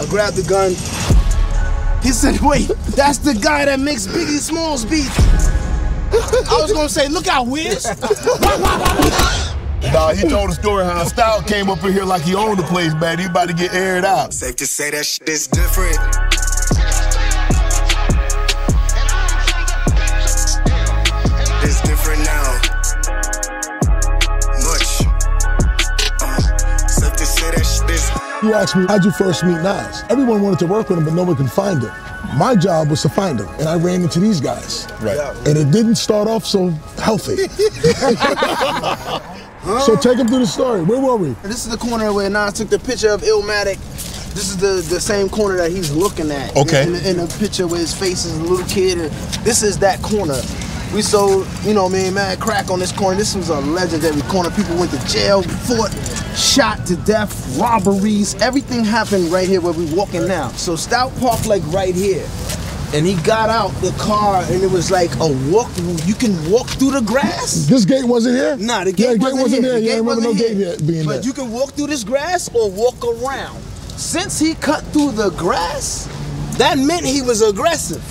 I grabbed the gun. He said, wait, that's the guy that makes Biggie Smalls beats. I was gonna say, look out, Wiz. Nah, he told a story how Style came up in here like he owned the place, man. He about to get aired out. Safe to say that shit is different. You asked me, how'd you first meet Nas? Everyone wanted to work with him, but no one could find him. My job was to find him, and I ran into these guys. Right. And it didn't start off so healthy. So take him through the story. Where were we? This is the corner where Nas took the picture of Illmatic. This is the, the same corner that he's looking at. Okay. In, in, the picture where his face is a little kid. And this is that corner. We sold, you know, me and Mad Crack on this corner. This was a legendary corner. People went to jail, fought, shot to death, robberies. Everything happened right here where we walking now. So Stoute parked like right here. And he got out the car and it was like a walk. You can walk through the grass. This gate wasn't here? Nah, the Yeah, gate, wasn't, here. The Yeah, I gate remember no wasn't gate yet being But there. you can walk through this grass or walk around. Since he cut through the grass, that meant he was aggressive.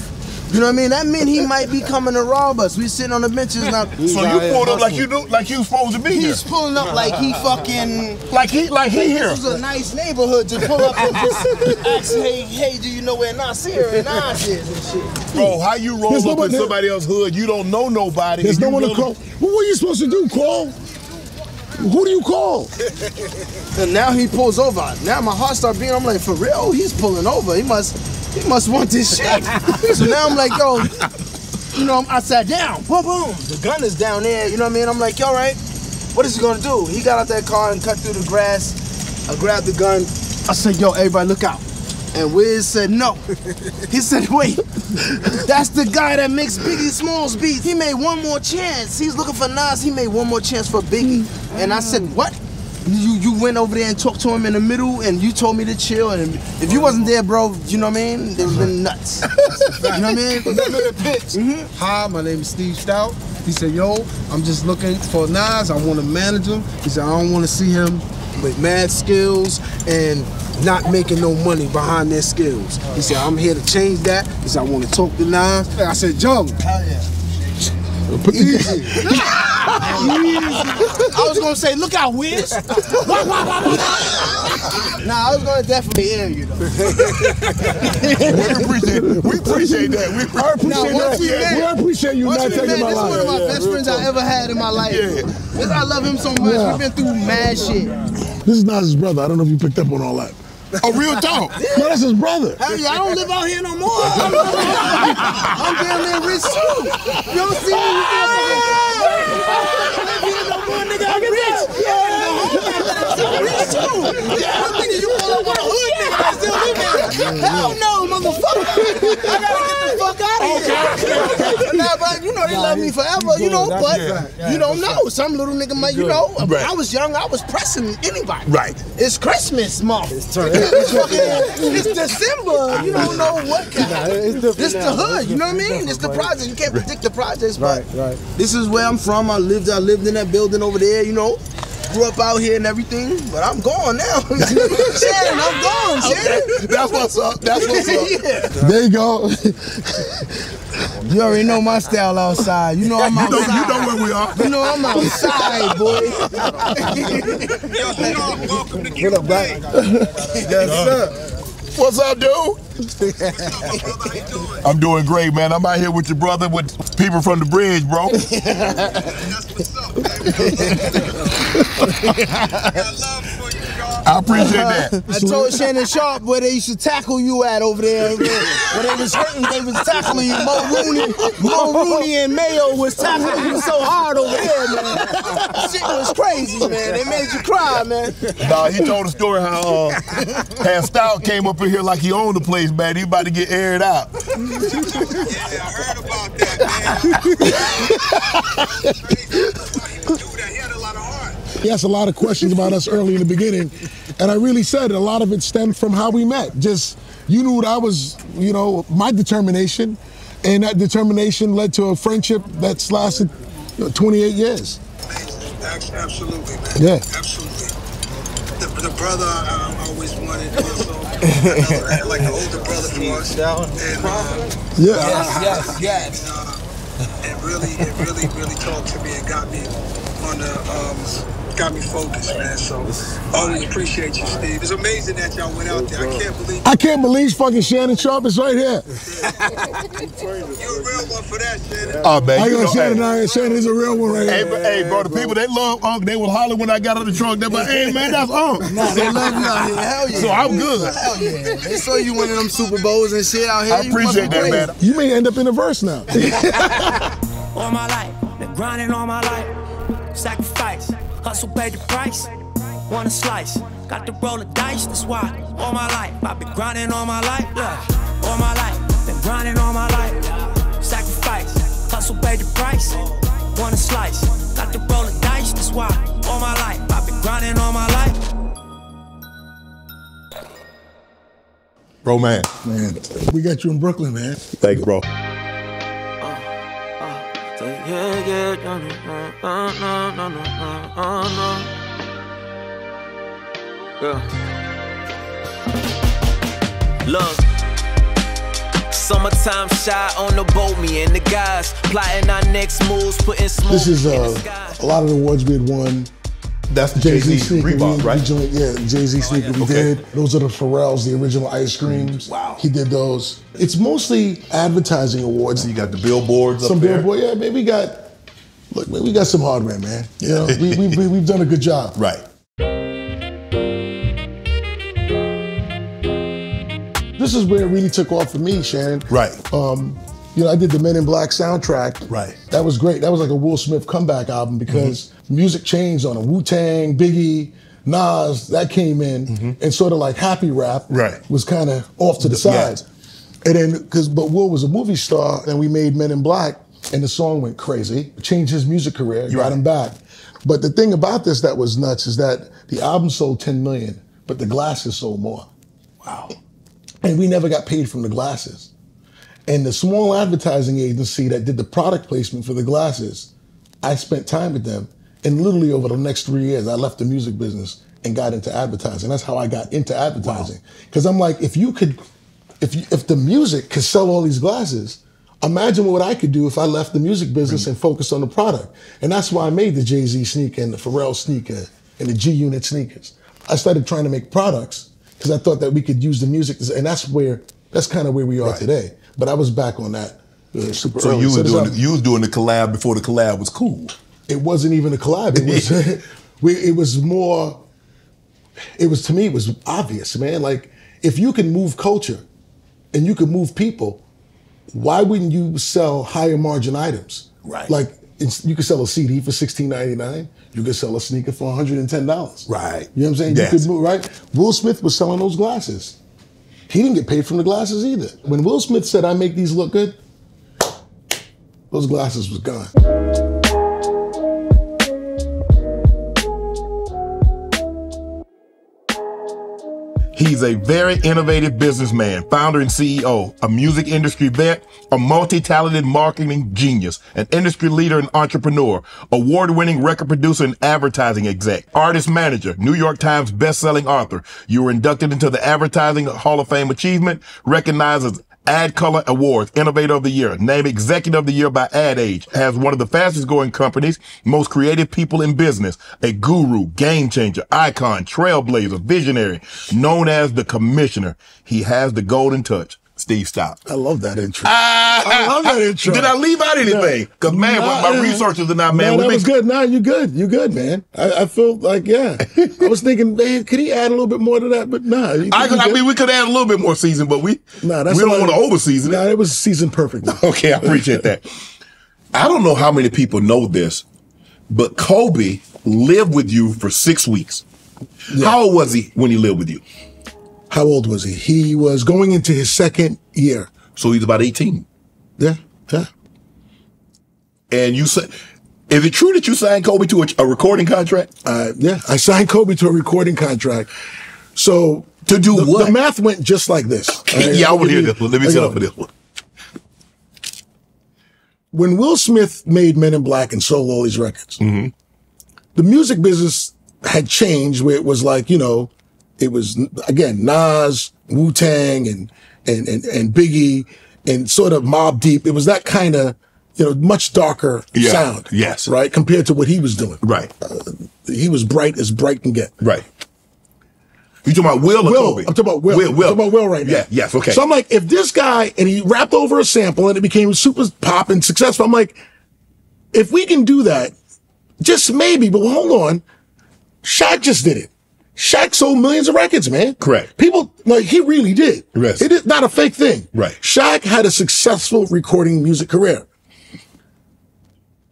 You know what I mean? That meant he might be coming to rob us. We sitting on the benches now. So you pulled up like you do, like you supposed to be here. He's pulling up like he fucking Like he, like he here. This is a nice neighborhood to pull up and just ask, hey, hey, do you know where Nasir and Nas is and shit? Bro, how you roll There's up in somebody else's hood? You don't know nobody. There's no one to call. Well, what are you supposed to do? Call? Who do you call? And now he pulls over. Now my heart starts beating. I'm like, for real? He's pulling over. He must, he must want this shit. so now I'm like, yo, you know, I sat down. Boom, boom. The gun is down there. You know what I mean? I'm like, all right, what is he gonna do? He got out that car and cut through the grass. I grabbed the gun. I said, yo, everybody look out. And Wiz said no. He said, wait, that's the guy that makes Biggie Smalls beats. He made one more chance. He's looking for Nas. He made one more chance for Biggie. And I said, what? You you went over there and talked to him in the middle, and you told me to chill. And if you wasn't there, bro, you know what I mean? It would have been nuts. you know what I mean? The pitch. Mm-hmm. Hi, my name is Steve Stoute. He said, yo, I'm just looking for Nas. I want to manage him. He said, I don't want to see him with mad skills and not making no money behind their skills. He said, I'm here to change that. He said, I want to talk to Nas. I said, Joe, Hell yeah. Easy. I was gonna say, look out, Wiz. nah, I was gonna definitely air you though. we appreciate, we appreciate that. We I appreciate Now, once that. we met- Well, appreciate you Once not taking met, my this is one of my Yeah, best friends talk. I ever had in my life. Yeah. This- I love him so much. Yeah. We've been through mad shit. This is Nas's brother. I don't know if you picked up on all that. Oh, real talk. No, that's his brother. Hell yeah, I don't live out here no more. I'm, I'm damn near rich too. You don't see me? You live here no more, nigga. I'm rich. I'm rich too. I'm thinking you all with a hood nigga that still here. Hell no, motherfucker. I gotta get the fuck out of here. Nah, but you know they love me forever, you know, but you don't know. Some little nigga might, you know, when Right. I was young, I was pressing anybody. Right. It's Christmas month. It's, it's December. You don't know what kind. This the hood. You know what I mean? It's the project. You can't predict the projects, but right. this is where I'm from. I lived. I lived in that building over there. You know. Grew up out here and everything, but I'm gone now. Shannon, I'm gone, Shannon. That's what's up. That's what's up. yeah. There you go. You already know my style outside. You know I'm You know, outside. you know where we are. You know I'm outside, boy. What up, Black? yes, sir. What's up, dude? I'm doing great, man. I'm out here with your brother, with people from the bridge, bro. I appreciate that. I told Shannon Sharpe where they used to tackle you at over there. Where, where they was hurting, they was tackling you. Mo Rooney, Mo Rooney and Mayo was tackling you so hard over there, man. Shit was crazy, man. They made you cry, man. Nah, he told a story how uh, how Style came up in here like he owned the place, man. He about to get aired out. Yeah, I heard about that, man. He asked a lot of questions about us early in the beginning, and I really said a lot of it stemmed from how we met. Just you knew that I was, you know, my determination, and that determination led to a friendship that's lasted you know, 28 years. Abs- Absolutely, man. Yeah. Absolutely. The, the brother I, I always wanted also. another, like an older brother for us. And, uh, Yeah. yes, yes. uh, it really, it really, really talked to me and got me on the, um, got me focused, man. So always appreciate you, Steve. It's amazing that y'all went out there. I can't believe I can't believe fucking Shannon Sharpe is right here. you're a real one for that, Shannon. Oh man, I you got know, Shannon hey, out here. Shannon is a real one right hey, here. bro, hey, bro, the people they love Unc. They will holler when I got out of the truck. They're like, "Hey, man, that's Unc." Nah, they love you out here. Hell yeah. So I'm good. Hell yeah. They saw you winning them Super Bowls and shit out here. I appreciate that, man. You may end up in a verse now. all my life. Been grinding all my life. Sacrifice, hustle paid the price. Want a slice, got to roll the dice. That's why all my life I've been grinding all my life. Look, all my life, been grinding all my life. Sacrifice, hustle paid the price. Want a slice, got to roll the dice. That's why all my life I've been grinding all my life. Bro, man, Man, we got you in Brooklyn, man. thanks, bro yeah, yeah, no, no, no, no, no, no, no. Yeah. Look. Summertime shy on the boat, me and the guys plotting our next moves, putting smoke. This is uh, a lot of the awards we had won that's the Jay Z Reebok, we, right? we joined, yeah, Jay Z sneaker we Okay. did. Those are the Pharrells, the original ice creams. Wow. he did those. It's mostly advertising awards. So You got the billboards some up there. billboard, yeah. Maybe we got, look, man, we got some hardware, man. You know, we, we, we, we've done a good job. Right. This is where it really took off for me, Shannon. Right. Um, you know, I did the Men in Black soundtrack. Right. That was great. That was like a Will Smith comeback album because Mm-hmm. Music changed on a Wu Tang, Biggie, Nas, that came in, and sort of like happy rap Mm-hmm. Right. was kind of off to the Yeah. side. And then, because, but Will was a movie star, and we made Men in Black, and the song went crazy, changed his music career, got Right. him back. But the thing about this that was nuts is that the album sold 10 million, but the glasses sold more. Wow. And we never got paid from the glasses. And the small advertising agency that did the product placement for the glasses, I spent time with them. And literally over the next three years, I left the music business and got into advertising. That's how I got into advertising. Because I'm like, if you could, if you, if the music could sell all these glasses, imagine what I could do if I left the music business and focused on the product. And that's why I made the Jay Z sneaker and the Pharrell sneaker and the G Unit sneakers. I started trying to make products because I thought that we could use the music, and that's where that's kind of where we are Right. today. But I was back on that uh, super So early. you was this doing the, you was doing the collab before the collab was cool. It wasn't even a collab. It was we, it was more. It was to me. It was obvious, man. Like if you can move culture, and you can move people, why wouldn't you sell higher margin items? Right. Like you could sell a CD for sixteen ninety nine. You could sell a sneaker for one hundred and ten dollars. Right. You know what I'm saying? Yes. You could move right. Will Smith was selling those glasses. He didn't get paid from the glasses either. When Will Smith said, "I make these look good," those glasses was gone. He's a very innovative businessman, founder and CEO, a music industry vet, a multi-talented marketing genius, an industry leader and entrepreneur, award-winning record producer and advertising exec, artist manager, New York Times best-selling author. You were inducted into the Advertising Hall of Fame Achievement, recognized as Ad Color Awards, Innovator of the Year, named Executive of the Year by Ad Age, has one of the fastest growing companies, most creative people in business, a guru, game changer, icon, trailblazer, visionary, known as the Commissioner. He has the golden touch. Steve Stoute. I love that intro. Ah, I love that intro. Did I leave out anything? Because man, Nah, my uh, researchers and I, man, no, that been- was good. No, you good. You good, man. I, I feel like yeah. I was thinking, man, could he add a little bit more to that? But nah, you- I, I mean, we could add a little bit more season, but we Nah, that's we don't want to overseason. it. Nah, it was season perfect. Okay, I appreciate that. I don't know how many people know this, but Kobe lived with you for six weeks. How old was he when he lived with you? How old was he? He was going into his second year. So he's about 18. Yeah, yeah. And you said, is it true that you signed Kobe to a, a recording contract? Uh, yeah, I signed Kobe to a recording contract. So To do the, what? the math went just like this. All right, yeah, I want to hear this one. Let me you set up for this one. when Will Smith made Men in Black and sold all these records, Mm-hmm. the music business had changed where it was like, you know, it was again Nas, Wu Tang and, and and and Biggie and sort of Mobb Deep. It was that kind of you know much darker Yeah. sound. Yes. right compared to what he was doing. Right. Uh, he was bright as bright can get. Right. You talking about Will or Will, Kobe? I'm talking about Will. Will. I'm Will. talking about Will right now. Yeah. Yes. Okay. So I'm like, if this guy and he rapped over a sample and it became super pop and successful, I'm like, if we can do that, just maybe, but hold on. Shaq just did it. Shaq sold millions of records, man. Correct. People like he really did. Yes. It is not a fake thing. Right. Shaq had a successful recording music career.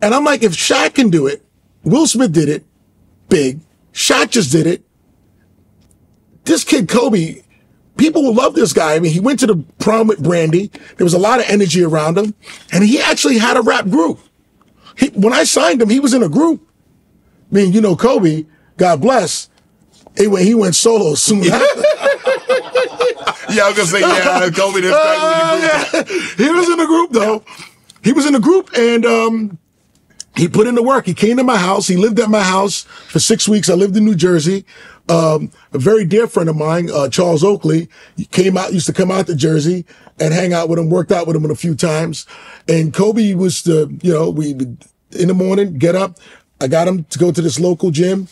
And I'm like, if Shaq can do it, Will Smith did it, big. Shaq just did it. This kid Kobe, people will love this guy. I mean, he went to the prom with Brandy. There was a lot of energy around him, and he actually had a rap group. He, when I signed him, he was in a group. I mean, you know, Kobe, God bless. He went, he went solo soon yeah, I was gonna say yeah. Kobe didn't Uh, the group. yeah. He was in a group though. He was in a group and um he put in the work. He came to my house. He lived at my house for six weeks. I lived in New Jersey. Um, a very dear friend of mine, uh, Charles Oakley, he came out, used to come out to Jersey and hang out with him, worked out with him a few times. And Kobe was the, you know, we in the morning, get up. I got him to go to this local gym.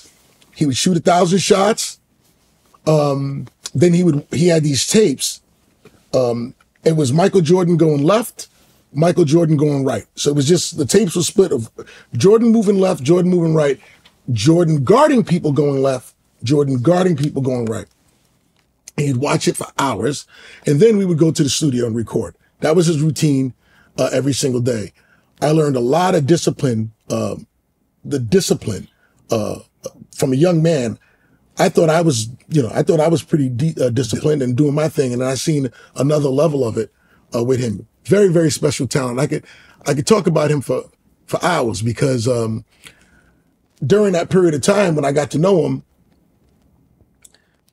He would shoot a thousand shots. Um, then he would, he had these tapes. Um, it was Michael Jordan going left, Michael Jordan going right. So it was just the tapes were split of Jordan moving left, Jordan moving right, Jordan guarding people going left, Jordan guarding people going right. And he'd watch it for hours, and then we would go to the studio and record. That was his routine uh, every single day. I learned a lot of discipline, um, the discipline uh, from a young man. I thought I was, you know, I thought I was pretty de- uh, disciplined and doing my thing, and I seen another level of it uh, with him. Very, very special talent. I could, I could talk about him for for hours because um, during that period of time when I got to know him,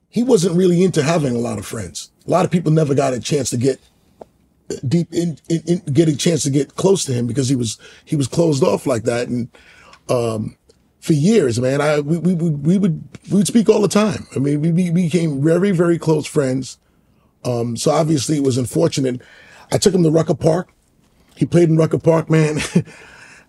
he wasn't really into having a lot of friends. A lot of people never got a chance to get deep in, in, in get a chance to get close to him because he was he was closed off like that and um for years man. I we, we would we would we would speak all the time. I mean we, we became very very close friends. Um so obviously it was unfortunate. I took him to rucker park. He played in rucker park man.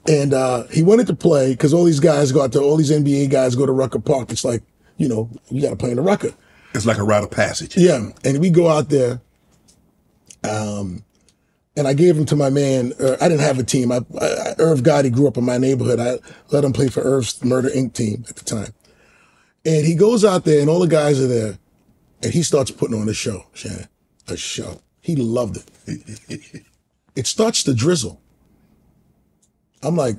And uh he wanted to play because all these guys go out to all these nba guys go to rucker park. It's like you know you got to play in the rucker. It's like a rite of passage. yeah, and we go out there. Um, and I gave him to my man. Uh, I didn't have a team. I, I, Irv Gotti grew up in my neighborhood. I let him play for Irv's Murder Inc. team at the time. And he goes out there, and all the guys are there, and he starts putting on a show. Shannon, a show. He loved it. it starts to drizzle. I'm like,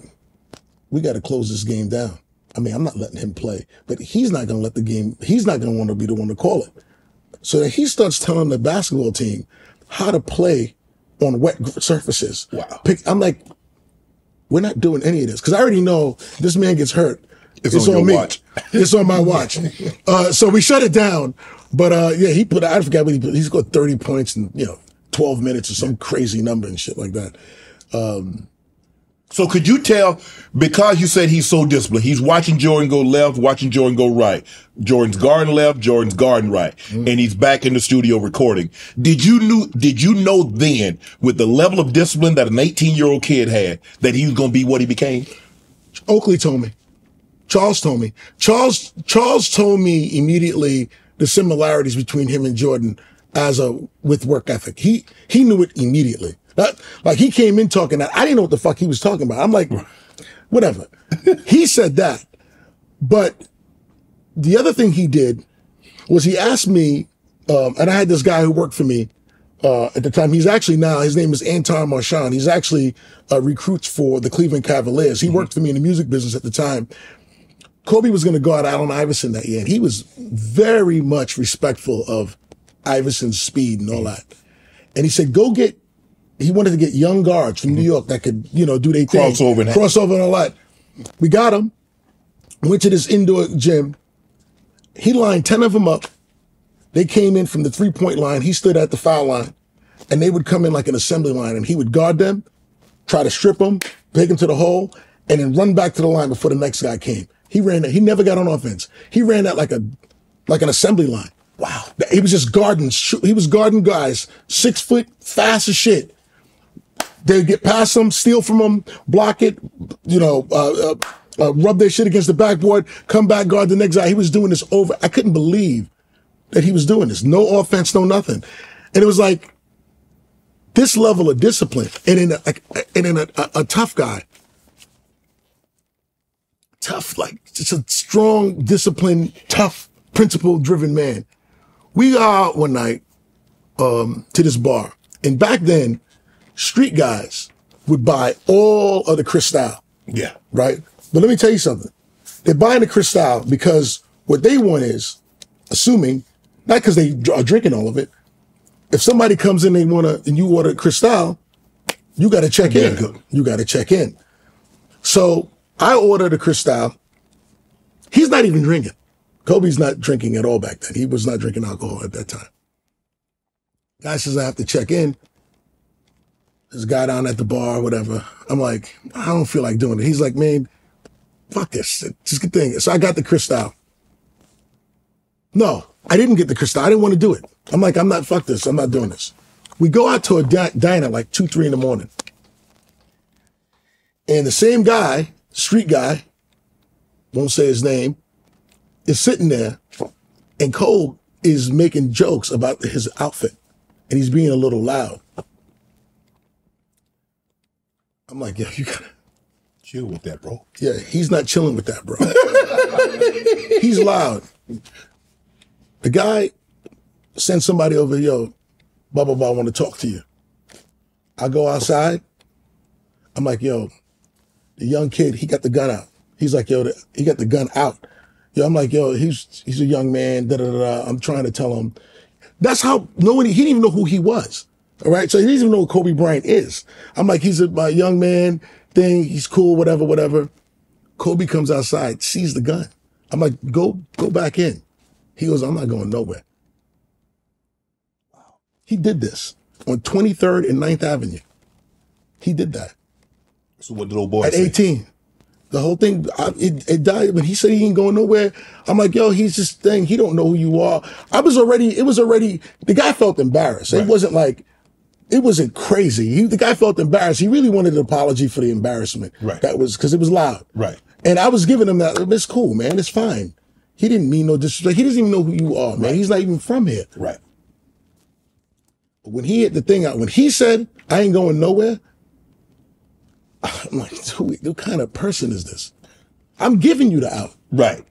we got to close this game down. I mean, I'm not letting him play, but he's not going to let the game, he's not going to want to be the one to call it. So that he starts telling the basketball team how to play on wet surfaces. Wow. Pick, I'm like, we're not doing any of this because I already know this man gets hurt. It's on your me. watch. It's on my watch. uh, so we shut it down. But uh, yeah, he put, I forgot what he put. He scored 30 points in, you know, 12 minutes or some crazy number and shit like that. So could you tell because you said he's so disciplined, he's watching Jordan go left, watching Jordan go right. Jordan's guarding left, Jordan's guarding right, mm. and he's back in the studio recording. Did you knew? Did you know then, with the level of discipline that an 18 year old kid had, that he was going to be what he became? Oakley told me. Charles told me. Charles Charles told me immediately the similarities between him and Jordan as a with work ethic. He he knew it immediately. That, like he came in talking that I didn't know what the fuck he was talking about. I'm like, whatever. he said that, but the other thing he did was he asked me, um, and I had this guy who worked for me uh, at the time. He's actually now his name is Anton Marchand. He's actually uh, recruits for the Cleveland Cavaliers. He worked for me in the music business at the time. Kobe was going to guard Allen Iverson that year, and he was very much respectful of Iverson's speed and all that. And he said, "Go get." He wanted to get young guards from New mm-hmm. York that could, you know, do their thing, Crossover and- crossover and all that. We got him. Went to this indoor gym. He lined ten of them up. They came in from the three point line. He stood at the foul line, and they would come in like an assembly line, and he would guard them, try to strip them, take them to the hole, and then run back to the line before the next guy came. He ran that. He never got on offense. He ran that like a like an assembly line. wow. He was just guarding. He was guarding guys, six foot, fast as shit. They'd get past them, steal from them, block it, you know, uh, uh, uh, rub their shit against the backboard, come back, guard the next guy. He was doing this over. I couldn't believe that he was doing this. No offense, no nothing. And it was like this level of discipline, and in a, and in a, a, a tough guy, tough, like just a strong, disciplined, tough, principle-driven man. We go out one night um, to this bar, and back then, street guys would buy all of the Cristal Yeah. right? But let me tell you something. They're buying the Cristal because what they want is, assuming, not because they are drinking all of it. If somebody comes in, they want to, and you order Cristal, you got to check in. You got to check in. So I ordered a Cristal. He's not even drinking. Kobe's not drinking at all back then. He was not drinking alcohol at that time. Guy says I have to check in. This guy down at the bar, whatever. I'm like, I don't feel like doing it. He's like, man, fuck this. Just get thing. So I got the Cristal. No, I didn't get the Cristal. I didn't want to do it. I'm like, I'm not, fuck this. I'm not doing this. We go out to a di- diner like two, three in the morning. And the same guy, street guy, won't say his name, is sitting there and Cole is making jokes about his outfit and he's being a little loud. I'm like, yeah, you gotta, Chill with that, bro. yeah, he's not chilling with that, bro. he's loud. The guy sends somebody over, yo, blah, blah, blah, I want to talk to you. I go outside. I'm like, yo, the young kid, he got the gun out. He's like, yo, the, he got the gun out. Yo, I'm like, yo, he's he's a young man. Da da da. I'm trying to tell him. That's how nobody. He didn't even know who he was. All right, so he doesn't even know who Kobe Bryant is. I'm like, he's a, a young man thing. He's cool, whatever, whatever. Kobe comes outside, sees the gun. I'm like, go go back in. He goes, I'm not going nowhere. He did this on 23rd and 9th Avenue. He did that So what did old boy at say? 18. The whole thing, I, it, it died. When he said he ain't going nowhere, I'm like, yo, he's just thing. He don't know who you are. I was already, it was already, the guy felt embarrassed. It wasn't like, it wasn't crazy. He, the guy felt embarrassed. He really wanted an apology for the embarrassment. Right. That was, cause it was loud. Right. And I was giving him that, it's cool, man. It's fine. He didn't mean no disrespect. He doesn't even know who you are, man. He's not even from here. Right. When he hit the thing out, when he said, I ain't going nowhere, I'm like, dude, what kind of person is this? I'm giving you the out. Right.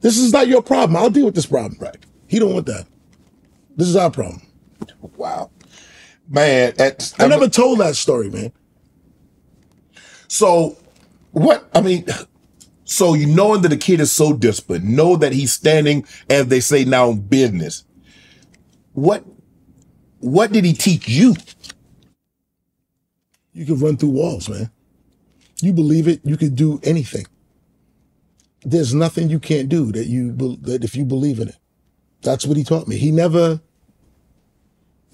This is not your problem. I'll deal with this problem. Right. He don't want that. This is our problem. Wow. Man, that's, I never told that story, man. So, what? I mean, so you knowing that the kid is so disciplined, know that he's standing, as they say now, in business. What? What did he teach you? You can run through walls, man. You believe it, you can do anything. There's nothing you can't do that you that if you believe in it. That's what he taught me. He never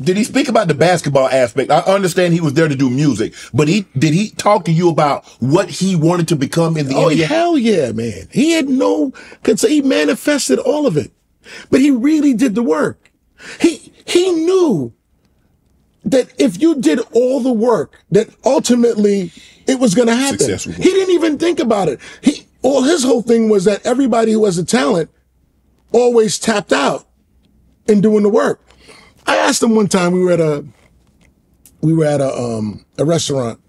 Did he speak about the basketball aspect? I understand he was there to do music, but he did he talk to you about what he wanted to become in the Oh NBA? hell yeah, man! He had no, cause he manifested all of it, but he really did the work. He he knew that if you did all the work, that ultimately it was going to happen. Success was He didn't even think about it. He all his whole thing was that everybody who has a talent always tapped out in doing the work. I asked him one time. We were at a we were at a um a restaurant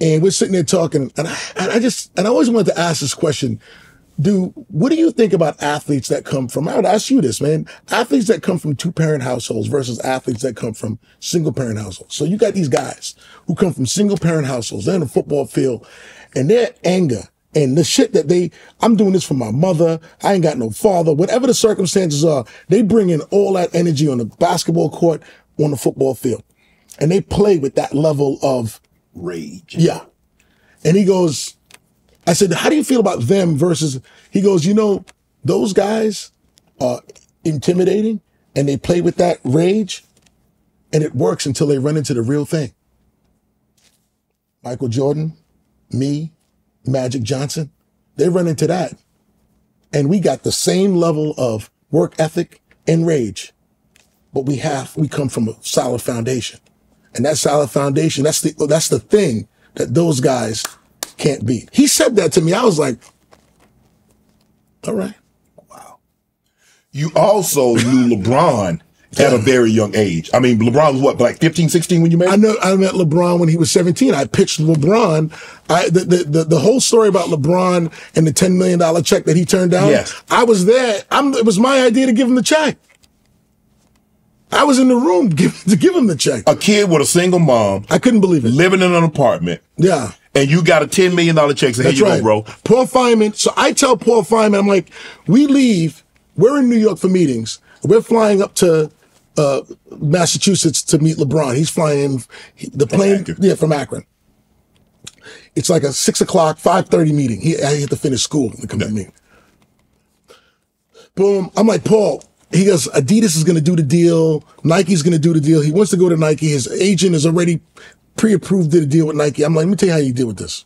and we're sitting there talking, and I, and I just, and I always wanted to ask this question. Do, what do you think about athletes that come from, I would ask you this, man, athletes that come from two parent households versus athletes that come from single parent households. So you got these guys who come from single parent households, they're in the football field and their anger and the shit that they, I'm doing this for my mother. I ain't got no father, whatever the circumstances are, they bring in all that energy on the basketball court, on the football field. And they play with that level of Rage. yeah. And he goes, I said, how do you feel about them versus, he goes, you know, those guys are intimidating and they play with that rage and it works until they run into the real thing. Michael Jordan, me, Magic Johnson, they run into that. And we got the same level of work ethic, and rage, but we have we come from a solid foundation, and that solid foundation that's the that's the thing that those guys can't beat. He said that to me. I was like, all right. Wow. You also knew LeBron at a very young age. I mean, LeBron was what, like 15, 16 when you met I know I met LeBron when he was 17. I pitched LeBron. I the the, the, the whole story about LeBron and the 10 million dollar check that he turned down. Yes. I was there. I'm it was my idea to give him the check. I was in the room give, to give him the check. A kid with a single mom, I couldn't believe it. living in an apartment, Yeah. and you got a $10 million check. So here That's you right. go, bro. Paul Fireman. So I tell Paul Fireman, I'm like, we leave. We're in New York for meetings. We're flying up to uh, Massachusetts to meet LeBron. He's flying he- the plane, Akron. yeah, from Akron. It's like a six o'clock, five thirty meeting. He, I had to finish school to come to me. Boom. I'm like, Paul. He goes, Adidas is going to do the deal. Nike's going to do the deal. He wants to go to Nike. His agent is already pre-approved did a deal with Nike. I'm like, let me tell you how you deal with this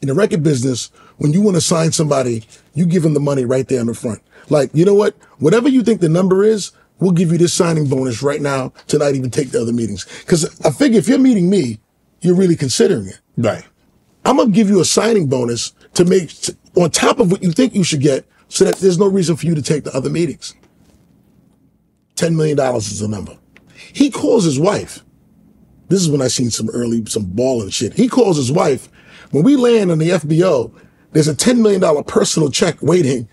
in the record business, when you want to sign somebody, you give them the money right there in the front. Like, you know what? Whatever you think the number is, we'll give you this signing bonus right now to not even take the other meetings. Because I figure if you're meeting me, you're really considering it. Right. I'm gonna give you a signing bonus to make on top of what you think you should get, so that there's no reason for you to take the other meetings. Ten million dollars is the number. He calls his wife. This is when I seen some early some ball and shit. He calls his wife. When we land on the FBO, there's a ten million dollar personal check waiting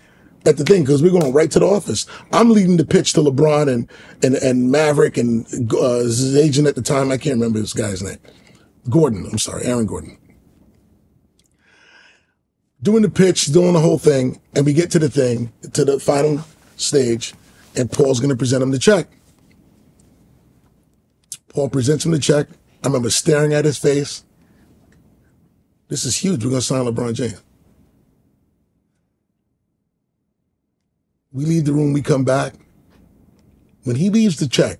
at the thing because we're going right to the office. I'm leading the pitch to LeBron and and and Maverick and uh, his agent at the time. I can't remember this guy's name. Gordon. I'm sorry, Aaron Gordon doing the pitch, doing the whole thing, and we get to the thing, to the final stage, and Paul's going to present him the check. Paul presents him the check. I remember staring at his face. This is huge. We're going to sign LeBron James. We leave the room, we come back. When he leaves the check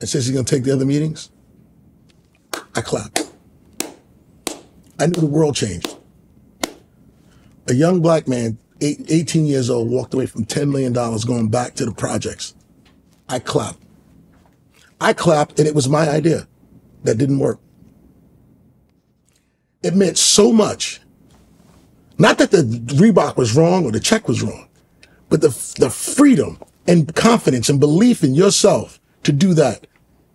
and says he's going to take the other meetings, I clap. I knew the world changed. A young black man, eight, 18 years old, walked away from $10 million going back to the projects. I clapped. I clapped, and it was my idea that didn't work. It meant so much. Not that the Reebok was wrong or the check was wrong, but the, the freedom and confidence and belief in yourself to do that.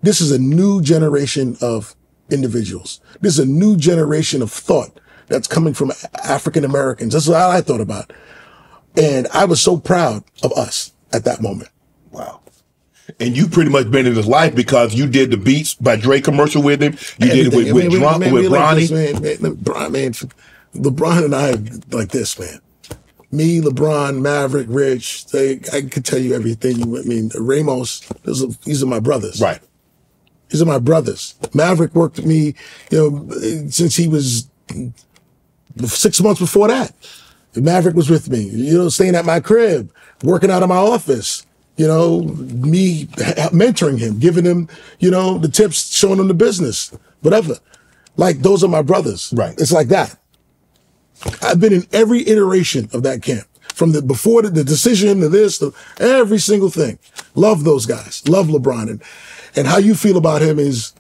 This is a new generation of individuals. This is a new generation of thought that's coming from African Americans. That's what I thought about. And I was so proud of us at that moment. Wow. And you pretty much been in his life because you did the Beats by Dre commercial with him. You did it with, Everything. with, Man, Dron- man, with we like this, man, man, LeBron, man, LeBron and I like this, man. Me, LeBron, Maverick, Rich, they, I could tell you everything. I mean, Ramos, those are, these are my brothers. Right. These are my brothers. Maverick worked with me, you know, since he was six months before that. Maverick was with me, you know, staying at my crib, working out of my office, you know, me mentoring him, giving him, you know, the tips, showing him the business, whatever. Like those are my brothers. Right. It's like that. I've been in every iteration of that camp. From the before the, the decision to this, to every single thing. Love those guys. Love LeBron. And and how you feel about him is,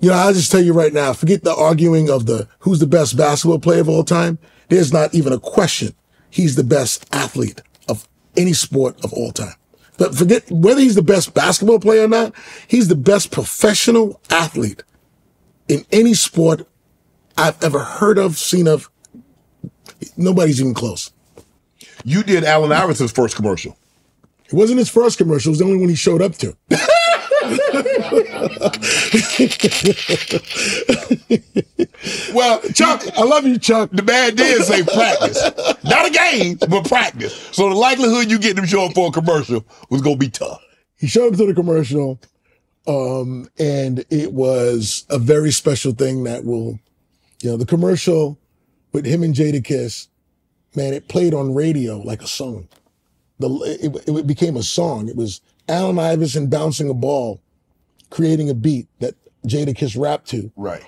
you know, I'll just tell you right now, forget the arguing of the who's the best basketball player of all time. There's not even a question. He's the best athlete of any sport of all time. But forget whether he's the best basketball player or not, he's the best professional athlete in any sport I've ever heard of, seen of. Nobody's even close. You did Allen Iverson's first commercial. It wasn't his first commercial, it was the only one he showed up to. Well, Chuck, I love you, Chuck. the man did say practice. Not a game, but practice. So the likelihood you get him showing for a commercial was going to be tough. he showed up to the commercial um and it was a very special thing that will you know the commercial with him and Jadakiss man it played on radio like a song the it, it became a song it was Allen Iverson bouncing a ball creating a beat that Jadakiss rapped to Right.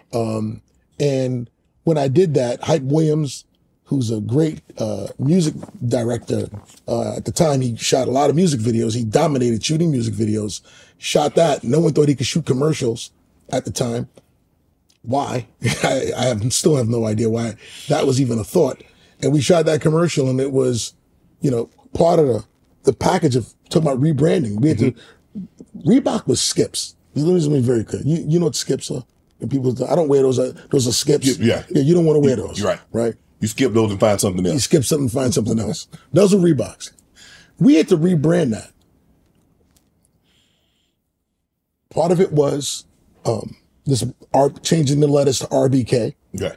and when I did that, Hype Williams, who's a great uh, music director. Uh, at the time, he shot a lot of music videos. He dominated shooting music videos. Shot that. No one thought he could shoot commercials at the time. Why? I, I have, still have no idea why that was even a thought. And we shot that commercial, and it was, you know, part of the the package of talking about rebranding. We had to. Reebok was skips. Let me be very clear. You you know what skips are? And people, I don't wear those. Uh, those are skips. Yeah. yeah. You don't want to wear those. You're right. Right. You skip those and find something else. You skip something, and find something else. Those are Reeboks. We had to rebrand that. Part of it was um, this R, changing the letters to RBK, Okay.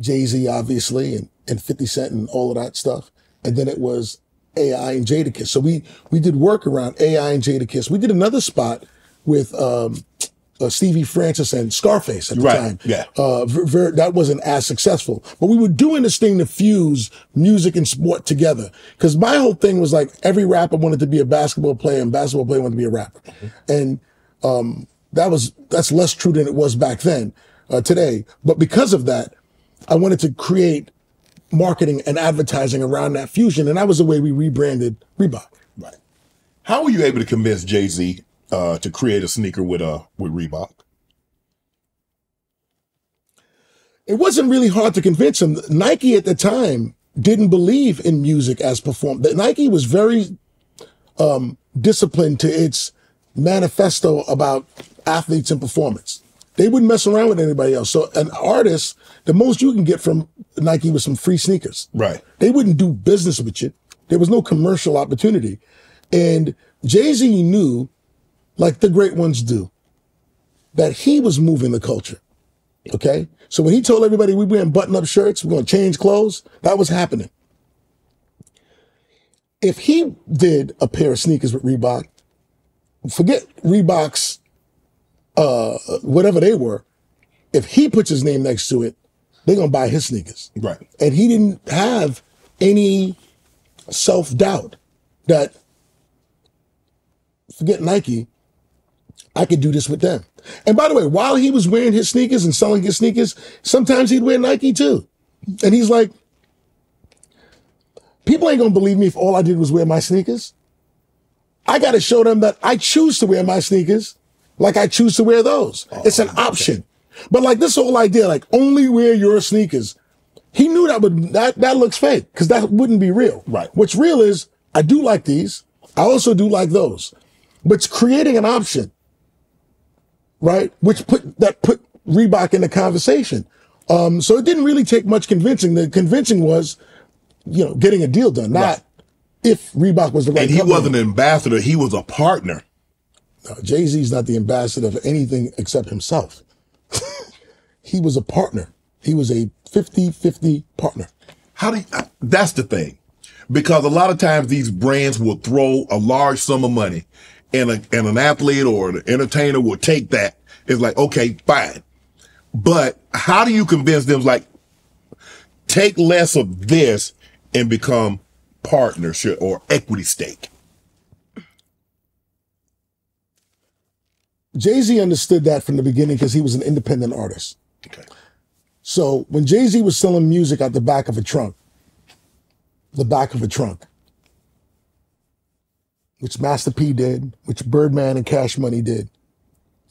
Jay Z, obviously, and, and 50 Cent and all of that stuff. And then it was AI and Jadakiss. So we we did work around AI and Jadakiss. We did another spot with um, uh, Stevie Francis and Scarface at the Right, time. yeah. Uh, ver- ver- that wasn't as successful, but we were doing this thing to fuse music and sport together. Because my whole thing was like every rapper wanted to be a basketball player, and basketball player wanted to be a rapper, and um, that was that's less true than it was back then. Uh, today, but because of that, I wanted to create marketing and advertising around that fusion, and that was the way we rebranded Reebok. Right. How were you able to convince Jay Z uh, to create a sneaker with uh with Reebok? it wasn't really hard to convince him. Nike at the time didn't believe in music as performed. That Nike was very um, disciplined to its manifesto about athletes and performance. They wouldn't mess around with anybody else. So an artist, the most you can get from Nike was some free sneakers. Right. They wouldn't do business with you. There was no commercial opportunity. And Jay-Z knew, like the great ones do, that he was moving the culture. Okay. So when he told everybody we wearing button up shirts, we're going to change clothes, that was happening. If he did a pair of sneakers with Reebok, forget Reebok's, uh, whatever they were. If he puts his name next to it, they're going to buy his sneakers. Right. And he didn't have any self doubt that, forget Nike, I could do this with them. And by the way, while he was wearing his sneakers and selling his sneakers, sometimes he'd wear Nike too. And he's like, people ain't gonna believe me if all I did was wear my sneakers. I gotta show them that I choose to wear my sneakers like I choose to wear those. it's an option. But like this whole idea, like only wear your sneakers. He knew that would that that looks fake because that wouldn't be real. Right. What's real is I do like these. I also do like those. But it's creating an option right? Which put that put Reebok in the conversation. Um, so it didn't really take much convincing. The convincing was, you know, getting a deal done, not if Reebok was the right. And he company. wasn't an ambassador; he was a partner. Jay Z's not the ambassador for anything except himself. he was a partner. He was a 50-50 partner. How do you, that's the thing, because a lot of times these brands will throw a large sum of money, and a, and an athlete or an entertainer will take that. It's like okay, fine, but how do you convince them? Like, take less of this and become partnership or equity stake. Jay Z understood that from the beginning because he was an independent artist. Okay. So when Jay Z was selling music out the back of a trunk, the back of a trunk, which Master P did, which Birdman and Cash Money did,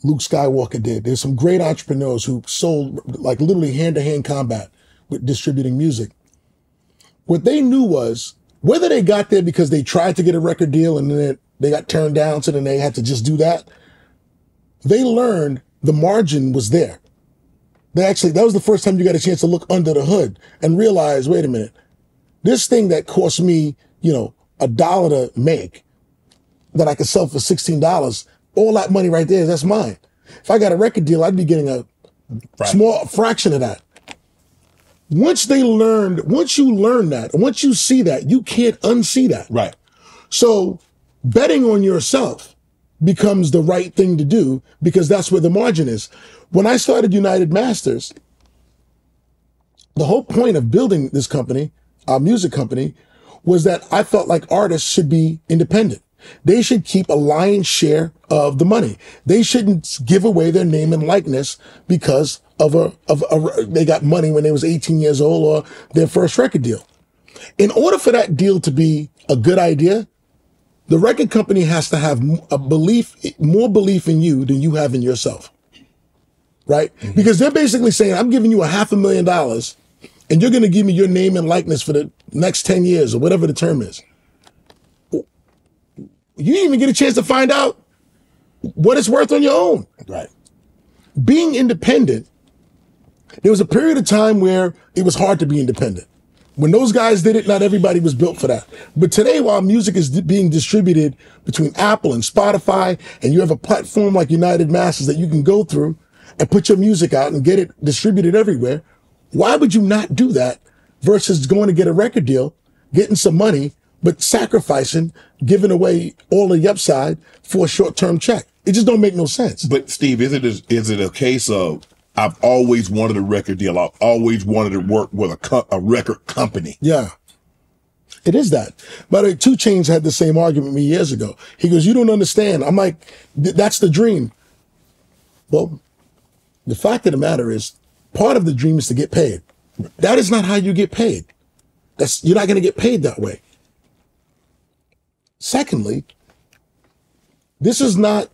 Luke Skywalker did. There's some great entrepreneurs who sold like literally hand to hand combat with distributing music. What they knew was whether they got there because they tried to get a record deal and then they got turned down, so then they had to just do that. They learned the margin was there. They actually, that was the first time you got a chance to look under the hood and realize, wait a minute, this thing that cost me, you know, a dollar to make that I could sell for $16, all that money right there, that's mine. If I got a record deal, I'd be getting a small fraction of that. Once they learned, once you learn that, once you see that, you can't unsee that. Right. So betting on yourself becomes the right thing to do because that's where the margin is. When I started United Masters, the whole point of building this company, our music company, was that I felt like artists should be independent. They should keep a lion's share of the money. They shouldn't give away their name and likeness because of a of a they got money when they was 18 years old or their first record deal. In order for that deal to be a good idea, the record company has to have a belief, more belief in you than you have in yourself. Right? Mm-hmm. Because they're basically saying, I'm giving you a half a million dollars and you're going to give me your name and likeness for the next 10 years or whatever the term is. You didn't even get a chance to find out what it's worth on your own. Right. Being independent, there was a period of time where it was hard to be independent. When those guys did it, not everybody was built for that. But today, while music is being distributed between Apple and Spotify, and you have a platform like United Masters that you can go through and put your music out and get it distributed everywhere, why would you not do that versus going to get a record deal, getting some money, but sacrificing, giving away all the upside for a short-term check? It just don't make no sense. But Steve, is it a, is it a case of I've always wanted a record deal. I've always wanted to work with a co- a record company. Yeah. It is that. By the way, 2 Chainz had the same argument me years ago. He goes, You don't understand. I'm like, That's the dream. Well, the fact of the matter is, part of the dream is to get paid. That is not how you get paid. That's you're not going to get paid that way. Secondly, this is not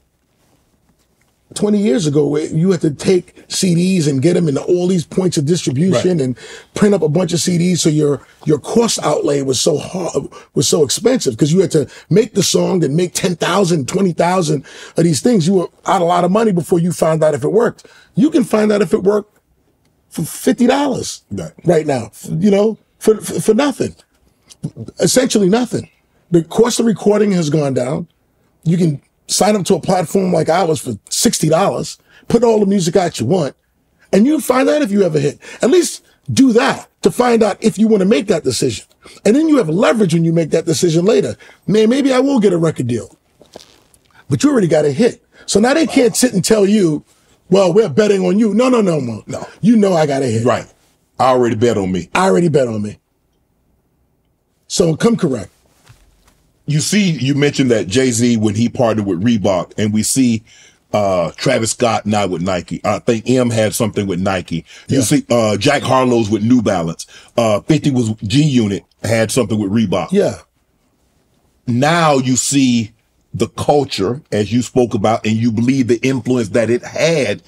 20 years ago you had to take CDs and get them into all these points of distribution Right. and print up a bunch of CDs so your your cost outlay was so hard was so expensive because you had to make the song and make 10,000 20,000 of these things. You were out a lot of money before you found out if it worked. You can find out if it worked for $50 Right. right now you know for, for for nothing. Essentially nothing. The cost of recording has gone down. You can sign up to a platform like ours for $60, put all the music out you want, and you find out if you ever hit. At least do that to find out if you want to make that decision. And then you have leverage when you make that decision later. Man, maybe I will get a record deal. But you already got a hit. So now they can't sit and tell you, well, we're betting on you. No, no, no, no. No. You know I got a hit. Right. I already bet on me. I already bet on me. So come correct. You see, you mentioned that Jay Z when he partnered with Reebok, and we see uh Travis Scott now with Nike. I think M had something with Nike. You Yeah. see uh Jack Harlow's with New Balance. Uh 50 was G Unit had something with Reebok. Yeah. Now you see the culture as you spoke about, and you believe the influence that it had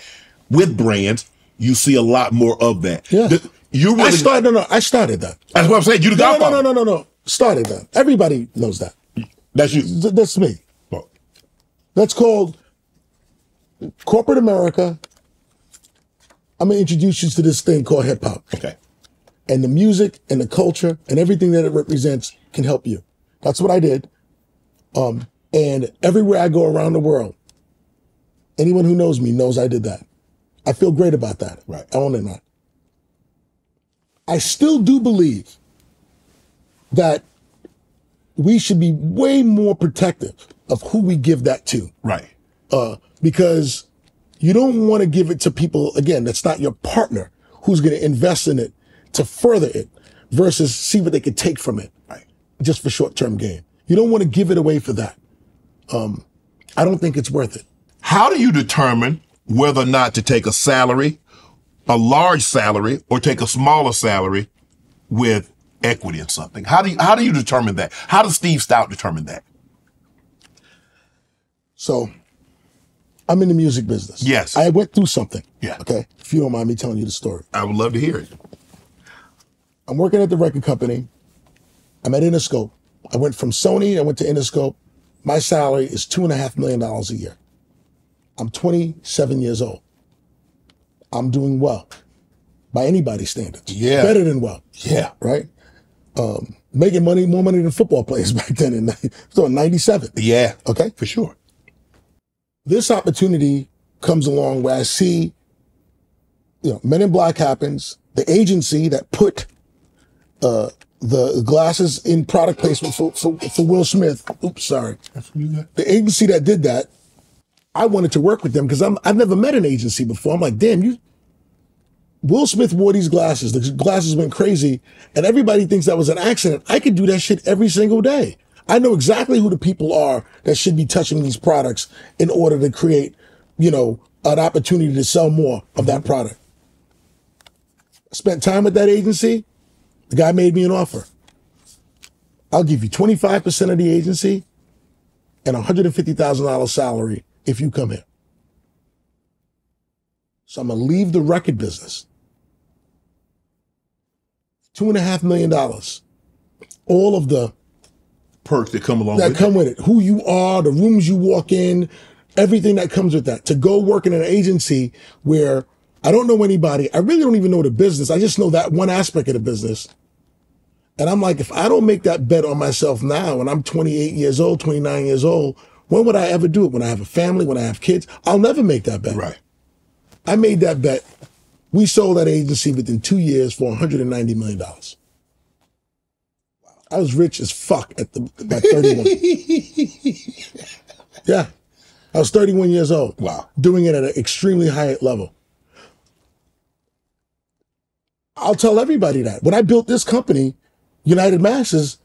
with brands. You see a lot more of that. Yeah. The- you really, I started, no, no, I started that. that's what I'm saying. You the No, no, no, no, no, no. Started that. Everybody knows that. That's you. Th- That's me. That's called corporate America. I'm gonna introduce you to this thing called hip hop, Okay. and the music and the culture and everything that it represents can help you. That's what I did. Um, and everywhere I go around the world, anyone who knows me knows I did that. I feel great about that. Right. I own it not. I still do believe that we should be way more protective of who we give that to Right. uh, because you don't want to give it to people again that's not your partner who's going to invest in it to further it versus see what they could take from it Right. just for short-term gain you don't want to give it away for that um, i don't think it's worth it How do you determine whether or not to take a salary, a large salary, or take a smaller salary with equity in something? How do you, how do you determine that? How does Steve Stoute determine that? so i'm in the music business Yes. i went through something Yeah. okay if you don't mind me telling you the story I would love to hear it. I'm working at the record company. I'm at Interscope. I went from Sony, I went to Interscope. My salary is two and a half million dollars a year. I'm 27 years old. I'm doing well by anybody's standards. Yeah. Better than well. Yeah. Right? Um, making money, more money than football players back then in, so in 97. Yeah. Okay. For sure. This opportunity comes along where I see, you know, Men in Black happens, the agency that put uh, the glasses in product placement for, for, for Will Smith. Oops, sorry. The agency that did that, I wanted to work with them because I'm I've never met an agency before. I'm like, damn, you. Will Smith wore these glasses. The glasses went crazy, and everybody thinks that was an accident. I could do that shit every single day. I know exactly who the people are that should be touching these products in order to create, you know, an opportunity to sell more of that product. I spent time at that agency. The guy made me an offer. I'll give you 25% of the agency and $150,000 salary if you come here. So I'm going to leave the record business. Two and a half million dollars. All of the Perks that come along that with come with it. Who you are, the rooms you walk in, everything that comes with that. To go work in an agency where I don't know anybody, I really don't even know the business. I just know that one aspect of the business. And I'm like, if I don't make that bet on myself now, and I'm 28 years old, 29 years old, when would I ever do it? When I have a family, when I have kids? I'll never make that bet. Right. I made that bet. We sold that agency within two years for $190 million. I was rich as fuck at the by 31. yeah. I was 31 years old. Wow. Doing it at an extremely high level. I'll tell everybody that. When I built this company, United Masters,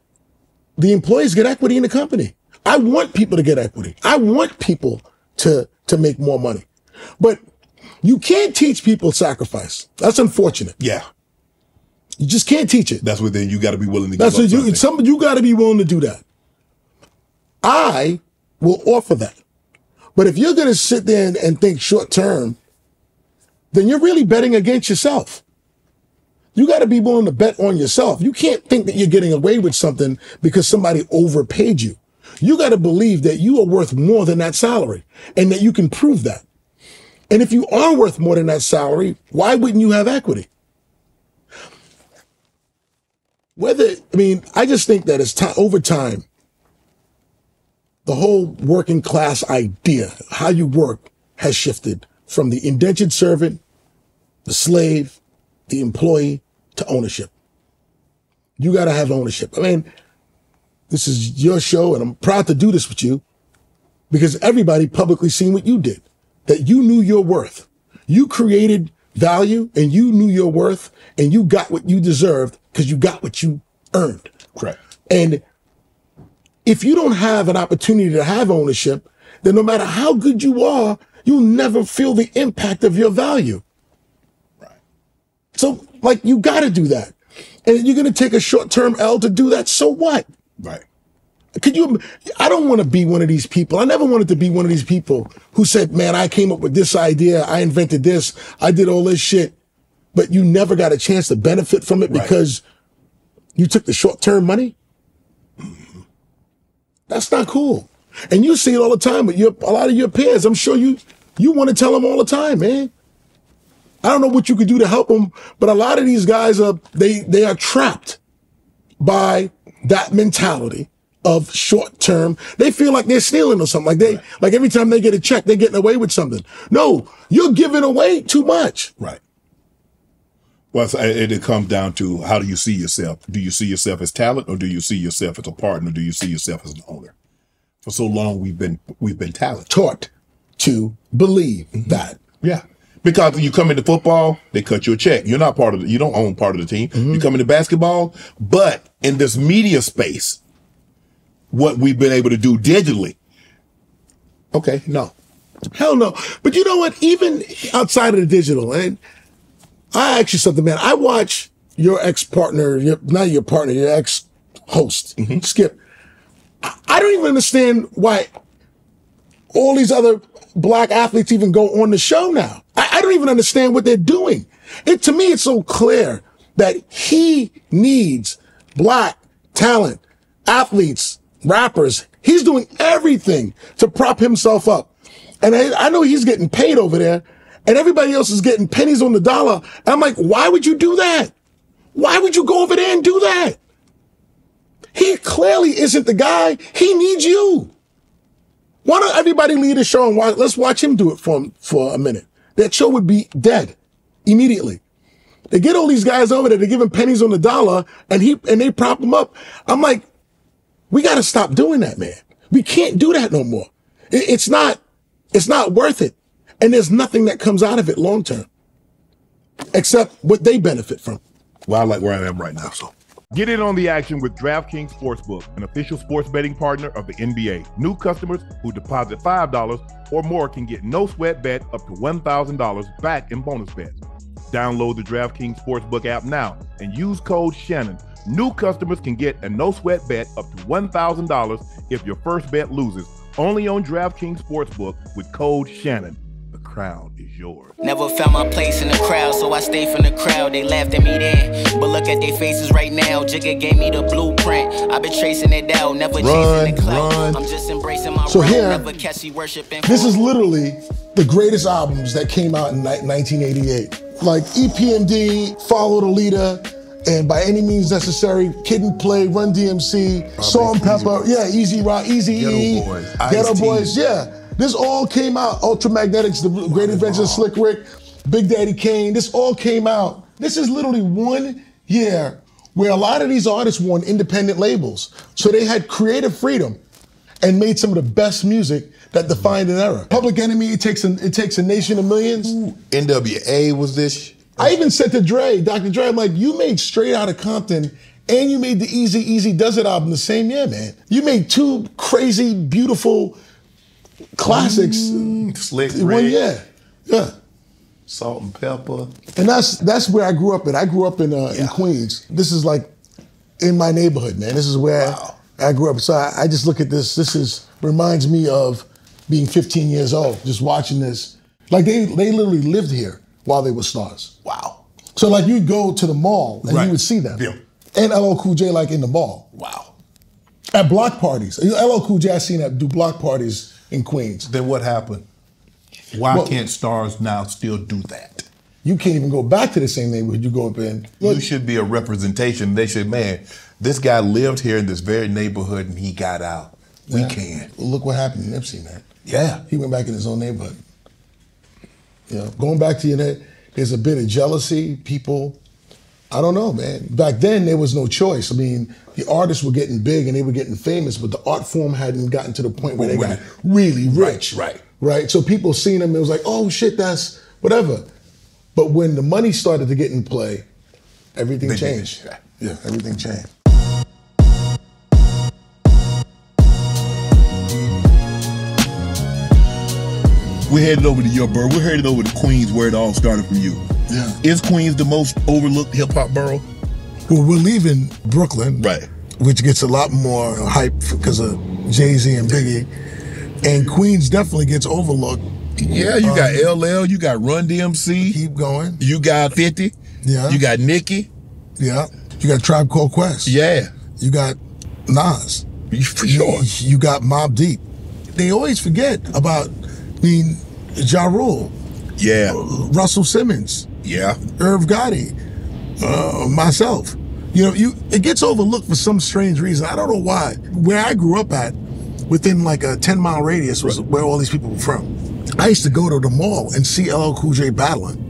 the employees get equity in the company. I want people to get equity. I want people to, to make more money. But you can't teach people sacrifice. That's unfortunate. Yeah. You just can't teach it. That's what then you got to be willing to That's what you, something. some, you got to be willing to do that. I will offer that. But if you're going to sit there and, and think short term, then you're really betting against yourself. You got to be willing to bet on yourself. You can't think that you're getting away with something because somebody overpaid you. You got to believe that you are worth more than that salary and that you can prove that. And if you are worth more than that salary, why wouldn't you have equity? Whether, I mean, I just think that it's time, over time, the whole working class idea, how you work, has shifted from the indentured servant, the slave, the employee to ownership. You got to have ownership. I mean, this is your show, and I'm proud to do this with you because everybody publicly seen what you did, that you knew your worth. You created value and you knew your worth and you got what you deserved because you got what you earned. Correct. And if you don't have an opportunity to have ownership, then no matter how good you are, you'll never feel the impact of your value. Right. So, like, you got to do that. And you're going to take a short term L to do that. So what? Right. Could you? I don't want to be one of these people. I never wanted to be one of these people who said, "Man, I came up with this idea. I invented this. I did all this shit," but you never got a chance to benefit from it Right. because you took the short term money. That's not cool. And you see it all the time with your a lot of your peers. I'm sure you you want to tell them all the time, man. I don't know what you could do to help them, but a lot of these guys are they they are trapped by that mentality of short term. They feel like they're stealing or something. Like they like every time they get a check, they're getting away with something. No, you're giving away too much. Right. Well, it, it comes down to how do you see yourself? Do you see yourself as talent, or do you see yourself as a partner? Do you see yourself as an owner? For so long, we've been we've been talent. Taught to believe that. Yeah. Because you come into football, they cut you a check. You're not part of the, you don't own part of the team. Mm-hmm. You come into basketball, but in this media space, what we've been able to do digitally. Okay, no. Hell no. But you know what? Even outside of the digital, and I ask you something, man. I watch your ex partner, your, not your partner, your ex host, mm-hmm. Skip. I, I don't even understand why all these other black athletes even go on the show now. I, I don't even understand what they're doing. It to me, it's so clear that he needs black talent, athletes, rappers. He's doing everything to prop himself up. And I, I know he's getting paid over there, and everybody else is getting pennies on the dollar. And I'm like, why would you do that? Why would you go over there and do that? He clearly isn't the guy. He needs you. Why don't everybody leave the show and watch, let's watch him do it for for a minute. That show would be dead immediately. They get all these guys over there, they give him pennies on the dollar, and he and they prop him up. I'm like, we got to stop doing that, man. We can't do that no more. It's not, it's not worth it, and there's nothing that comes out of it long term, except what they benefit from. Well, I like where I am right now. So get in on the action with DraftKings Sportsbook, an official sports betting partner of the NBA. New customers who deposit $5 or more can get no sweat bet up to $1,000 back in bonus bets. Download the DraftKings Sportsbook app now and use code Shannon. New customers can get a no sweat bet up to $1,000 if your first bet loses. Only on DraftKings Sportsbook with code Shannon. The crowd is yours. Never found my place in the crowd, so I stay from the crowd. They laughed at me then, but look at their faces right now. Jigga gave me the blueprint. I've been tracing it out, never Run, chasing the clout. run. I'm just embracing my So role, here, never catch me worshiping. This is literally the greatest albums that came out in 1988. Like EPMD, Follow the Leader, and by any means necessary, Kid and Play, Run DMC, Salt-N-Pepa, yeah, Easy Rock, Easy Ghetto E, Boys, Ghetto. Boys, yeah. This all came out. Ultramagnetics, The Great Adventures of Slick Rick, Big Daddy Kane. This all came out. This is literally one year where a lot of these artists were on independent labels, so they had creative freedom and made some of the best music that defined an era. Public Enemy, it takes a, it takes a nation of millions. NWA was this. I even said to Dre, Dr. Dre, I'm like, you made Straight Out of Compton and you made the Easy Easy Does It album the same year, man. You made two crazy, beautiful classics Slick one Rick, year. Yeah. Salt-N-Pepa. And that's that's where I grew up in. I grew up in uh, in Queens. This is like in my neighborhood, man. This is where I grew up. So I, I just look at this. This is reminds me of being 15 years old, just watching this. Like they they literally lived here while they were stars. Wow. So like you'd go to the mall and Right. you would see them. Yeah. And LL Cool J like in the mall. Wow. At block parties. LL Cool J I seen at do block parties in Queens. Then what happened? Why Well- can't stars now still do that? You can't even go back to the same neighborhood you go up in. You should be a representation. They should, man, this guy lived here in this very neighborhood and he got out. We Yeah. can. Look what happened to Nipsey, man. Yeah. He went back in his own neighborhood. You know, going back to your net, there's a bit of jealousy. People, I don't know, man. Back then there was no choice. I mean, the artists were getting big and they were getting famous, but the art form hadn't gotten to the point where they got really rich. right. Right. Right. So people seen them, it was like, oh shit, that's whatever. But when the money started to get in play, everything They changed. Yeah, everything changed. We're headed over to your borough. We're headed over to Queens, where it all started for you. Yeah. Is Queens the most overlooked hip hop borough? Well, we're leaving Brooklyn, Right. which gets a lot more hype because of Jay Z and Biggie, and Queens definitely gets overlooked. Yeah, you got um, LL, you got Run DMC, Keep going, you got 50, Yeah. you got Nicki. yeah. You got Tribe Called Quest, Yeah, You got Nas, for sure. You, you got Mobb Deep. They always forget about, mean, Ja Rule, Yeah, Russell Simmons, yeah. Irv Gotti, uh, myself. You know, you it gets overlooked for some strange reason. I don't know why. Where I grew up at, within like a 10 mile radius, was where all these people were from. I used to go to the mall and see LL Cool J battling.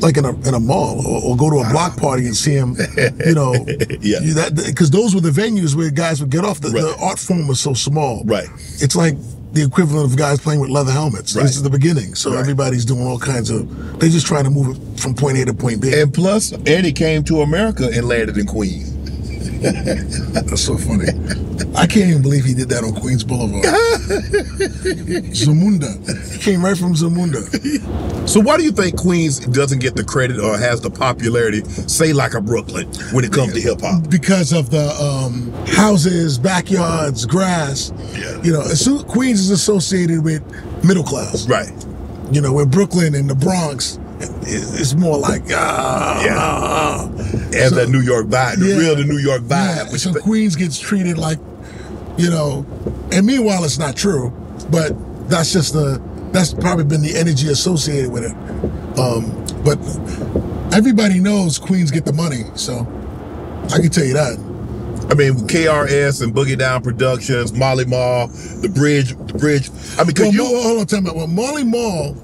Like in a in a mall, or, or go to a block party and see him, you know, Yeah. because those were the venues where guys would get off. The, the art form was so small, Right. It's like the equivalent of guys playing with leather helmets. Right. This is the beginning, so Right. everybody's doing all kinds of. They're just trying to move it from point A to point B. And plus, Eddie came to America and landed in Queens. That's so funny. I can't even believe he did that on Queens Boulevard. Zamunda. He came right from Zamunda. So why do you think Queens doesn't get the credit or has the popularity, say like a Brooklyn, when it comes to hip hop? Because of the um, houses, backyards, grass. Yeah. You know, as soon, Queens is associated with middle class. Right. You know, where Brooklyn and the Bronx, it's more like, ah. Yeah. ah, ah. Has So- that New York vibe, the Yeah. real the New York vibe. which so Queens gets treated like, you know, and meanwhile it's not true, but that's just the that's probably been the energy associated with it. Um, but everybody knows Queens get the money, so I can tell you that. I mean, KRS and Boogie Down Productions, Marley Marl, the Bridge, the Bridge. I mean, Well, you? Hold on, time out. Well, Marley Marl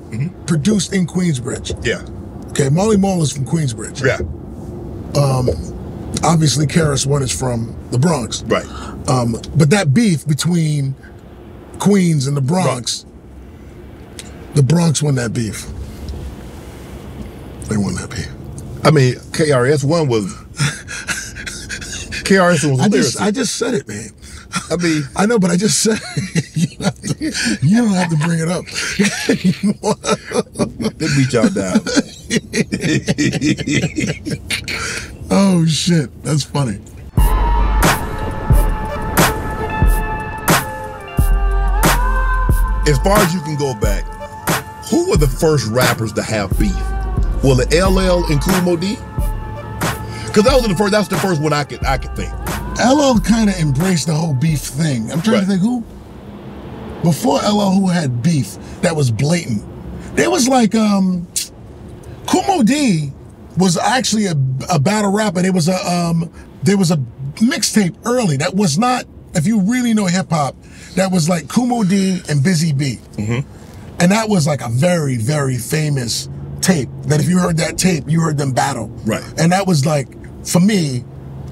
produced in Queensbridge. yeah, Okay, Marley Marl is from Queensbridge. yeah, Um, obviously, KRS One is from the Bronx. right. Um, but that beef between Queens and the Bronx, the Bronx won that beef. They won that beef. I mean, KRS One was KRS One was I just, I just said it, man. I mean, I know, but I just said it. You, don't have to, you don't have to bring it up. they beat y'all down. oh shit, that's funny. As far as you can go back, who were the first rappers to have beef? Well, it LL and Kool Moe Dee? Because that was the first. That's the first one I could I could think. LL kind of embraced the whole beef thing. I'm trying to think who before LL who had beef that was blatant. There was like um Kool Moe Dee was actually a, a battle rapper. There was a um there was a mixtape early that was not if you really know hip hop that was like Kool Moe Dee and Busy Bee. And that was like a very very famous tape that if you heard that tape you heard them battle. Right. And that was like for me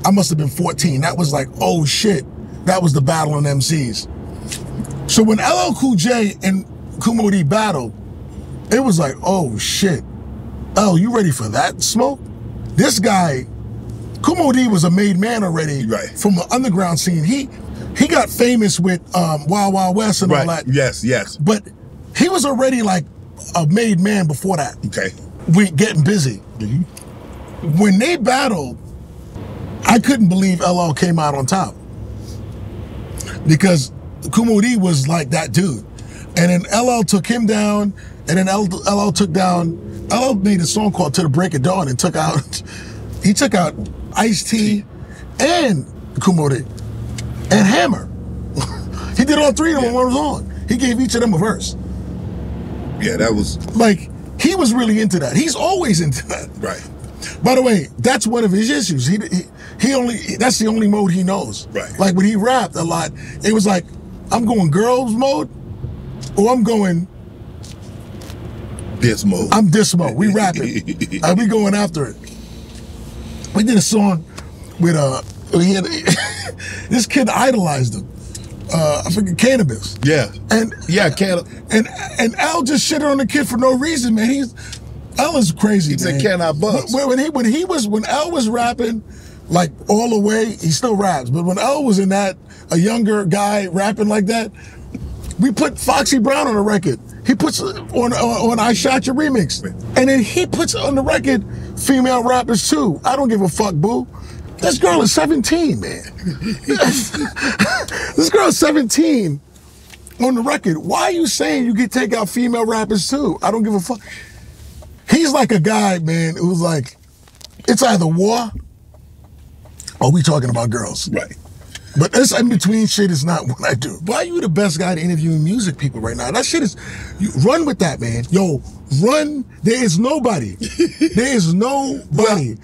I must have been 14. That was like, oh shit, that was the battle on MCs. So when LL Cool J and Kool Moe Dee battled, it was like, oh shit. Oh, you ready for that smoke? This guy, Kool Moe Dee was a made man already Right. from the underground scene. He he got famous with um, Wild Wild West and all Right. that. Yes. Yes. But he was already like a made man before that. Okay. We getting busy. When they battled, I couldn't believe LL came out on top because Kool Moe Dee was like that dude, and then LL took him down, and then LL took down. LL made a song called "To the Break of Dawn" and took out. He took out Ice T and Kool Moe Dee and Hammer. he did all three of them on one song. He gave each of them a verse. Yeah, that was Like he was really into that. He's always into that. right. By the way, that's one of his issues. He he, he only that's the only mode he knows. Right. Like when he rapped a lot, it was like I'm going girls mode, or I'm going This mode. I'm this mode. We rapping. uh, we going after it. We did a song with uh he had this kid idolized him. Uh, I forget Canibus. yeah. And Yeah. Can and and Al just shitted on the kid for no reason, man. He's Al is crazy. He said. "Can I buzz?" When, when he when he was when Al was rapping, like all the way, he still raps. But when Al was in that, a younger guy rapping like that, we put Foxy Brown on a record. He puts uh, on on, on I Shot Your remix, and then he puts on the record female rappers too. I don't give a fuck, boo. This girl is 17, man. this girl is 17 on the record. Why are you saying you can take out female rappers too? I don't give a fuck. He's like a guy, man, who's like, it's either war or we talking about girls. right. But this in between shit is not what I do. Why are you the best guy to interview music people right now? That shit is, you run with that, man. Yo, run. There is nobody. there is nobody.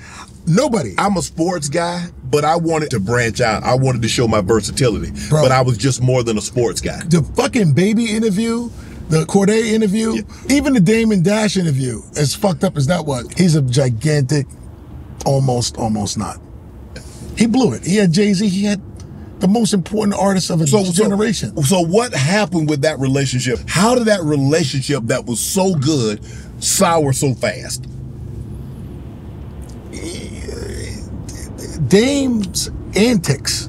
nobody. I'm a sports guy, but I wanted to branch out. I wanted to show my versatility. Bro. But I was just more than a sports guy. the fucking baby interview, the Corday interview, even the Damon Dash interview, as fucked up as that was, he's a gigantic, almost, almost not. He blew it. He had Jay Z. He had the most important artist of a generation. So, so what happened with that relationship? How did that relationship that was so good sour so fast? Dame's antics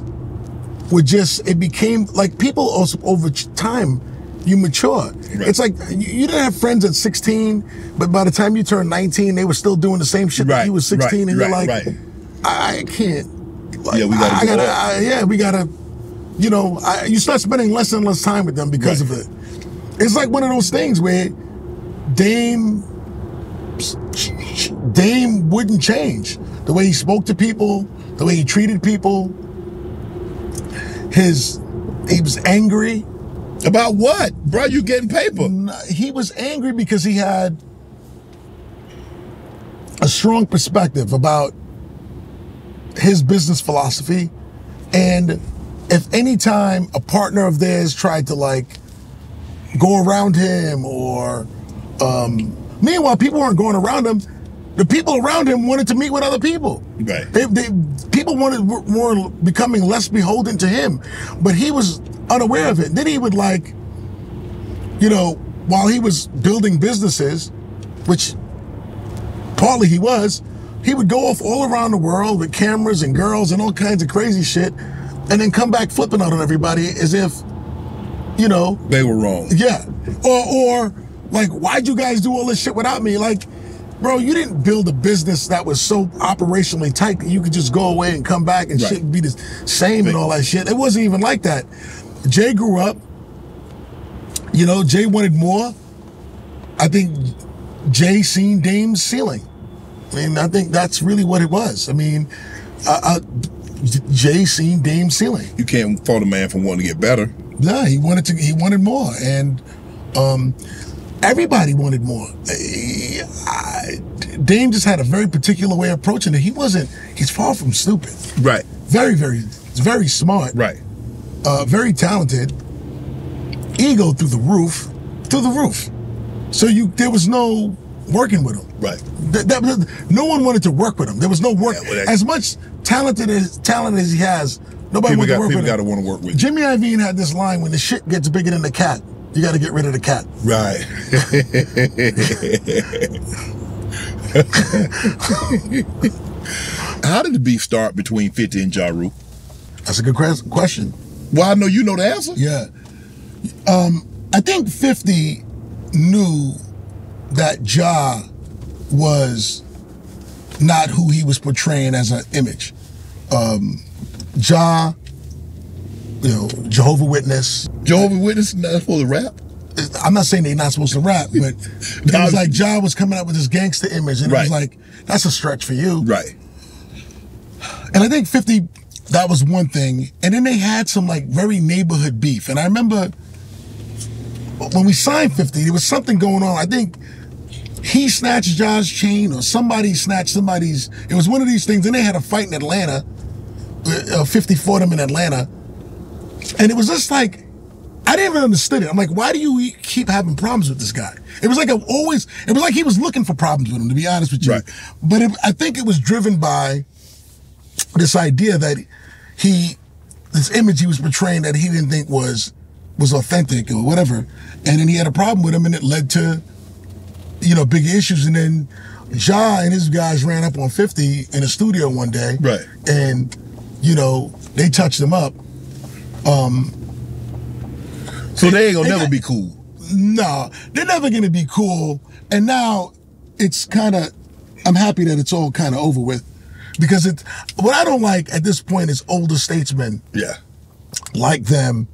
were just, it became like people also over time, you mature. It's like you, you didn't have friends at 16, but by the time you turned 19, they were still doing the same shit that you was 16, right, and you're like, right. I, I can't. Like, Yeah, we gotta I, gotta. I- yeah, we gotta, you know, I, you start spending less and less time with them because Right. of it. It's like one of those things where Dame Dame wouldn't change. The way he spoke to people, the way he treated people, his he was angry. About what? Bro, you getting paper. He was angry because he had a strong perspective about his business philosophy. And if any time a partner of theirs tried to like go around him or um meanwhile people weren't going around him, the people around him wanted to meet with other people. Right. They, they people wanted were, were becoming less beholden to him, but he was unaware of it. Then he would like, you know, while he was building businesses, which partly he was, he would go off all around the world with cameras and girls and all kinds of crazy shit, and then come back flipping out on everybody as if, you know, They were wrong. yeah. Or or like, why'd you guys do all this shit without me? Like, bro, you didn't build a business that was so operationally tight that you could just go away and come back and Right. shit be the same and all that shit. It wasn't even like that. Jay grew up. You know, Jay wanted more. I think Jay seen Dame's ceiling. I mean, I think that's really what it was. I mean, uh, uh, Jay seen Dame's ceiling. You can't fault a man for wanting to get better. Nah, he wanted to. He wanted more, and um, everybody wanted more. I- Dame just had a very particular way of approaching it. He wasn't. He's far from stupid. Right. Very, very, very smart. Right. Uh, very talented. Ego through the roof, through the roof. So you, there was no working with him. Right. That, that- no one wanted to work with him. There was no work. well, as much talented as talent as he has, nobody People wanted got to work people with him. got to want to work with. Jimmy Iovine had this line: "When the shit gets bigger than the cat, you got to get rid of the cat." Right. How did the beef start between 50 and Ja Rule? That's a good question. Well, I know you know the answer. Yeah. Um, I think 50 knew that Ja was not who he was portraying as an image. Um, ja, you know, Jehovah Witness. Jehovah Witness not supposed to rap. I'm not saying they're not supposed to rap, but it was like Ja was coming up with this gangster image, and it was like, that's a stretch for you. Right. And I think 50, that was one thing. And then they had some like very neighborhood beef. And I remember when we signed 50, there was something going on. I think he snatched John's chain or somebody snatched somebody's. It was one of these things. And they had a fight in Atlanta. Uh, 50 fought him in Atlanta. And it was just like, I didn't even understand it. I'm like, why do you keep having problems with this guy? It was like I always, it was like he was looking for problems with him, to be honest with you. Right. But it, I think it was driven by this idea that he, this image he was portraying that he didn't think was was authentic or whatever, and then he had a problem with him, and it led to, you know, big issues. And then Ja and his guys ran up on 50 in a studio one day, Right. And you know they touched him up. Um, So they ain't gonna never got- be cool. no, they're never gonna be cool. And now it's kind of, I'm happy that it's all kind of over with, because it. What I don't like at this point is older statesmen Yeah. like them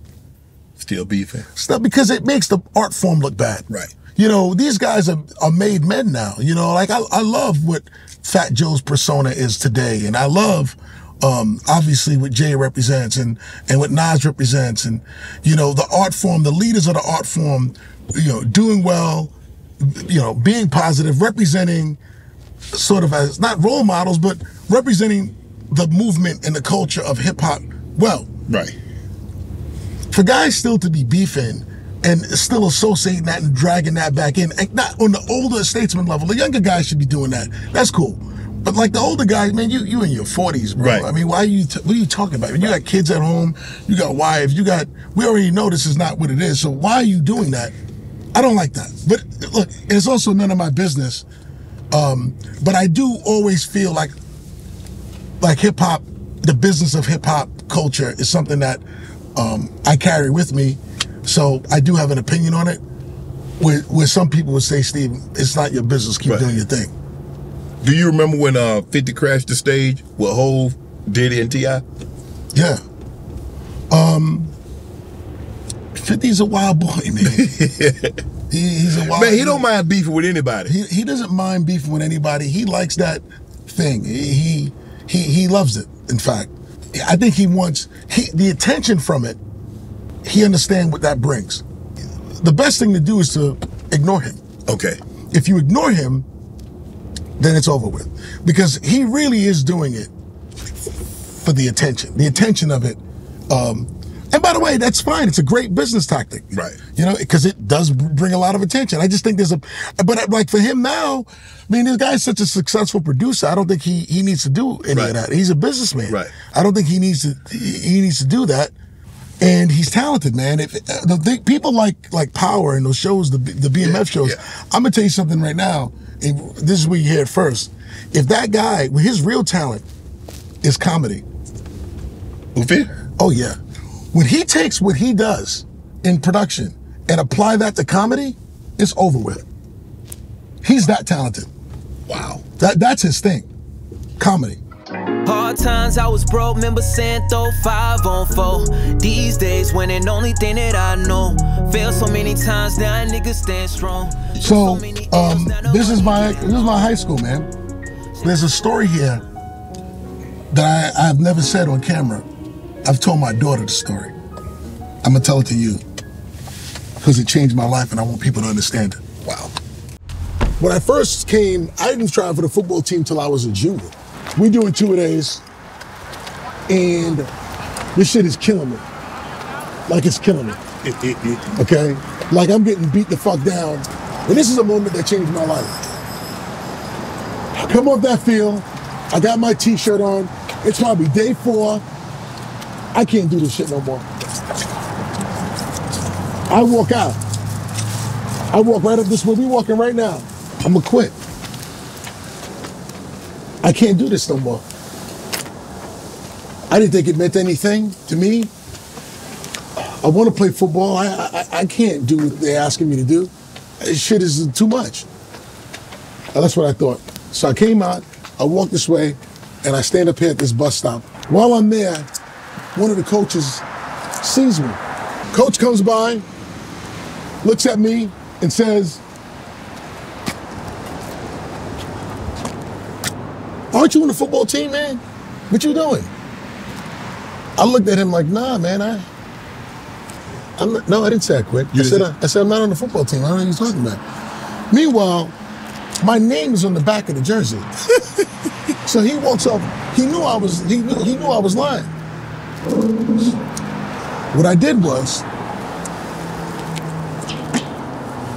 Still beefing. stuff because it makes the art form look bad. Right. You know, these guys are, are made men now. You know, like I, I love what Fat Joe's persona is today. And I love um, obviously what Jay represents and, and what Nas represents and, you know, the art form, the leaders of the art form, you know, doing well, you know, being positive, representing sort of as not role models, but representing the movement and the culture of hip hop well Right. for guys still to be beefing and still associating that and dragging that back in, and not on the older statesman level. The younger guys should be doing that. That's cool. But like the older guys, man, you you in your forties, bro. Right. I mean, why are you? T- what are you talking about? You got kids at home. You got wives. You got. We already know this is not what it is. So why are you doing that? I don't like that. But look, it's also none of my business. Um, but I do always feel like like hip hop, the business of hip hop culture is something that um, I carry with me. So I do have an opinion on it. Where, where some people would say, Steve, it's not your business. Keep Right. doing your thing. Do you remember when uh 50 crashed the stage with Hove, Diddy, and T.I.? Yeah. Um, 50's a wild boy, man. he, he's a wild Man, he don't mind beefing with anybody. He, he doesn't mind beefing with anybody. He likes that thing. He he he loves it. In fact, I think he wants he the attention from it. He understands what that brings. The best thing to do is to ignore him. Okay. If you ignore him, then it's over with, because he really is doing it for the attention. The attention of it. Um, and by the way, that's fine. It's a great business tactic. Right. You know, because it does bring a lot of attention. I just think there's a, but like for him now, I mean, this guy's such a successful producer. I don't think he he needs to do any Right. of that. He's a businessman. Right. I don't think he needs to he needs to do that. And he's talented, man. If uh, the thing, people like like Power and those shows, the the BMF shows. yeah. I'm gonna tell you something right now. And this is where you hear it first. If that guy, his real talent is comedy. Ufi? Oh yeah. When he takes what he does in production and apply that to comedy, it's over with. He's that talented. Wow. That that's his thing. Comedy. Hard times, I was broke, remember saying throw five on four. These days, winning, only thing that I know. Failed so many times, now niggas stand strong. So, um, this is my this is my high school, man. There's a story here that I, I've never said on camera. I've told my daughter the story. I'm gonna tell it to you because it changed my life, and I want people to understand it. Wow. When I first came, I didn't try for the football team till I was a junior. We doing two days, and this shit is killing me. Like it's killing me. Okay? Like I'm getting beat the fuck down. And this is a moment that changed my life. I come off that field, I got my t-shirt on. It's probably day four. I can't do this shit no more. I walk out. I walk right up this way. We walking right now. I'm gonna quit. I can't do this no more. I didn't think it meant anything to me. I want to play football. I, I I can't do what they're asking me to do. Shit is too much. That's what I thought. So I came out. I walk this way, and I stand up here at this bus stop. While I'm there, one of the coaches sees me. Coach comes by, looks at me, and says, Aren't you on the football team, man? What you doing? I looked at him like, nah, man, I I'm not, no, I didn't say I quit. I said, I, I said I'm not on the football team. I don't know what you're talking about. Meanwhile, my name is on the back of the jersey. so he walks up. He knew I was. He knew, he knew I was lying. What I did was,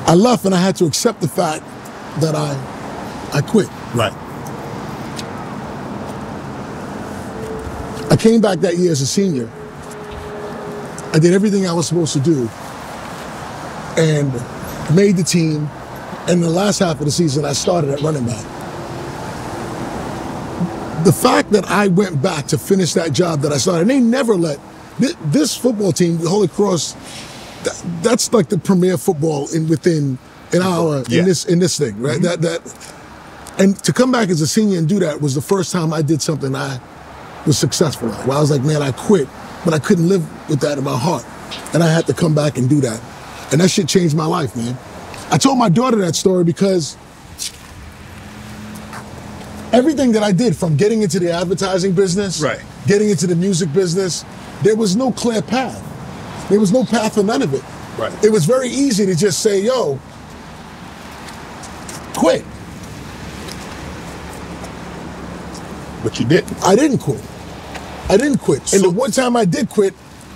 I left and I had to accept the fact that I, I quit. Right. I came back that year as a senior. I did everything I was supposed to do and made the team. And the last half of the season, I started at running back. The fact that I went back to finish that job that I started, and they never let thi- this football team, the Holy Cross, that, that's like the premier football in within an hour Yeah. in this in this thing, right? Mm-hmm. That that, and to come back as a senior and do that was the first time I did something I was successful at. Where I was like, man, I quit, but I couldn't live with that in my heart, and I had to come back and do that, and that shit changed my life, man. I told my daughter that story because everything that I did from getting into the advertising business, Right. getting into the music business, there was no clear path. There was no path for none of it. Right. It was very easy to just say, yo, quit. But you didn't. I didn't quit. I didn't quit. And the one time I did quit,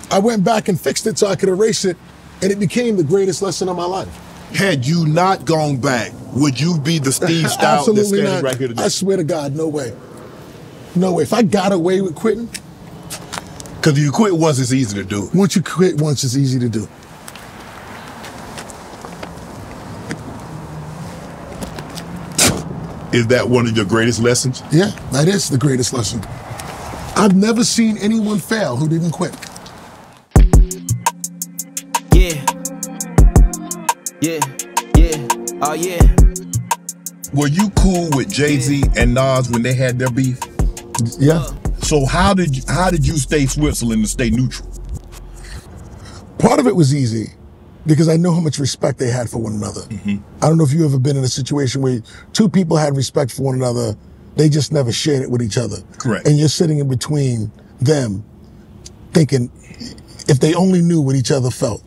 I went back and fixed it so I could erase it, and it became the greatest lesson of my life. Had you not gone back, would you be the Steve Stoute that's standing not. right here today? I swear to God, no way. No way. If I got away with quitting, Because you quit once, it's easy to do. once you quit once, it's easy to do. Is that one of your greatest lessons? Yeah, that is the greatest lesson. I've never seen anyone fail who didn't quit. Yeah. Yeah. Yeah. Oh, yeah. Were you cool with Jay Z and Nas when they had their beef? Yeah. So how did you, how did you stay Switzerland and stay neutral? Part of it was easy because I know how much respect they had for one another. Mm-hmm. I don't know if you ever been in a situation where two people had respect for one another, they just never shared it with each other. Correct. And you're sitting in between them thinking if they only knew what each other felt,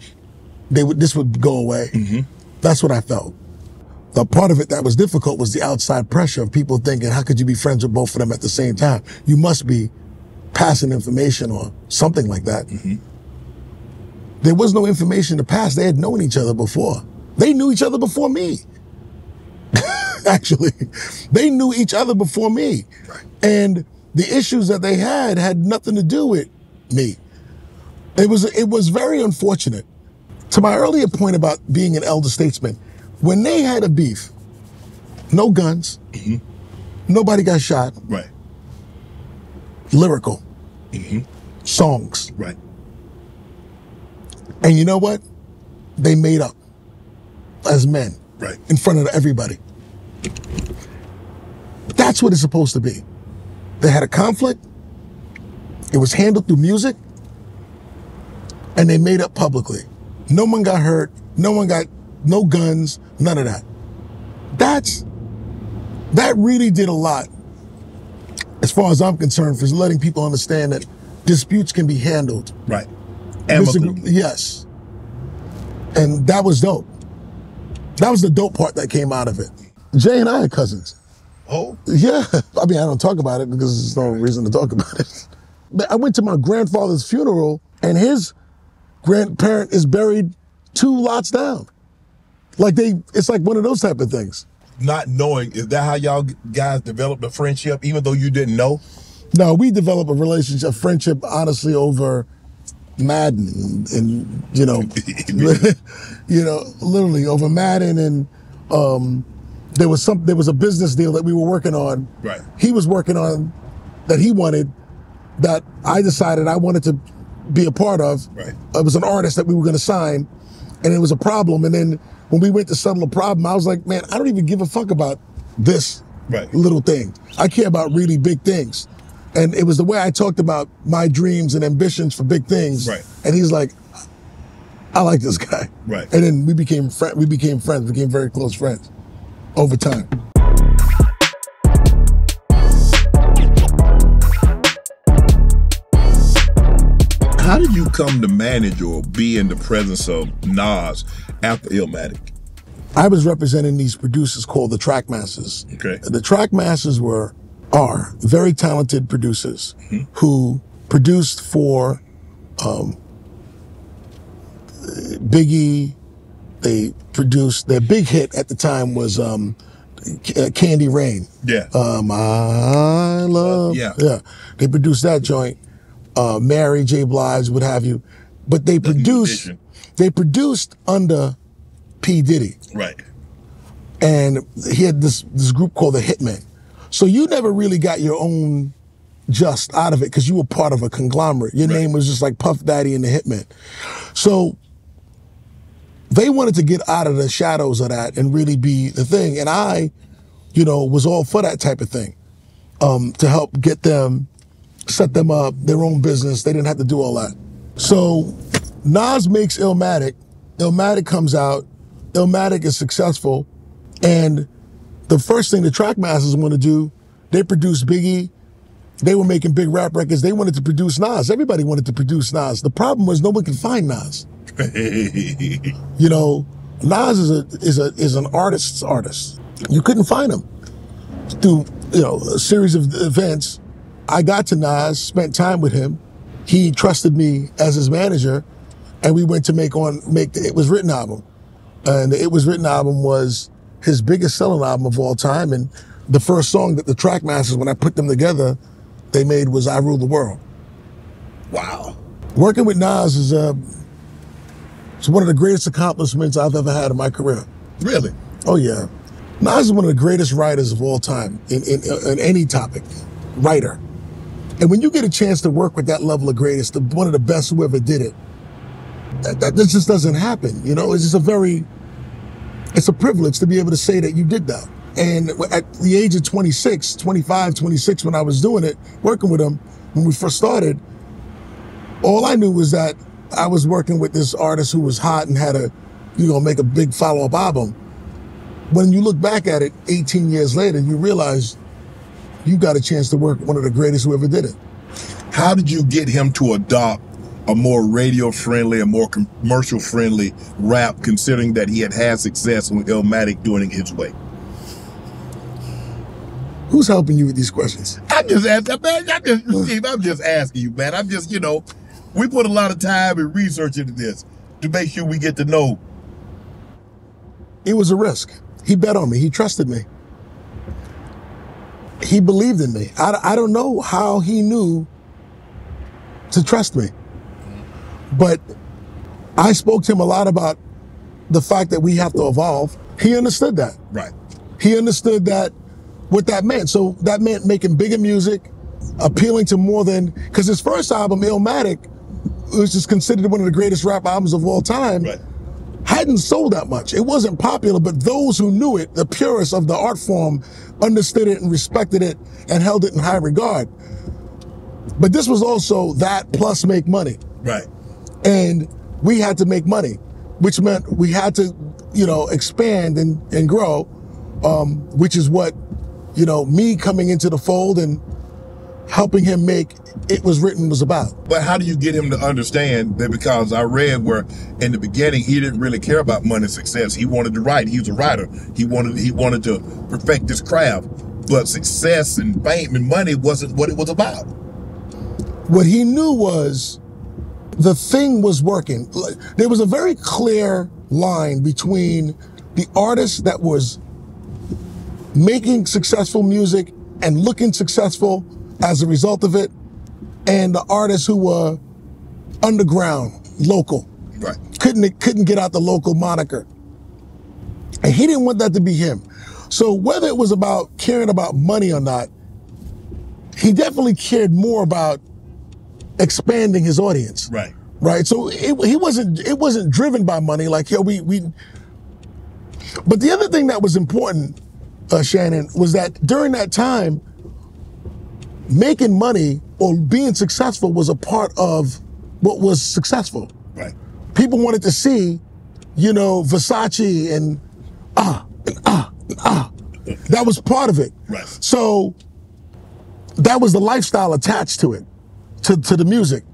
they would this would go away. Mm-hmm. That's what I felt. The part of it that was difficult was the outside pressure of people thinking, how could you be friends with both of them at the same time? You must be passing information or something like that. Mm-hmm. There was no information to pass. They had known each other before. They knew each other before me. Actually, they knew each other before me. And the issues that they had had nothing to do with me. It was it was very unfortunate. To my earlier point about being an elder statesman, when they had a beef, no guns, mm-hmm. nobody got shot, Right. lyrical, mm-hmm. songs. Right. And you know what? They made up as men Right. in front of everybody. That's what it's supposed to be. They had a conflict. It was handled through music, and they made up publicly. No one got hurt. No one got no guns. None of that. That's that really did a lot, as far as I'm concerned, for letting people understand that disputes can be handled. Right. Disagree- yes. And that was dope. That was the dope part that came out of it. Jay and I are cousins. Oh, Yeah. I mean, I don't talk about it because there's no reason to talk about it. But I went to my grandfather's funeral and his grandparent is buried two lots down. Like they, it's like one of those type of things. not knowing is that how y'all guys developed a friendship, even though you didn't know? No, we developed a relationship, friendship, honestly, over Madden and, and you know, you know, literally over Madden and um, there was some, there was a business deal that we were working on. Right. He was working on that he wanted that I decided I wanted to be a part of. Right. It was an artist that we were going to sign, and it was a problem. And then when we went to settle the problem, I was like, man, I don't even give a fuck about this Right. little thing. I care about really big things. And it was the way I talked about my dreams and ambitions for big things. Right. And he's like, I like this guy. Right. And then we became friend. We became friends. Became very close friends over time. How did you come to manage or be in the presence of Nas after Illmatic? I was representing these producers called the Trackmasters. Okay. The Trackmasters were are very talented producers who produced for um, Biggie. They produced their big hit at the time was um, C- uh, Candy Rain. Yeah. Um, I love. Yeah. Yeah. They produced that joint. Uh, Mary J. Blige, what have you. But they produced. They produced under P Diddy Right. and he had this this group called the Hitmen. So you never really got your own just out of it because you were part of a conglomerate. Your name was just like Puff Daddy and the Hitmen. So they wanted to get out of the shadows of that and really be the thing. And I, you know, was all for that type of thing um, to help get them, set them up, their own business. They didn't have to do all that. So Nas makes Illmatic. Illmatic comes out. Illmatic is successful. And the first thing the Trackmasters want to do, they produced Biggie. They were making big rap records. They wanted to produce Nas. Everybody wanted to produce Nas. The problem was no one could find Nas. You know, Nas is a is a is an artist's artist. You couldn't find him through you know a series of events. I got to Nas, spent time with him. He trusted me as his manager, and we went to make on make the It Was Written album. And the It Was Written album was his biggest selling album of all time. And the first song that the Trackmasters, when I put them together, they made was "I Rule the World." Wow. Working with Nas is uh, it's one of the greatest accomplishments I've ever had in my career. Really? Oh yeah, Nas is one of the greatest writers of all time in, in, in any topic, writer. And when you get a chance to work with that level of greatest, the, one of the best who ever did it, that, that this just doesn't happen. You know, it's just a very, it's a privilege to be able to say that you did that. And at the age of 26, 25, 26, when I was doing it, working with him, when we first started, all I knew was that I was working with this artist who was hot and had a, you know, make a big follow-up album. When you look back at it 18 years later, you realize you got a chance to work with one of the greatest who ever did it. How did you get him to adopt a more radio friendly, a more commercial friendly rap, considering that he had had success with Illmatic doing it his way? Who's helping you with these questions? I'm just asking, man. I'm just, Steve, I'm just asking you, man. I'm just, you know, we put a lot of time and research into this to make sure we get to know. It was a risk. He bet on me. He trusted me. He believed in me. I, I don't know how he knew to trust me. But I spoke to him a lot about the fact that we have to evolve. He understood that. Right. He understood that what that meant. So that meant making bigger music, appealing to more than because his first album, Illmatic, which is considered one of the greatest rap albums of all time, Right. hadn't sold that much. It wasn't popular, but those who knew it, the purists of the art form, understood it and respected it and held it in high regard. But this was also that plus make money. Right. And we had to make money, which meant we had to, you know, expand and, and grow, um, which is what, you know, me coming into the fold and helping him make it was written was about. But how do you get him to understand that? Because I read where in the beginning he didn't really care about money success. He wanted to write. He was a writer. He wanted he wanted to perfect his craft. But success and fame and money wasn't what it was about. What he knew was the thing was working. There was a very clear line between the artist that was making successful music and looking successful as a result of it, and the artists who were underground, local. Right. Couldn't couldn't get out the local moniker. And he didn't want that to be him. So whether it was about caring about money or not, he definitely cared more about expanding his audience. Right. Right. So it, he wasn't it wasn't driven by money. Like yo, we we. But the other thing that was important, uh, Shannon, was that during that time, making money or being successful was a part of what was successful. Right. People wanted to see, you know, Versace and ah and ah and ah. That was part of it. Right. So that was the lifestyle attached to it, to, to the music.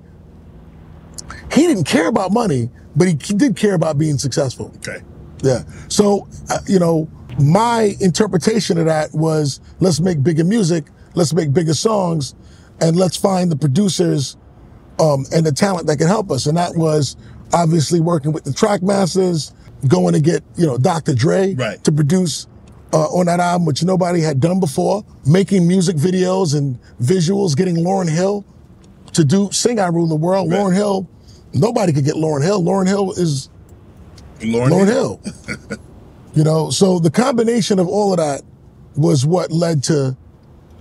He didn't care about money, but he did care about being successful. Okay. Yeah. So, uh, you know, my interpretation of that was let's make bigger music, let's make bigger songs, and let's find the producers um, and the talent that can help us. And that was obviously working with the Trackmasters, going to get, you know, Dr. Dre Right. to produce uh, on that album, which nobody had done before, making music videos and visuals, getting Lauryn Hill to do Sing I Rule the World. Right. Lauryn Hill, nobody could get Lauryn Hill. Lauryn Hill is Lauryn, Lauryn Hill. you know, so the combination of all of that was what led to,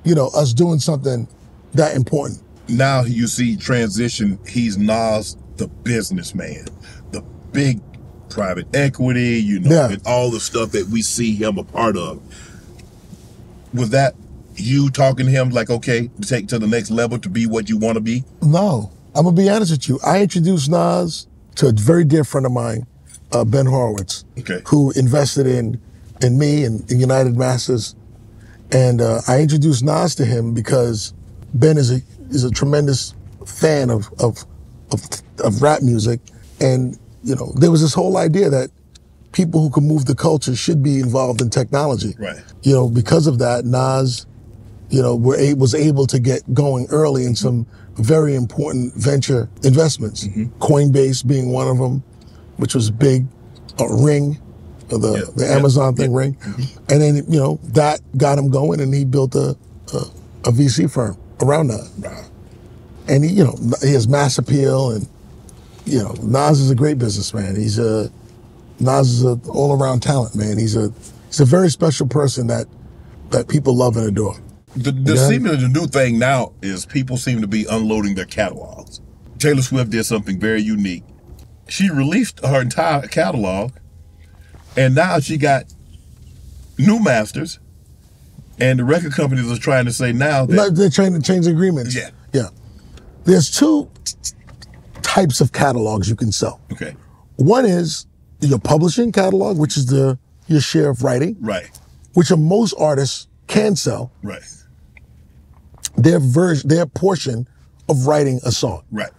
you know, us doing something that important. Now you see transition. He's Nas, the businessman, the big private equity. You know, Yeah. and all the stuff that we see him a part of. Was that you talking to him like, okay, to take to the next level to be what you want to be? No, I'm gonna be honest with you. I introduced Nas to a very dear friend of mine, uh, Ben Horowitz, Okay. who invested in in me and in United Masters, and uh, I introduced Nas to him because Ben is a is a tremendous fan of of of, of rap music, and you know there was this whole idea that people who can move the culture should be involved in technology. Right. You know, because of that, Nas, you know, were a, was able to get going early in some very important venture investments. Coinbase being one of them, which was big. Uh, Ring, uh, the Yeah. the Yeah. Amazon thing, Ring, and then you know that got him going, and he built a a, a VC firm around that. And he, you know, he has mass appeal, and you know, Nas is a great businessman. He's a Nas is an all around talent, man. He's a he's a very special person that that people love and adore. The, the Yeah. seemingly the new thing now is people seem to be unloading their catalogs. Taylor Swift did something very unique. She released her entire catalog, and now she got new masters, and the record companies are trying to say now that They're trying to change agreements. Yeah. Yeah. There's two types of catalogs you can sell. okay, One is your publishing catalog, which is the your share of writing, right, which are most artists can sell right, their version, their portion of writing a song. right,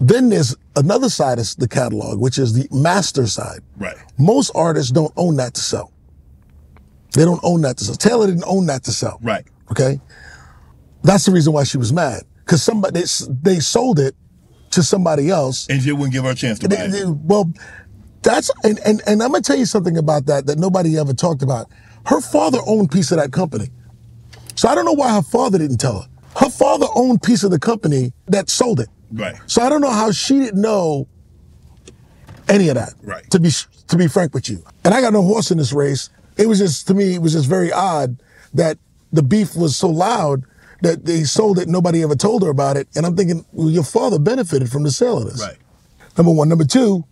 Then there's another side of the catalog, which is the master side. right, Most artists don't own that to sell. They don't own that to sell. Taylor didn't own that to sell. right, Okay. That's the reason why she was mad. Cause somebody, they, they sold it to somebody else. and you wouldn't give her a chance to buy it. well, that's, and, and, and I'm gonna tell you something about that that nobody ever talked about. Her father owned piece of that company. So I don't know why her father didn't tell her. Her father owned piece of the company that sold it. Right, So I don't know how she didn't know any of that. Right. To be to be frank with you, and I got no horse in this race. It was just to me, it was just very odd that the beef was so loud that they sold it. Nobody ever told her about it, and I'm thinking, well, your father benefited from the sale of this. right, Number one. Number two.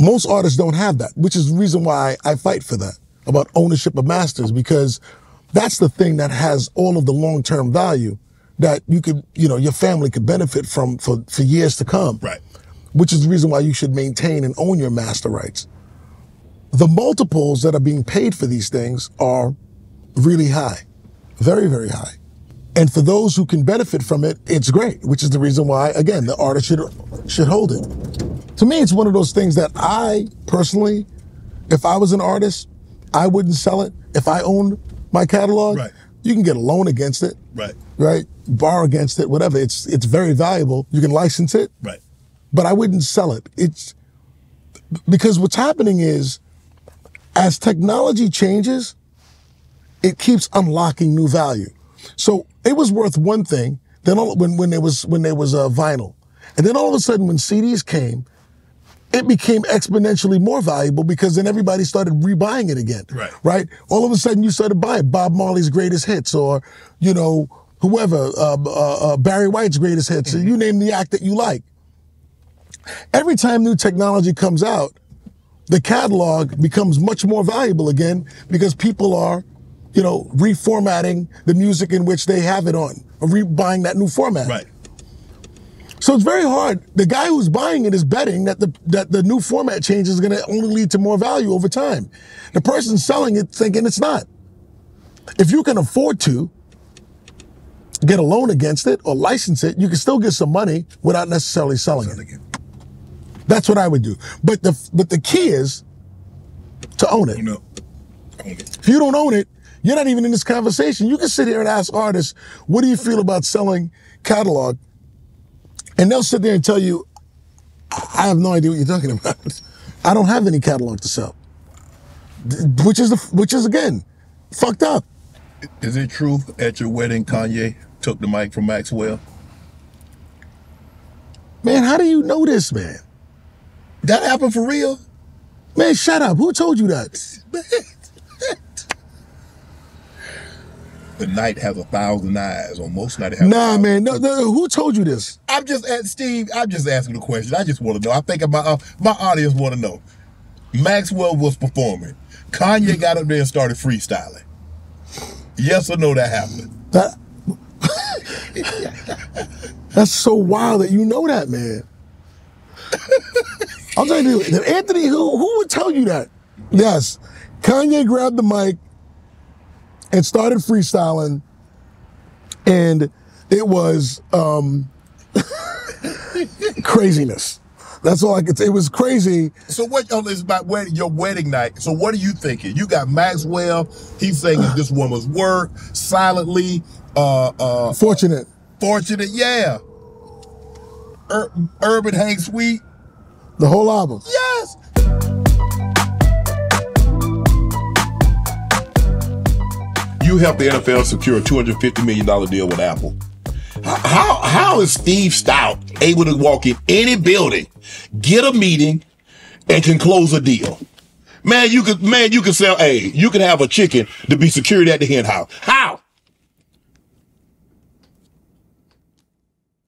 Most artists don't have that, which is the reason why I fight for that about ownership of masters because that's the thing that has all of the long-term value that you could, you know, your family could benefit from for, for years to come. Right. Which is the reason why you should maintain and own your master rights. The multiples that are being paid for these things are really high, very, very high. And for those who can benefit from it, it's great, which is the reason why, again, the artist should, should hold it. To me, it's one of those things that I personally, if I was an artist, I wouldn't sell it. If I owned my catalog, Right. you can get a loan against it, Right. right? Borrow against it, whatever. It's it's very valuable. You can license it, Right. but I wouldn't sell it. It's because what's happening is as technology changes, it keeps unlocking new value. So it was worth one thing. Then all, when when there was when there was uh, vinyl, and then all of a sudden when CDs came, it became exponentially more valuable because then everybody started rebuying it again. Right. Right. All of a sudden you started buying Bob Marley's greatest hits, or you know whoever uh, uh, uh, Barry White's greatest hits. You name the act that you like. Every time new technology comes out, the catalog becomes much more valuable again because people are, you know, reformatting the music in which they have it on, or rebuying that new format. Right. So it's very hard. The guy who's buying it is betting that the that the new format change is going to only lead to more value over time. The person selling it thinking it's not. If you can afford to get a loan against it or license it, you can still get some money without necessarily selling it. Again. That's what I would do. But the but the key is to own it. No. If you don't own it, you're not even in this conversation. You can sit here and ask artists, what do you feel about selling catalog? And they'll sit there and tell you, I have no idea what you're talking about. I don't have any catalog to sell. Which is the, which is again, fucked up. Is it true at your wedding Kanye took the mic from Maxwell? Man, how do you know this, man? That happened for real? Man, shut up. Who told you that? The night has a thousand eyes, or most night have. Nah, man. No, no, who told you this? I'm just at Steve. I'm just asking a question. I just want to know. I think my uh, my audience want to know. Maxwell was performing. Kanye got up there and started freestyling. Yes or no? That happened. That, that's so wild that you know that, man. I'm telling you, Anthony, who who would tell you that? Yes, Kanye grabbed the mic and started freestyling, and it was um, craziness. That's all I could say. It was crazy. So what? Oh, it's about wedding, your wedding night. So what are you thinking? You got Maxwell. He's saying this woman's work silently. Uh, uh, Fortunate. fortunate. Yeah. Ur- Urban Hang Suite. The whole album. Yes. You helped the NFL secure a $250 million deal with Apple. How, how is Steve Stoute able to walk in any building, get a meeting, and can close a deal? Man, you could, man, you could sell, hey, you could have a chicken to be secured at the hen house. How?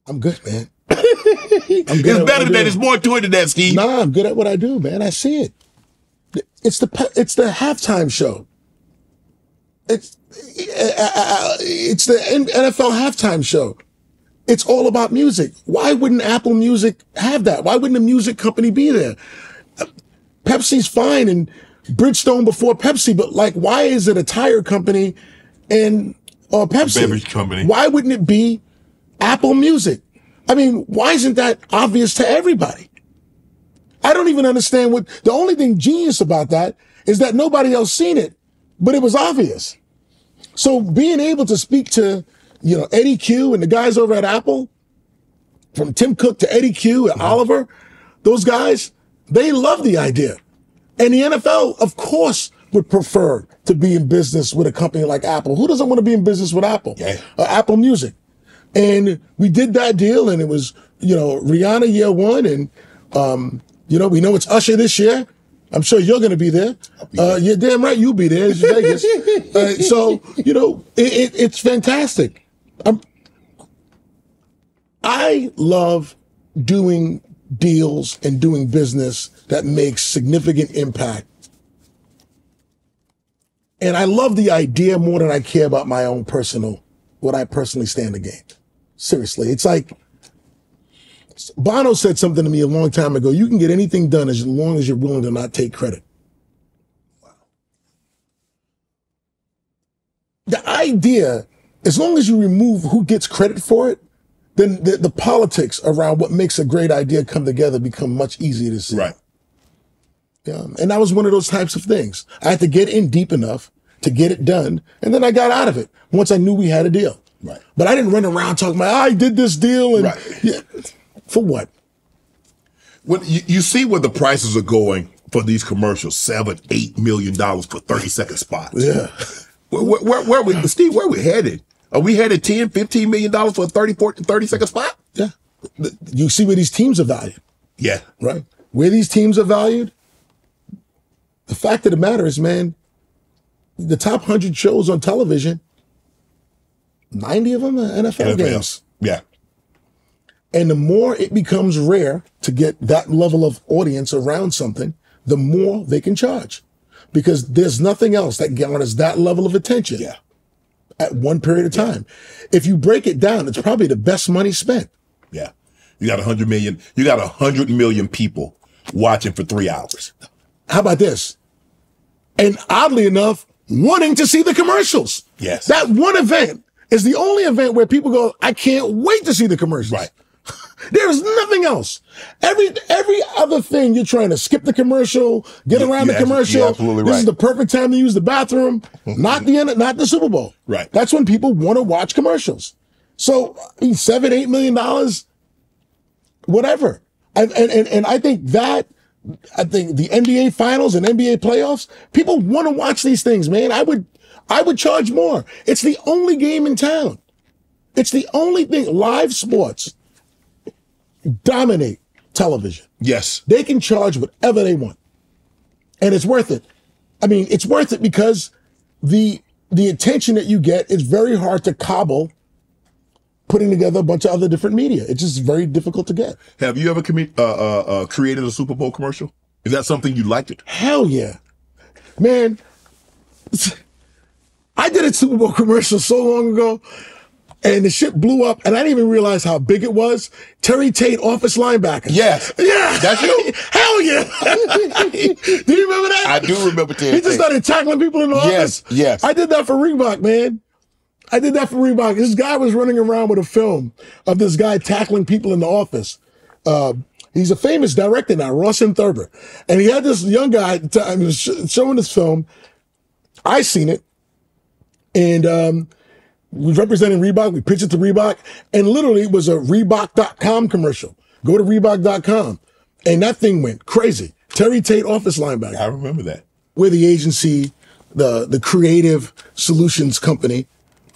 I'm good, man. I'm It's better than that. more to it than that, Steve. Nah, I'm good at what I do, man. I see it. It's the it's the halftime show. It's Uh, uh, uh, it's the NFL halftime show. It's all about music. Why wouldn't Apple Music have that? Why wouldn't a music company be there? Uh, Pepsi's fine and Bridgestone before Pepsi, but like, why is it a tire company and or Pepsi? Beverage company. Why wouldn't it be Apple Music? I mean, why isn't that obvious to everybody? I don't even understand what the only thing genius about that is that nobody else seen it, but it was obvious. So being able to speak to, you know, Eddy Cue and the guys over at Apple, from Tim Cook to Eddy Cue and Oliver, those guys, they love the idea. And the NFL, of course, would prefer to be in business with a company like Apple. Who doesn't want to be in business with Apple? Yeah. Uh, Apple Music. And we did that deal, and it was, you know, Rihanna year one, and um, you know, we know it's Usher this year. I'm sure you're going to be there. Uh, you're damn right you'll be there. It's Vegas. Uh, so you know, it, it, it's fantastic. i I love doing deals and doing business that makes significant impact. And I love the idea more than I care about my own personal, what I personally stand to gain. Seriously, it's like Bono said something to me a long time ago. You can get anything done as long as you're willing to not take credit. The idea, as long as you remove who gets credit for it, then the, the politics around what makes a great idea come together become much easier to see. Right. Yeah. And that was one of those types of things. I had to get in deep enough to get it done. And then I got out of it once I knew we had a deal. Right. But I didn't run around talking about, I did this deal. And Right. yeah, for what? When you, you see where the prices are going for these commercials, seven, eight million dollars for 30 second spots. Yeah. Where, where, where, where we, Steve, where we headed? Are we headed 10, 15 million dollars for a 30, 40, 30 second spot? Yeah. You see where these teams are valued, Yeah. right? Where these teams are valued. The fact of the matter is, man, the top 100 shows on television, 90 of them are NFL, NFL. games. Yeah. And the more it becomes rare to get that level of audience around something, the more they can charge. Because there's nothing else that garners that level of attention Yeah. at one period of time. If you break it down, it's probably the best money spent. Yeah. You got a hundred million, you got a hundred million people watching for three hours. How about this? And oddly enough, wanting to see the commercials. Yes. That one event is the only event where people go, I can't wait to see the commercials. Right. There's nothing else. Every every other thing you're trying to skip the commercial, get You- around the commercial. absolutely This is the perfect time to use the bathroom. Mm-hmm. not the end, not the Super Bowl. Right. That's when people want to watch commercials. So uh, seven, eight million dollars, whatever. And, and and and I think that I think the NBA finals and NBA playoffs, people want to watch these things, man. I would I would charge more. It's the only game in town. It's the only thing live sports dominate television. Yes. They can charge whatever they want. And it's worth it. I mean, it's worth it because the the attention that you get is very hard to cobble putting together a bunch of other different media. It's just very difficult to get. Have you ever commi- uh, uh, uh, created a Super Bowl commercial? Is that something you liked it? Hell yeah. Man, I did a Super Bowl commercial so long ago and the shit blew up and I didn't even realize how big it was. Terry Tate, office linebacker. Yes. Yeah. That's you? Hell yeah. do you remember that? I do remember Terry He just started tackling people in the Yes, office. yes. Yes. I did that for Reebok, man. I did that for Reebok. This guy was running around with a film of this guy tackling people in the office. Uh, he's a famous director now, Rawson Thurber. And he had this young guy t- I mean, sh- showing this film. I seen it. And um, we representing Reebok. We pitched it to Reebok. And literally it was a Reebok.com commercial. Go to Reebok.com. And that thing went crazy. Terry Tate, office linebacker I remember that. we're the agency, the the creative solutions company,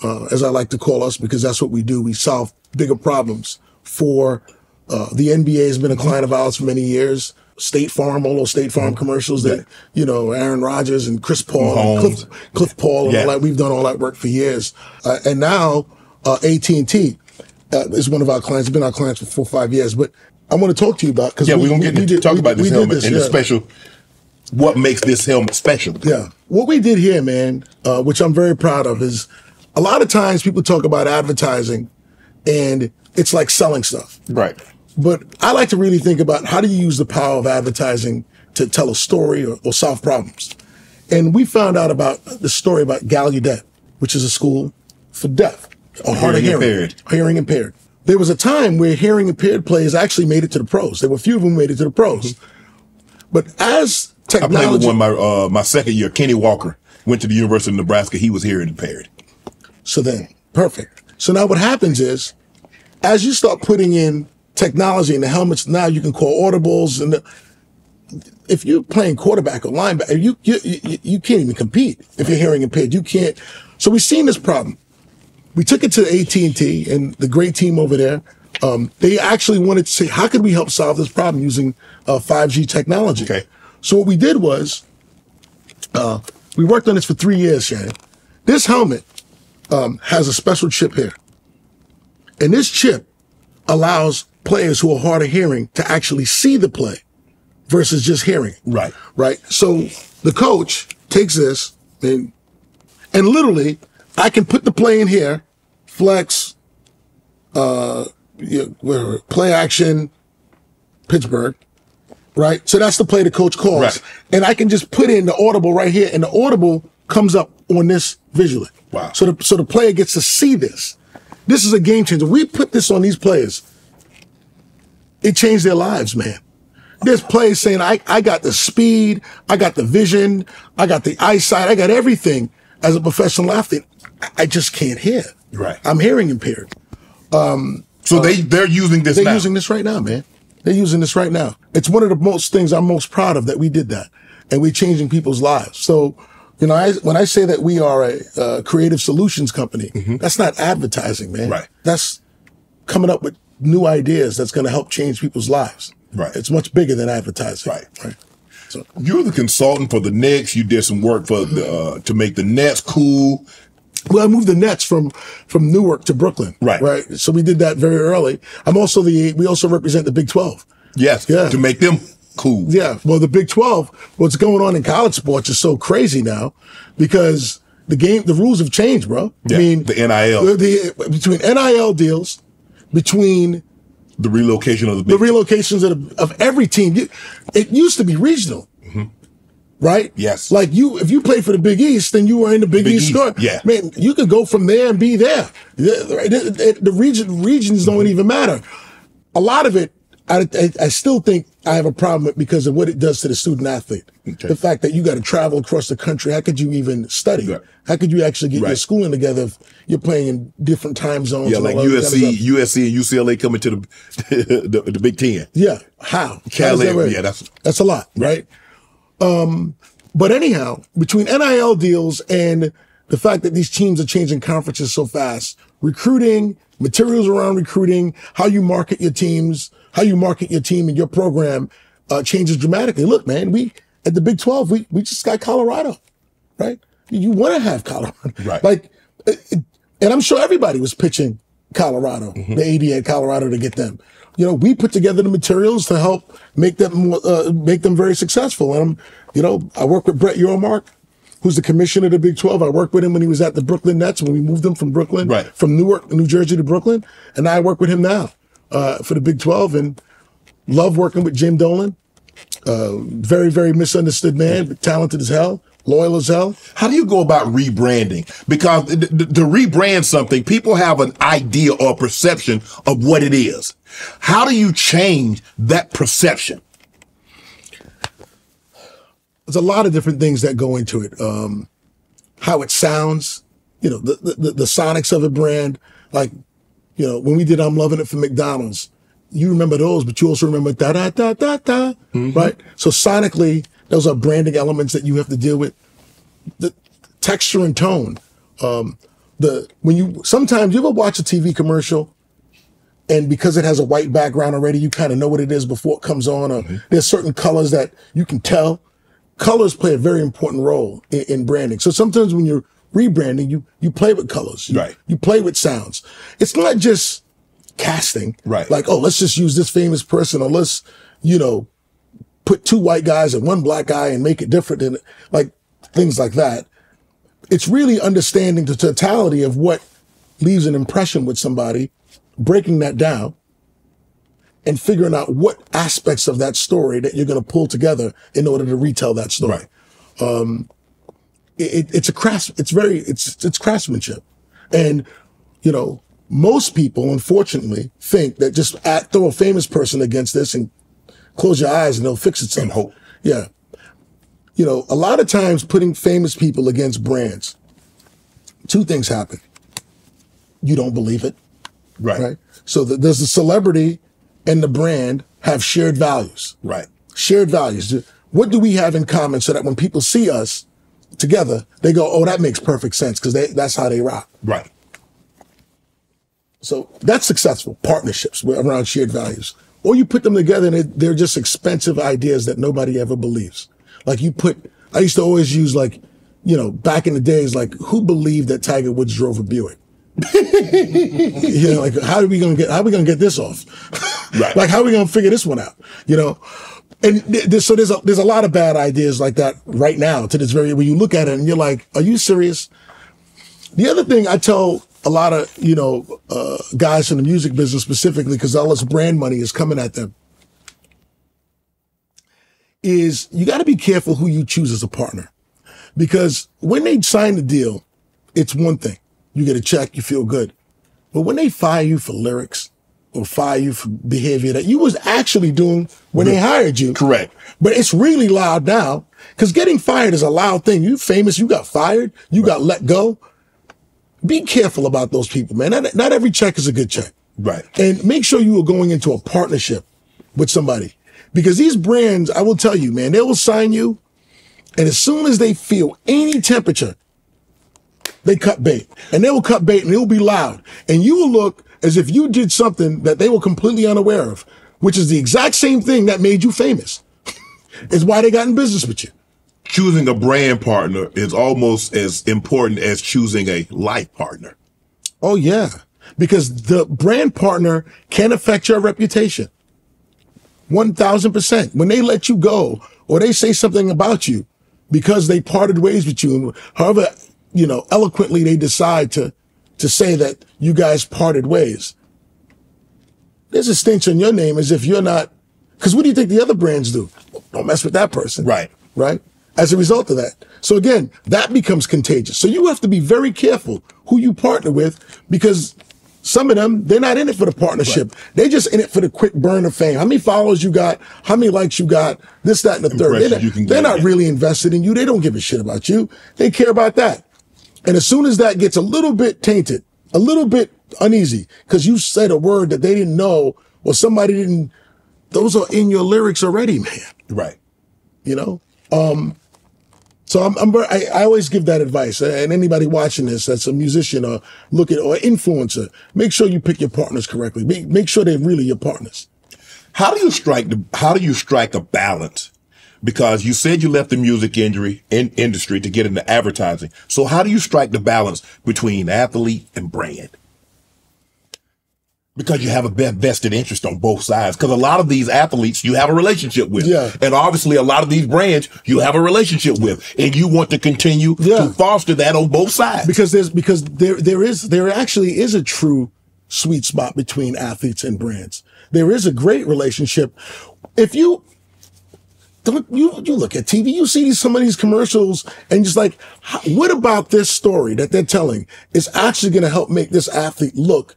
uh, as I like to call us, because that's what we do. We solve bigger problems for uh, the NBA. Has been a client of ours for many years. State Farm, all those State Farm commercials that you know, Aaron Rodgers and Chris Paul, and Cliff, Cliff Paul, and Yeah. all that. We've done all that work for years, uh, and now uh, AT and T uh, is one of our clients. It's been our clients for four five years, but. I want to talk to you about because Yeah, we're gonna get into talk about this helmet and the yeah. special. What makes this helmet special? Yeah. What we did here, man, uh, which I'm very proud of, is a lot of times people talk about advertising and it's like selling stuff. Right. But I like to really think about how do you use the power of advertising to tell a story or, or solve problems. And we found out about the story about Gallaudet, which is a school for deaf or hard of Hearing impaired. hearing impaired. There was a time where hearing impaired players actually made it to the pros. There were a few of them made it to the pros. But as technology, I played with one my uh, my second year. Kenny Walker went to the University of Nebraska. He was hearing impaired. So then, perfect. So now what happens is, as you start putting in technology in the helmets, now you can call audibles, and the, if you're playing quarterback or linebacker, you, you you you can't even compete if you're hearing impaired. You can't. So we've seen this problem. We took it to AT and T and the great team over there. Um, they actually wanted to say, how could we help solve this problem using uh, 5G technology? Okay. So what we did was, uh, we worked on this for three years, Shannon. This helmet um, has a special chip here. And this chip allows players who are hard of hearing to actually see the play versus just hearing. it. Right. Right. So the coach takes this and and literally I can put the play in here, flex, uh, yeah, play action, Pittsburgh. Right. So that's the play the coach calls. Right. And I can just put in the audible right here and the audible comes up on this visually. Wow. So the, so the player gets to see this. This is a game changer. We put this on these players. It changed their lives, man. This players saying, I, I got the speed, I got the vision, I got the eyesight, I got everything as a professional athlete. I- just can't hear. Right. I'm hearing impaired. Um, So they they're using this they're now. using this right now, man. They're using this right now. It's one of the most things I'm most proud of that we did that, and we're changing people's lives. So, you know, I, when I say that we are a uh, creative solutions company, that's not advertising, man. Mm-hmm. Right. That's coming up with new ideas that's going to help change people's lives. Right. It's much bigger than advertising. Right. Right. So You're the consultant for the Knicks. You did some work for the uh, to make the Nets cool. Well, I moved the Nets from from Newark to Brooklyn. Right. Right. So we did that very early. I'm also the we also represent the Big Twelve. Yes. Yeah. To make them cool. Yeah. Well, the Big 12, what's going on in college sports is so crazy now because the game, the rules have changed, bro. Yeah, I mean, the NIL. the, the- between NIL deals, between The relocation of the big the relocations of, of every team, it used to be regional. Right? Mm-hmm. Yes. Like you, if you played for the Big East, then you were in the Big, Big East, East, yeah. Man, you could go from there and be there. The, the- the- region, regions don't even matter. A lot of it, I, I, I still think I have a problem with because of what it does to the student athlete. Okay. The fact that you got to travel across the country. How could you even study? Right. How could you actually get your schooling together if you're playing in different time zones? yeah, like that kind of USC. USC, and UCLA coming to the the, the Big Ten. Yeah. How? How that yeah, that's- that's a lot, right? Um, but anyhow, between NIL deals and the fact that these teams are changing conferences so fast, recruiting, materials around recruiting, how you market your teams, how you market your team and your program uh, changes dramatically. Look, man, we at the Big 12, we we just got Colorado, right? You want to have Colorado, Right. Like, it- and I'm sure everybody was pitching Colorado, the AD at Colorado to get them. You know, we put together the materials to help make them more, uh, make them very successful. And I'm, you know, I work with Brett Yormark, who's the commissioner of the Big 12. I worked with him when he was at the Brooklyn Nets when we moved him from Brooklyn, Right. from Newark, New Jersey to Brooklyn. And I work with him now uh, for the Big 12 and love working with Jim Dolan. Uh, very, very misunderstood man, but talented as hell, loyal as hell. How do you go about rebranding? Because th- th- to rebrand something, people have an idea or perception of what it is. How do you change that perception? there's a lot of different things that go into it. Um, how it sounds, you know, the, the, the, the sonics of a brand. Like, you know, when we did I'm Loving It for McDonald's, you remember those, but you also remember da da da da da, right? So sonically, those are branding elements that you have to deal with. The texture and tone. Um, the when you sometimes you ever watch a TV commercial and because it has a white background already, you kind of know what it is before it comes on. Or there's certain colors that you can tell. Colors play a very important role in, in branding. So sometimes when you're rebranding, you you play with colors, You- Right. You play with sounds. It's not just casting, Right. Like, oh, let's just use this famous person, or let's, you know, put two white guys and one black guy and make it different, and like things like that. It's really understanding the totality of what leaves an impression with somebody, breaking that down, and figuring out what aspects of that story that you're going to pull together in order to retell that story. Um, it, it's a crafts. It's very. It's it's craftsmanship, and you know most people, unfortunately, think that just add, throw a famous person against this and close your eyes and they'll fix it And hope. Yeah. You know, a lot of times putting famous people against brands, two things happen. You don't believe it, Right. right? So the, does the celebrity and the brand have shared values? Right. Shared values. What do we have in common so that when people see us together, they go, "Oh, that makes perfect sense," because that's how they rock. Right. So that's successful partnerships around shared values. Or you put them together and they're just expensive ideas that nobody ever believes. Like you put, I used to always use like, you know, back in the days, like who believed that Tiger Woods drove a Buick? you know, like how are we gonna get, how are we gonna get this off? Right. Like, how are we gonna figure this one out? You know? And so there's a, there's a lot of bad ideas like that right now to this very, when you look at it and you're like, are you serious? The other thing I tell a lot of, you know, uh, guys in the music business specifically, because all this brand money is coming at them, is you got to be careful who you choose as a partner. Because when they sign the deal, it's one thing. You get a check, you feel good. But when they fire you for lyrics or fire you for behavior that you was actually doing when they hired you. Correct. But it's really loud now because getting fired is a loud thing. You famous, you got fired, you got let go. Be careful about those people, man. Not, not every check is a good check. Right. And make sure you are going into a partnership with somebody because these brands, I will tell you, man, they will sign you. And as soon as they feel any temperature, they cut bait and they will cut bait and it will be loud. And you will look as if you did something that they were completely unaware of, which is the exact same thing that made you famous. is why they got in business with you. Choosing a brand partner is almost as important as choosing a life partner. Oh yeah. Because the brand partner can affect your reputation. 1000%. When they let you go or they say something about you because they parted ways with you and however, you know, eloquently they decide to, to say that you guys parted ways. There's a stench on your name as if you're not, cause what do you think the other brands do? Don't mess with that person. Right. Right. As a result of that. So again, that becomes contagious. So you have to be very careful who you partner with because some of them, they're not in it for the partnership. They're just in it for the quick burn of fame. How many followers you got? How many likes you got? This, that, and the third. They're, not, you can they're not really invested in you. They don't give a shit about you. They care about that. And as soon as that gets a little bit tainted, a little bit uneasy, because you said a word that they didn't know or somebody didn't, those are in your lyrics already, man. Right. You know? Um, so I'm, I'm I, I always give that advice. And anybody watching this that's a musician or look at or influencer, make sure you pick your partners correctly. Make, make sure they're really your partners. How do you strike the how do you strike a balance? Because you said you left the music injury in, industry to get into advertising. So how do you strike the balance between athlete and brand? Because you have a vested interest on both sides. Because a lot of these athletes you have a relationship with. Yeah. And obviously a lot of these brands you have a relationship with. And you want to continue Yeah. to foster that on both sides. Because there's, because there, there is, there actually is a true sweet spot between athletes and brands. There is a great relationship. If you, don't you you look at TV, you see some of these commercials, and just like, what about this story that they're telling is actually going to help make this athlete look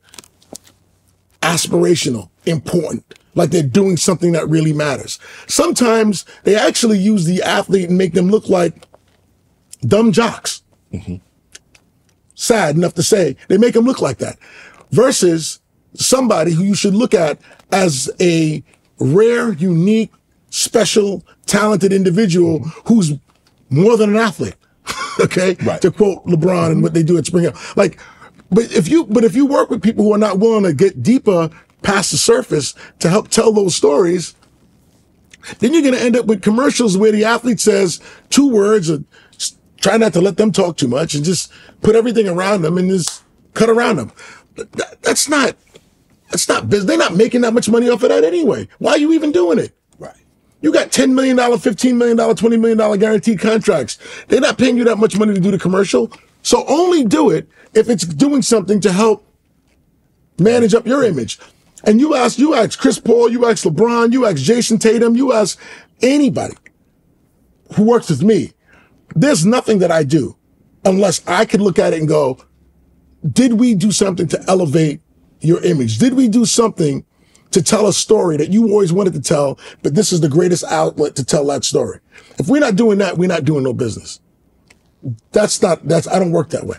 aspirational, important, like they're doing something that really matters. Sometimes they actually use the athlete and make them look like dumb jocks. Mm-hmm. Sad enough to say, they make them look like that. Versus somebody who you should look at as a rare, unique, special, talented individual who's more than an athlete. okay? Right. To quote LeBron and what they do at SpringHill. Like, but if you, but if you work with people who are not willing to get deeper past the surface to help tell those stories, then you're going to end up with commercials where the athlete says two words or try not to let them talk too much and just put everything around them and just cut around them. Th- that- that's not, that's not business. They're not making that much money off of that anyway. Why are you even doing it? You got $10 million, $15 million, $20 million guaranteed contracts. They're not paying you that much money to do the commercial. So only do it if it's doing something to help manage up your image. And you ask, you ask Chris Paul, you ask LeBron, you ask Jayson Tatum, you ask anybody who works with me. There's nothing that I do unless I could look at it and go, did we do something to elevate your image? Did we do something to tell a story that you always wanted to tell, but this is the greatest outlet to tell that story? If we're not doing that, we're not doing no business. That's not, that's, I don't work that way.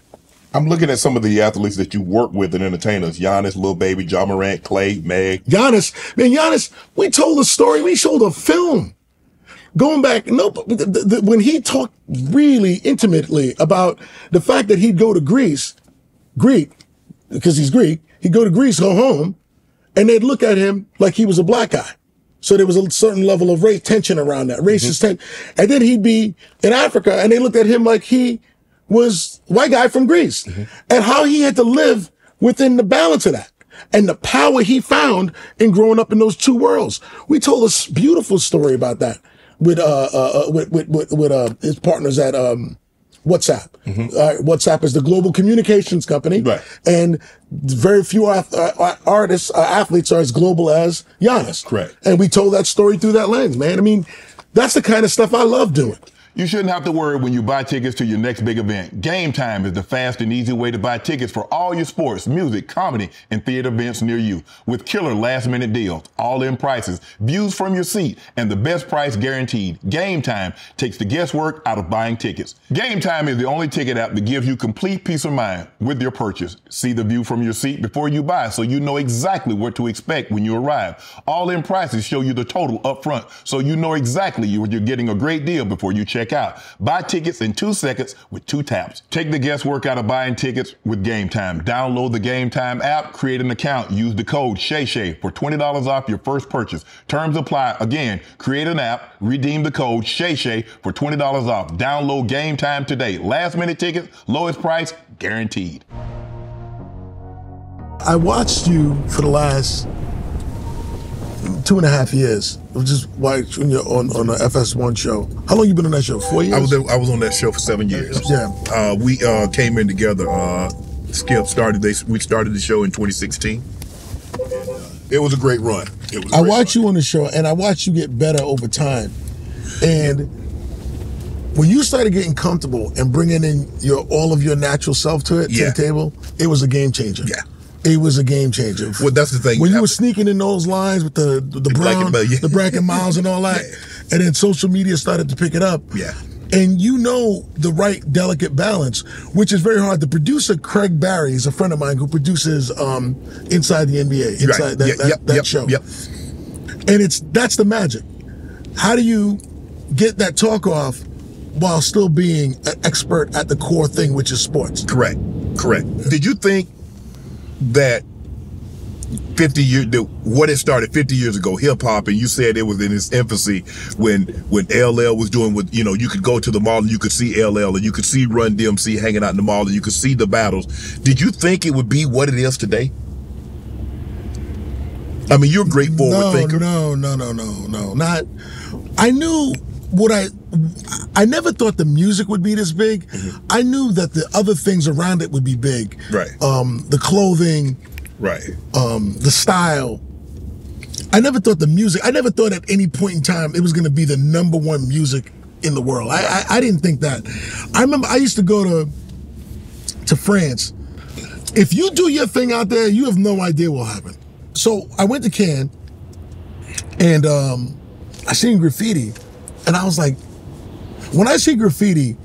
I'm looking at some of the athletes that you work with and entertainers. Giannis, Lil Baby, Ja Morant, Clay, Meg. Giannis, man, Giannis, we told a story. We showed a film. Going back, no, the, the- when he talked really intimately about the fact that he'd go to Greece, Greek, because he's Greek, he'd go to Greece, go home, and they'd look at him like he was a black guy. So there was a certain level of race tension around that, racist tension. And then he'd be in Africa and they looked at him like he was white guy from Greece and how he had to live within the balance of that. and the power he found in growing up in those two worlds. We told a beautiful story about that with uh, uh, uh with with with, with uh, his partners at um WhatsApp. Uh, WhatsApp is the global communications company, Right. and very few ath- uh, artists, uh, athletes are as global as Giannis. Correct. And we told that story through that lens, man. I mean, that's the kind of stuff I love doing. You shouldn't have to worry when you buy tickets to your next big event. Game Time is the fast and easy way to buy tickets for all your sports, music, comedy, and theater events near you. With killer last minute deals, all in prices, views from your seat, and the best price guaranteed. Game Time takes the guesswork out of buying tickets. Game Time is the only ticket app that gives you complete peace of mind with your purchase. See the view from your seat before you buy so you know exactly what to expect when you arrive. All in prices show you the total up front so you know exactly you- you're getting a great deal before you check out. Buy tickets in two seconds with two taps. Take the guesswork out of buying tickets with Game Time. Download the Game Time app, create an account, use the code SHAY Shay for $20 off your first purchase. Terms apply. Again, create an app, redeem the code Shay SHAY for $20 off. Download Game Time today. Last minute tickets, lowest price, guaranteed. I watched you for the last two and a half years. I was just watching Jr. on on the FS1 show. How long you been on that show? Four years. I was there, I was on that show for seven years. Yeah. Uh, we uh, came in together. Uh, Skip started. They we started the show in 2016. It was a great run. It was. a I great watch you on the show, and I watch you get better over time. And when you started getting comfortable and bringing in your all of your natural self to it Yeah. to the table, it was a game changer. Yeah. It was a game changer. Well, that's the thing. When you were sneaking in those lines with the the, Black brown, and yeah. the Black and Milds and all that, and then social media started to pick it up. Yeah. And you know the right delicate balance, which is very hard. The producer Craig Barry is a friend of mine who produces um, Inside the NBA, Inside Right. that, Yeah, that, yep, that yep, show. Yep. And it's that's the magic. How do you get that talk off while still being an expert at the core thing, which is sports? Correct. Correct. Did you think that 50 years that what it started 50 years ago hip hop and you said it was in its infancy when when LL was doing what you know you could go to the mall and you could see LL and you could see Run DMC hanging out in the mall and you could see the battles did you think it would be what it is today I mean you're a great forward no, thinker No, no, no, no, no. Not. I knew what I. I never thought the music would be this big. I knew that the other things around it would be big. Right. Um, the clothing, right um, the style. I never thought the music. I never thought at any point in time it was going to be the number one music in the world. I, I I didn't think that. I remember I used to go to to France. If you do your thing out there, you have no idea what will happen. So I went to Cannes, and um, I seen graffiti, and I was like, when I see graffiti,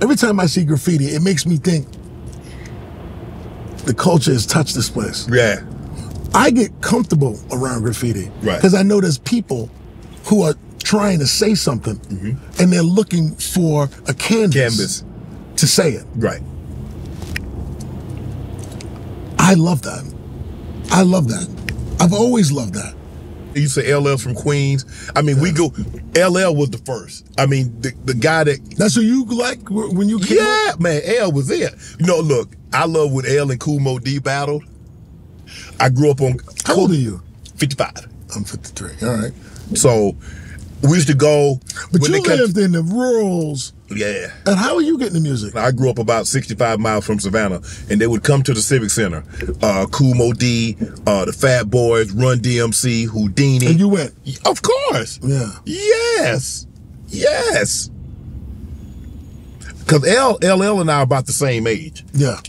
every time I see graffiti, it makes me think the culture has touched this place. yeah I get comfortable around graffiti Right. because I know there's people who are trying to say something, mm-hmm. and they're looking for a canvas, Canvas. to say it. right I love that. I love that. I've always loved that. You say LL from Queens. I mean, we go. LL was the first. I mean, the, the guy that. That's what you like when you came up? Yeah, man, L was there. You know, look, I love when L and Kool Moe Dee battled. I grew up on. How old are you? 55. I'm 53. All right. So we used to go. But you lived in the rurals. Yeah. And how are you getting the music? I grew up about 65 miles from Savannah, and they would come to the Civic Center. Uh, Kool Moe Dee, uh, the Fat Boys, Run DMC, Whodini. And you went. Of course. Yeah. Yes. Yes. Because L, LL and I are about the same age. Yeah.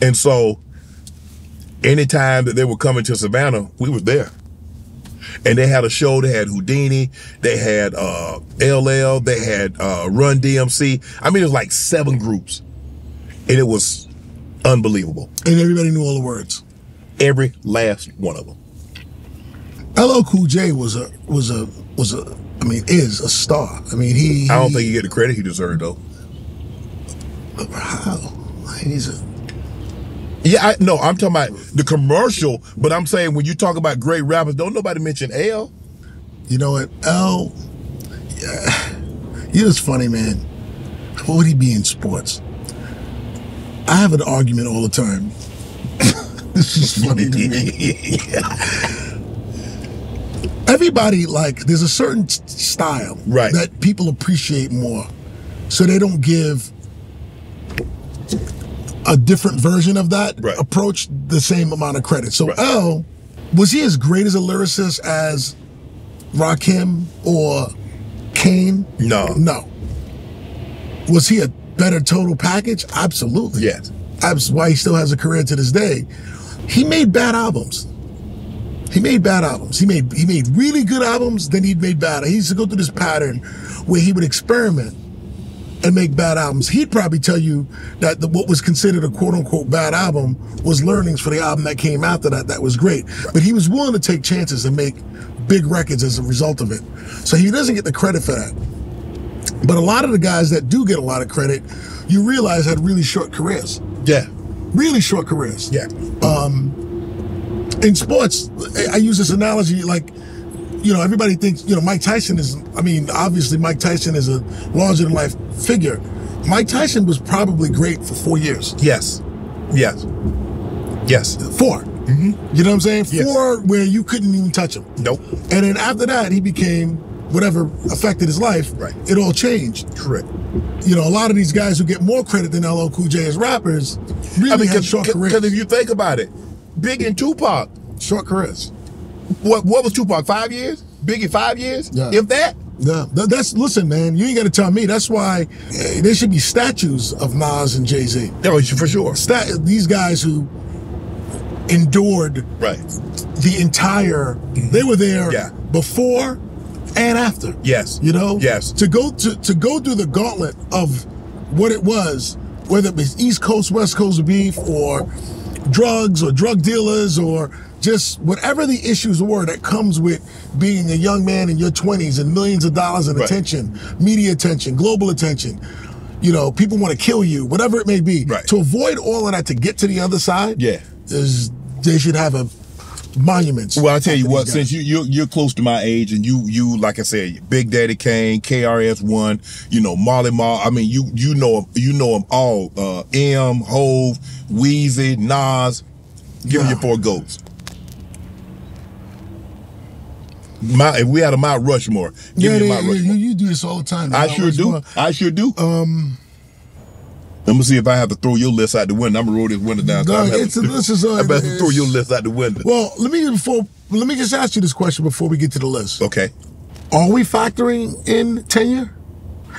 And so anytime that they were coming to Savannah, we were there. And they had a show, they had Whodini, they had uh LL, they had uh Run DMC. I mean, it was like seven groups. And it was unbelievable. And everybody knew all the words. Every last one of them. LL Cool J was a was a was a I mean is a star. I mean he. I don't he- think he get the credit he deserved though. how he's a Yeah, I no, I'm talking about the commercial, but I'm saying when you talk about great rappers, don't nobody mention L. You know what? L, yeah, you know, it's funny, man. What would he be in sports? I have an argument all the time. This is funny to me. Everybody like there's a certain style Right. that people appreciate more, so they don't give a different version of that Right. approach the same amount of credit. So Right. L was he as great as a lyricist as Rakim or Kane? No. No. Was he a better total package? Absolutely. Yes. That's why he still has a career to this day. He made bad albums. He made bad albums. He made he made really good albums, then he made bad. He used to go through this pattern where he would experiment and make bad albums. He'd probably tell you that the, what was considered a quote unquote bad album was learnings for the album that came after that. That was great. But he was willing to take chances and make big records as a result of it. So he doesn't get the credit for that. But a lot of the guys that do get a lot of credit, you realize had really short careers. Yeah. Really short careers. Yeah. Um, in sports, I use this analogy like, you know, everybody thinks, you know, Mike Tyson is, I mean, obviously Mike Tyson is a larger than life figure. Mike Tyson was probably great for four years. Yes. Yes. Yes. 4 mm-hmm. You know what I'm saying? Yes. Four where you couldn't even touch him. Nope. And then after that, he became whatever affected his life. Right. It all changed. Correct. You know, a lot of these guys who get more credit than LL Cool J as rappers really I mean, had short careers. because if you think about it, Big and Tupac, short careers. What what was Tupac? Five years? Biggie five years? Yeah. If that? Yeah, that's listen, man. You ain't got to tell me. That's why eh, there should be statues of Nas and Jay Z. No, for sure. Stat- these guys who endured Right. the entire. They were there Yeah. before and after. Yes. You know. Yes. To go to to go through the gauntlet of what it was, whether it was East Coast West Coast beef or drugs or drug dealers or just whatever the issues were that comes with being a young man in your 20s and millions of dollars in Right. attention, media attention, global attention. You know, people want to kill you, whatever it may be. Right. To avoid all of that to get to the other side, Yeah. is they should have a monuments. Well, I tell you what, since you you're, you're close to my age, and you you like I said, Big Daddy Kane, KRS One, you know Marley Marl. I mean, you you know you know them all. Uh, M, Hove, Wheezy, Nas. Give me Yeah. your four goats. My, if we had a Mount Rushmore, give yeah, me a yeah, Mount yeah, Rushmore. you, you do this all the time. I man. sure Always do. I sure do. Um, let me see if I have to throw your list out the window. I'm gonna roll this window down. No, it's this is I better it's- throw your list out the window. Well, let me before let me just ask you this question before we get to the list. Okay. Are we factoring in tenure?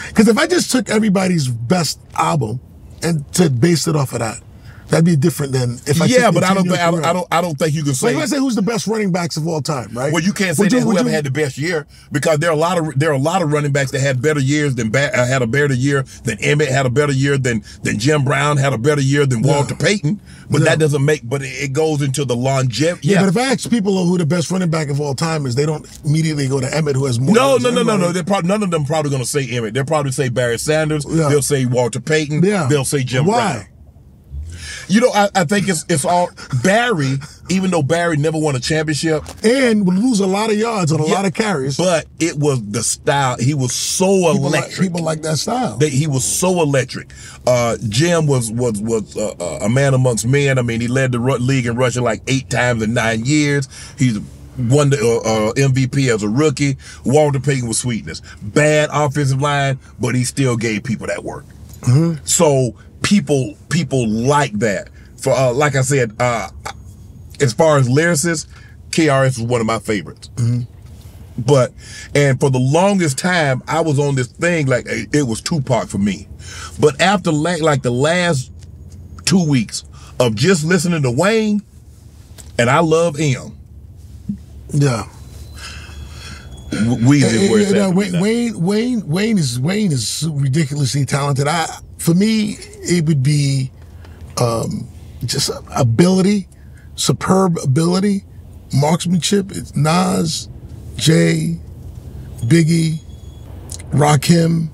Because if I just took everybody's best album and to base it off of that, that'd be different than if I yeah, but I don't think I don't. I don't I don't think you can Like say. if I say who's the best running backs of all time, right? Well, you can't say Would that would whoever had the best year because there are a lot of there are a lot of running backs that had better years than ba- uh, had a better year than Emmett had a better year than than Jim Brown had a better year than Walter Payton. But Yeah. that doesn't make. But it it goes into the longevity. Yeah, Yeah. but if I ask people who the best running back of all time is, they don't immediately go to Emmett, who has more. no, no, no, no, no. They're probably none of them probably going to say Emmett. They'll probably say Barry Sanders. Yeah. They'll say Walter Payton. Yeah. They'll say Jim Why? Brown. You know, I, I think it's it's all Barry. Even though Barry never won a championship, And would lose a lot of yards on a Yeah, lot of carries. but it was the style. He was so people like, electric. people like that style. They, he was so electric. Uh, Jim was was was uh, uh, a man amongst men. I mean, he led the league in rushing like eight times in nine years. He's won the uh, uh, MVP as a rookie. Walter Payton was sweetness. Bad offensive line, but he still gave people that work. So people people like that. For uh, like I said, uh, as far as lyricists, KRS was one of my favorites. But and for the longest time, I was on this thing like it was Tupac for me. But after la- like the last two weeks of just listening to Wayne, and I love him. yeah. Weezy is where it's Yeah, at no, Wayne. Wayne, Wayne, Wayne is Wayne is ridiculously talented. I, for me, it would be um, just ability, superb ability, marksmanship. It's Nas, Jay, Biggie, Rakim,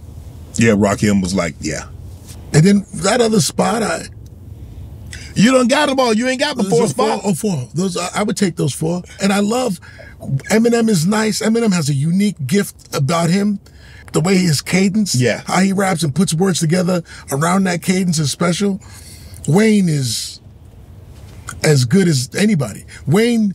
Yeah, Rakim was like, yeah. and then that other spot. I You don't got them all. You ain't got the four spots. Oh, four. Those I I would take those four. And I love Eminem is nice. Eminem has a unique gift about him. The way his cadence, Yeah. how he raps and puts words together around that cadence is special. Wayne is as good as anybody. Wayne.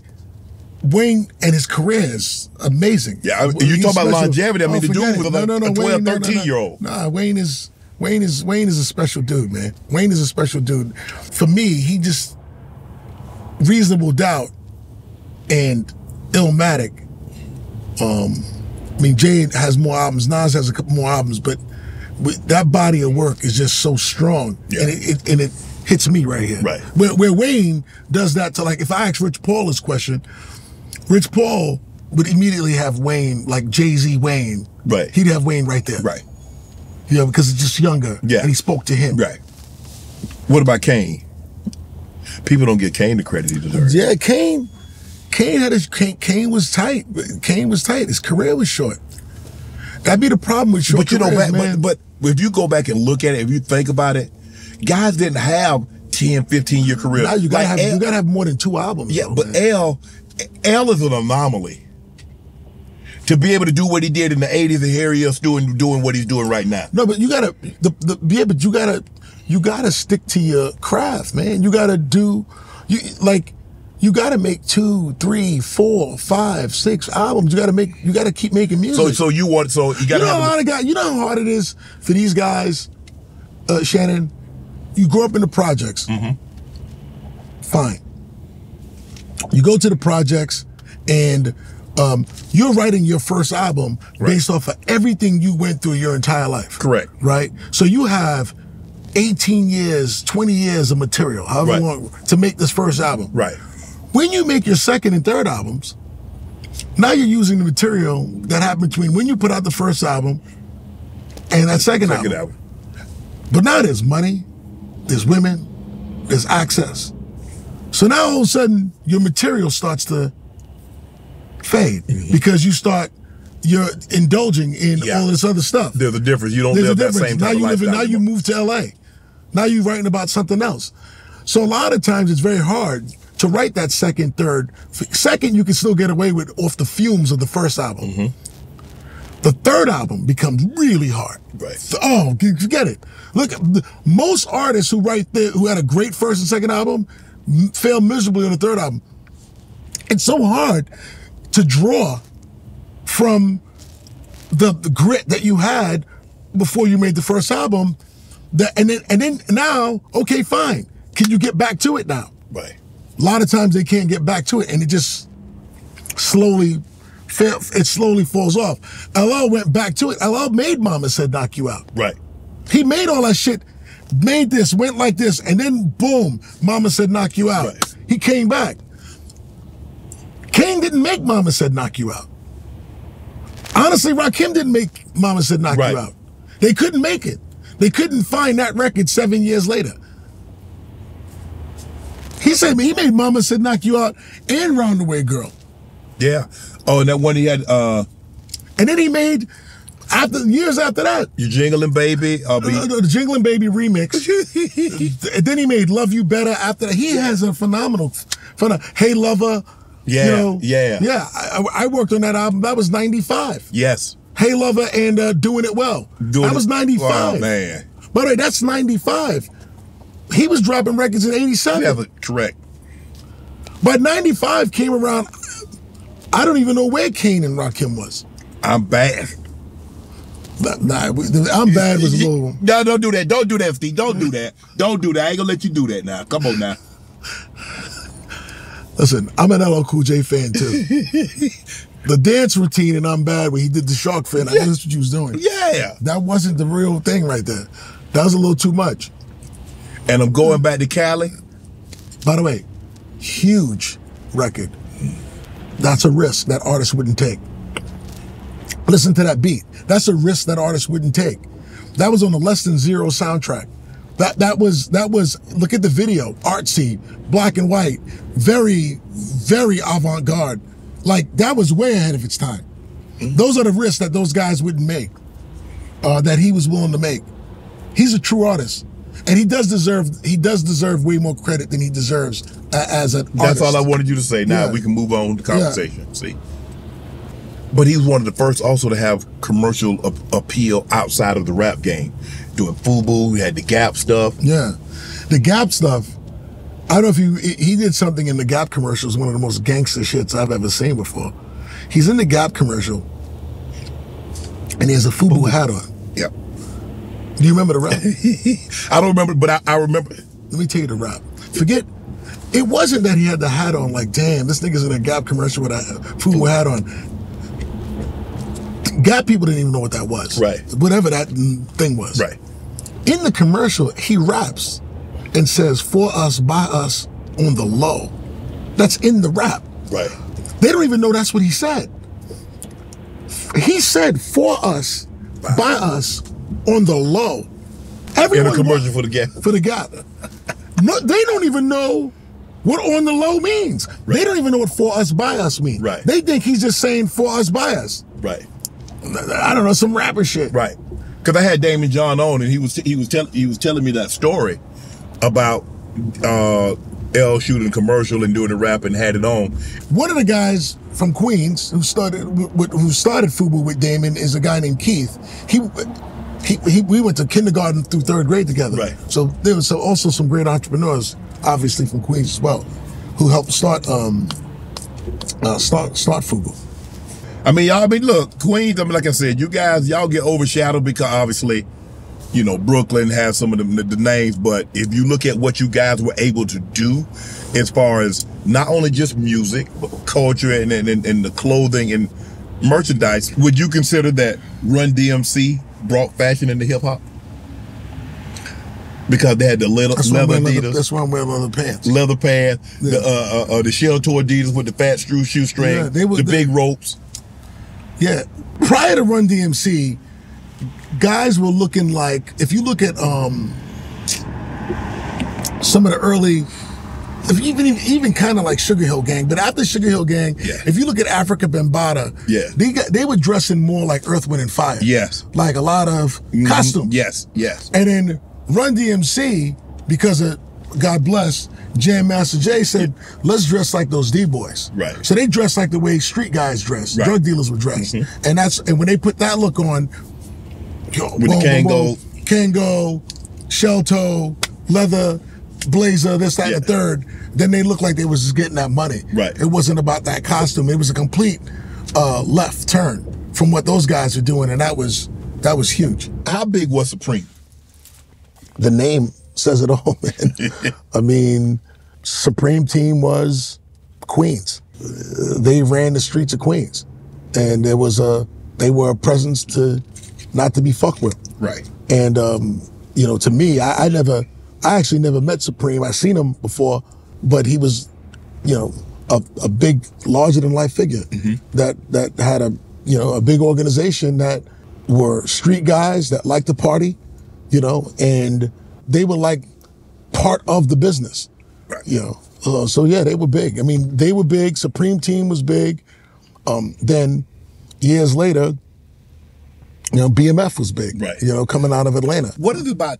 Wayne and his career is amazing. Yeah, you He's talk about special. longevity, I mean, the dude was it. like a 12, 13 year old. Nah, Wayne is Wayne is Wayne is a special dude, man. Wayne is a special dude. For me, he just reasonable doubt and Illmatic. Um, I mean, Jay has more albums. Nas has a couple more albums, but that body of work is just so strong, Yeah. and it, it and it hits me right here. Right. Where, where Wayne does that to like, if I ask Rich Paul this question, Rich Paul would immediately have Wayne like Jay Z Wayne. Right. He'd have Wayne right there. Right. You know, because it's just younger. Yeah. And he spoke to him. Right. What about Kane? People don't get Kane the credit he deserves. Yeah, Kane. Kane had his Kane, Kane was tight. Kane was tight. His career was short. That'd be the problem with short But you know, careers, back, man. but, but if you go back and look at it, if you think about it, guys didn't have 10, 15 year careers. now you gotta Like have L- you gotta have more than two albums. Yeah, though, but man. L, L is an anomaly. To be able to do what he did in the '80s, and here he is doing doing what he's doing right now. No, but you gotta the, the yeah, but you gotta you gotta stick to your craft, man. You gotta do you like you gotta make two, three, four, five, six albums. You gotta make you gotta keep making music. So, so you want so you you got to know a- lot of guys. You know how hard it is for these guys, uh, Shannon. You grew up in the projects. Mm-hmm. Fine. You go to the projects, and um, you're writing your first album based off of everything you went through your entire life. Correct. Right. So you have 18 years, 20 years of material, however Right. long, to make this first album. right. When you make your second and third albums, now you're using the material that happened between when you put out the first album and that second, Second album. album. But now there's money, there's women, there's access. So now all of a sudden your material starts to fade Mm-hmm. because you start you're indulging in Yeah. all this other stuff. There's a difference. You don't There's a live that same now you live in, now lifestyle you move to LA. Now you're writing about something else. So a lot of times it's very hard to write that second, third. Second, you can still get away with off the fumes of the first album. Mm-hmm. The third album becomes really hard. Right. Oh, g- forget it. Look, most artists who write the, who had a great first and second album m- fail miserably on the third album. It's so hard to draw from the, the grit that you had before you made the first album. That and then and then now, okay, fine. Can you get back to it now? Right. A lot of times they can't get back to it, and it just slowly, it slowly falls off. LL went back to it. LL made Mama Said Knock You Out. Right. He made all that shit, made this, went like this, and then boom, Mama Said Knock You Out. Right. He came back. Kane didn't make Mama Said Knock You Out. Honestly, Rakim didn't make Mama Said Knock Right. You Out. They couldn't make it. They couldn't find that record seven years later. He said he made Mama Said Knock You Out and Roundaway Girl. Yeah. Oh, and that one he had uh And then he made after years after that, you jingling baby. Uh, be, the, the Jingling Baby remix. and then he made Love You Better after that. He has a phenomenal, phenomenal Hey Lover. Yeah, you know, yeah. Yeah. I, I worked on that album. That was 95. yes. Hey Lover and uh, Doing It Well. Doing that was 95. Oh man. By the way, that's 95. He was dropping records in 87. Yeah, but correct. But 95 came around. I don't even know where Kane and Rakim was. I'm bad. Nah, nah, I'm bad was a little. No, don't do that. Don't do that, Steve. Don't do that. Don't do that. I ain't gonna let you do that now. Come on now. Listen, I'm an LL Cool J fan too. the dance routine and I'm bad when he did the shark fin. I knew that's what you was doing. Yeah. That wasn't the real thing right there. That was a little too much. And I'm going back to Cali. By the way, huge record. That's a risk that artist wouldn't take. Listen to that beat. That's a risk that artist wouldn't take. That was on the Less Than Zero soundtrack. That that was that was look at the video, artsy, black and white, very very avant-garde. Like that was way ahead of its time. Those are the risks that those guys wouldn't make. Uh, that he was willing to make. He's a true artist, and he does deserve he does deserve way more credit than he deserves a- as an That's artist. all I wanted you to say. Now Yeah. we can move on to conversation. See. But he was one of the first also to have commercial a- appeal outside of the rap game. Doing FUBU, he had the Gap stuff. Yeah, the Gap stuff I don't know if you he he did something in the Gap commercials, one of the most gangster shits I've ever seen before. He's in the Gap commercial, and he has a FUBU hat on. Yep. Do you remember the rap? I don't remember, but I, I remember. Let me tell you the rap. Forget. It wasn't that he had the hat on. Like, damn, this nigga's in a Gap commercial with a FUBU hat on. Gap people didn't even know what that was. Right. Whatever that thing was. Right. In the commercial, he raps and says, "For us, by us, on the low." That's in the rap. Right. They don't even know that's what he said. He said, "For us, by us, on the low." In a commercial for the Gap. for the Gap. No, they don't even know what on the low means. They don't even know what for us by us means. Right. They think he's just saying for us by us. Right. I don't know, some rapper shit. Right. Because I had Daymond John on, and he was he was telling he was telling me that story about uh L shooting a commercial and doing the rap and had it on. One of the guys from Queens who started who started FUBU with Daymond is a guy named Keith. He, he, he we went to kindergarten through third grade together. Right. So there was so- also some great entrepreneurs, obviously from Queens as well, who helped start um uh, start start FUBU. I mean, y'all. I mean, look, Queens. I mean, like I said, you guys, y'all get overshadowed because obviously, you know, Brooklyn has some of the, the names. But if you look at what you guys were able to do, as far as not only just music, but culture and, and, and the clothing and merchandise, would you consider that Run DMC brought fashion into hip hop? Because they had the little That's leather wearing leather, that's why I'm wearing leather pants. leather pants, the uh, uh, uh, the shell toe Adidas with the fat screw shoestring, Yeah, they were- the they- big ropes. Yeah. Prior to Run DMC, guys were looking like if you look at um some of the early if even even kind of like Sugar Hill Gang, but after Sugar Hill Gang, Yeah. if you look at Afrika Bambaataa, Yeah. they got they were dressing more like Earth, Wind, and Fire. Yes. like a lot of Mhm. costumes. Yes, yes. And then Run DMC, because of God bless, Jam Master Jay said, let's dress like those D boys. Right. So they dress like the way street guys dress, Right. Mm-hmm. drug dealers would dress. And that's and when they put that look on, yo, With the Kangol. Kangol, shell toe, leather, blazer, this, that, and the third, then they looked like they was just getting that money. Right. It wasn't about that costume. It was a complete uh, left turn from what those guys were doing, and that was that was huge. How big was Supreme? the name says it all, man. I mean, Supreme Team was Queens. They ran the streets of Queens, and there was a they were a presence to not to be fucked with. Right. And um, you know, to me, I, I never, I actually never met Supreme. I seen him before, but he was, you know, a, a big, larger than life figure that that had a, you know, a big organization that were street guys that liked to party, you know, and they were like part of the business, Right. you know. Uh, so yeah, they were big. I mean, they were big. Supreme Team was big. Um, then years later, you know, BMF was big. Right. You know, coming out of Atlanta. What is it about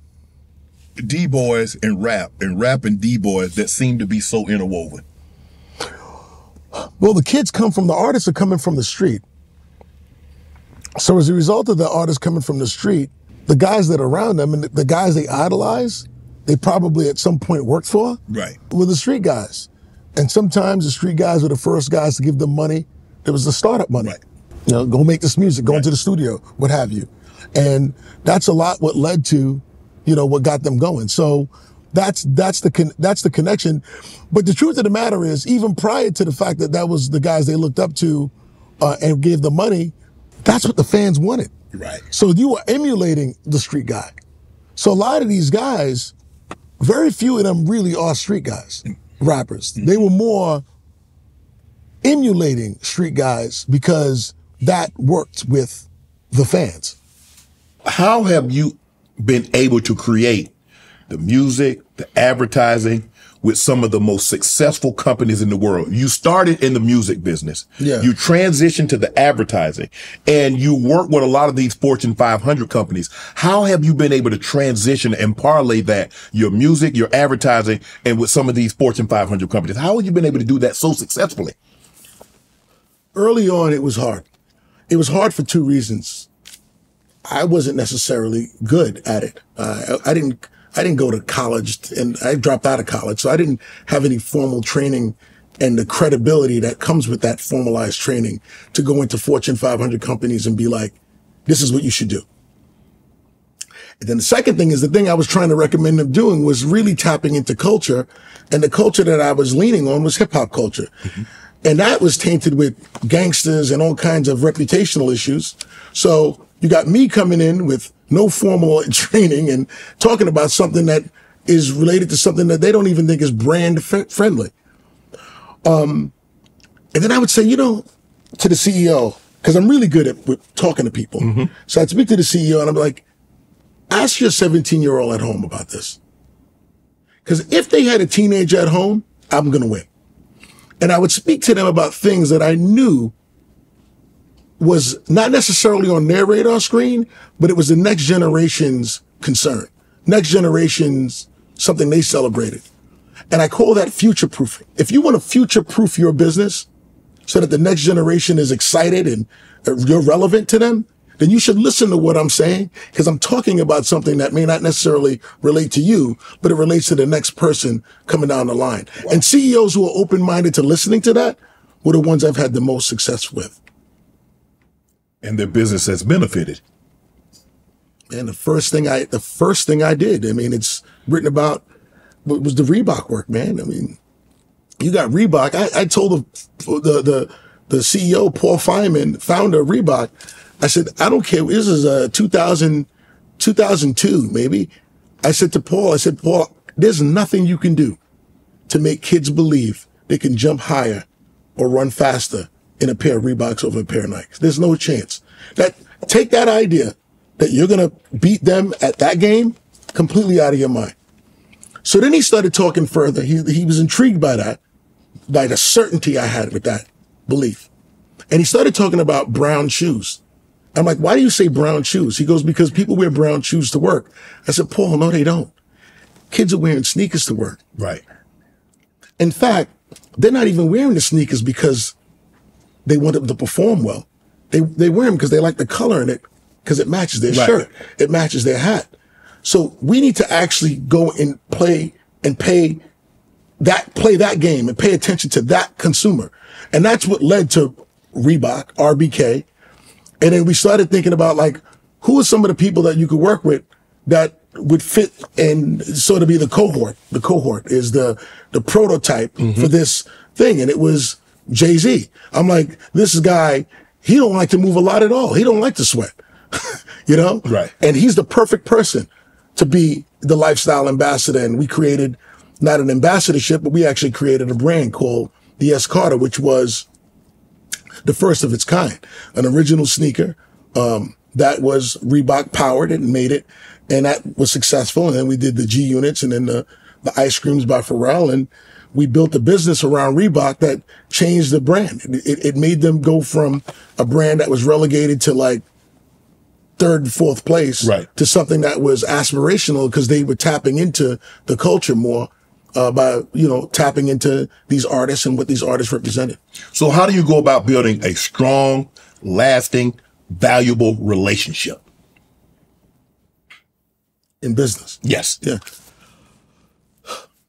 D boys and rap and rap and D boys that seem to be so interwoven? Well, the kids come from the artists are coming from the street. So as a result of the artists coming from the street, the guys that are around them and the guys they idolize, they probably at some point worked for Right. were the street guys. And sometimes the street guys were the first guys to give them money. It was the startup money. Right. You know, go make this music, go Right. into the studio, what have you. And that's a lot what led to, you know, what got them going. So that's that's the con- that's the connection. But the truth of the matter is, even prior to the fact that that was the guys they looked up to uh, and gave the money, that's what the fans wanted. Right. So you were emulating the street guy. So a lot of these guys, very few of them really are street guys, rappers. They were more emulating street guys because that worked with the fans. How have you been able to create the music, the advertising with some of the most successful companies in the world? You started in the music business. Yeah. You transitioned to the advertising and you work with a lot of these Fortune 500 companies. How have you been able to transition and parlay that, your music, your advertising, and with some of these Fortune 500 companies? How have you been able to do that so successfully? Early on, it was hard. It was hard for two reasons. I wasn't necessarily good at it. Uh, I, I didn't. I didn't go to college and I dropped out of college. So I didn't have any formal training and the credibility that comes with that formalized training to go into Fortune 500 companies and be like, this is what you should do. And then the second thing is the thing I was trying to recommend them doing was really tapping into culture. And the culture that I was leaning on was hip hop culture. And that was tainted with gangsters and all kinds of reputational issues. So you got me coming in with no formal training and talking about something that is related to something that they don't even think is brand f- friendly. Um, and then I would say, you know, to the CEO, because I'm really good at with talking to people. So I'd speak to the CEO and I'm like, ask your 17 year old at home about this. Because if they had a teenager at home, I'm going to win. And I would speak to them about things that I knew was not necessarily on their radar screen, but it was the next generation's concern, next generation's something they celebrated. And I call that future proofing. If you want to future proof your business so that the next generation is excited and you're relevant to them, then you should listen to what I'm saying because I'm talking about something that may not necessarily relate to you, but it relates to the next person coming down the line. And CEOs who are open-minded to listening to that were the ones I've had the most success with. And their business has benefited. And the first thing I, the first thing I did, I mean, it's written about, wa- was the Reebok work, man. I mean, you got Reebok. I, I told the, the, the, the CEO, Paul Fireman, founder of Reebok, I said, I don't care. This is uh, 2000, 2002, maybe. I said to Paul, I said, Paul, there's nothing you can do to make kids believe they can jump higher or run faster in a pair of Reeboks over a pair of Nikes. There's no chance. That take that idea that you're gonna beat them at that game completely out of your mind. So then he started talking further. He he was intrigued by that, by the certainty I had with that belief. And he started talking about brown shoes. I'm like, why do you say brown shoes? He goes, because people wear brown shoes to work. I said, Paul, no, they don't. Kids are wearing sneakers to work. Right. In fact, they're not even wearing the sneakers because they want them to perform well. They they wear them because they like the color in it because it matches their Right. shirt, it matches their hat. So we need to actually go and play and pay that play that game and pay attention to that consumer, and that's what led to Reebok, RBK, and then we started thinking about like who are some of the people that you could work with that would fit and sort of be the cohort. The cohort is the the prototype mm-hmm. for this thing, and it was Jay Z. I'm like, this guy, he don't like to move a lot at all. He don't like to sweat, you know. Right. And he's the perfect person to be the lifestyle ambassador. And we created not an ambassadorship, but we actually created a brand called the S Carter, which was the first of its kind, an original sneaker um, that was Reebok powered and made it, and that was successful. And then we did the G units and then the the ice creams by Pharrell, and we built a business around Reebok that changed the brand. It, it, made them go from a brand that was relegated to like third, and fourth place, Right. to something that was aspirational because they were tapping into the culture more. Uh, by you know tapping into these artists and what these artists represented. So how do you go about building a strong, lasting, valuable relationship? in business. Yes. Yeah.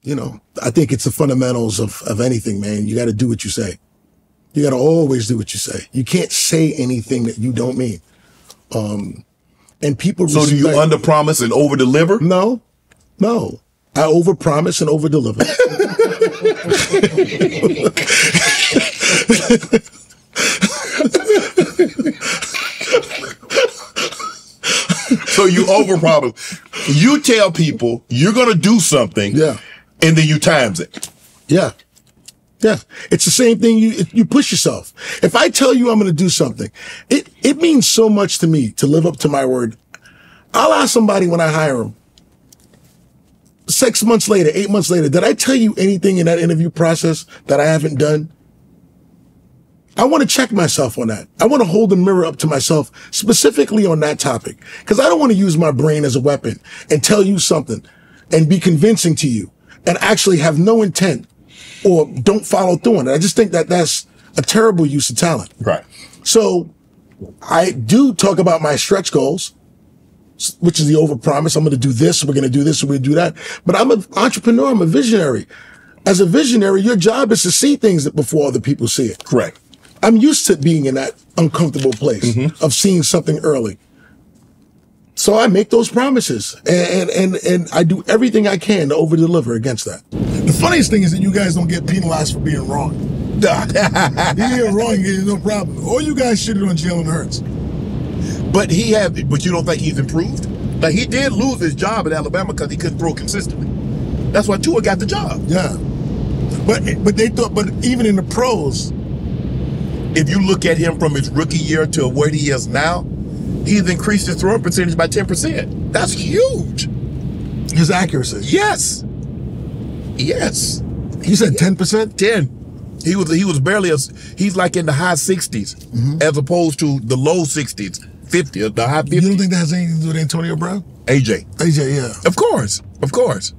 You know, I think it's the fundamentals of, of anything, man. You got to do what you say. You got to always do what you say. You can't say anything that you don't mean. Um, and people. So do you respect- under promise and over deliver? No, no. I over promise and over deliver. So you over promise. You tell people you're gonna do something, Yeah. and then you times it. Yeah. Yeah. It's the same thing. You, you push yourself. If I tell you I'm going to do something, it, it means so much to me to live up to my word. I'll ask somebody when I hire them, six months later, eight months later, did I tell you anything in that interview process that I haven't done? I want to check myself on that. I want to hold the mirror up to myself specifically on that topic because I don't want to use my brain as a weapon and tell you something and be convincing to you and actually have no intent or don't follow through on it. I just think that that's a terrible use of talent. Right. So I do talk about my stretch goals. Which is the overpromise. I'm going to do this. We're going to do this. We're going to do that. But I'm an entrepreneur. I'm a visionary. As a visionary, your job is to see things that before other people see it. Correct. I'm used to being in that uncomfortable place mm-hmm. of seeing something early. So I make those promises and, and, and, I do everything I can to over deliver against that. The funniest thing is that you guys don't get penalized for being wrong. you get wrong, get no problem. All you guys shitted on Jalen Hurts. But he had, but you don't think he's improved? Like he did lose his job at Alabama because he couldn't throw consistently. That's why Tua got the job. Yeah. But but they thought but even in the pros, If you look at him from his rookie year to where he is now, he's increased his throwing percentage by 10%. That's huge. his accuracy. Yes. Yes. You said 10%? 10. He was he was barely a he's like in the high 60s Mm-hmm. as opposed to the low 60s, 50, the high 50s. You don't think that has anything to do with Antonio Brown? AJ. AJ, yeah. Of course, of course.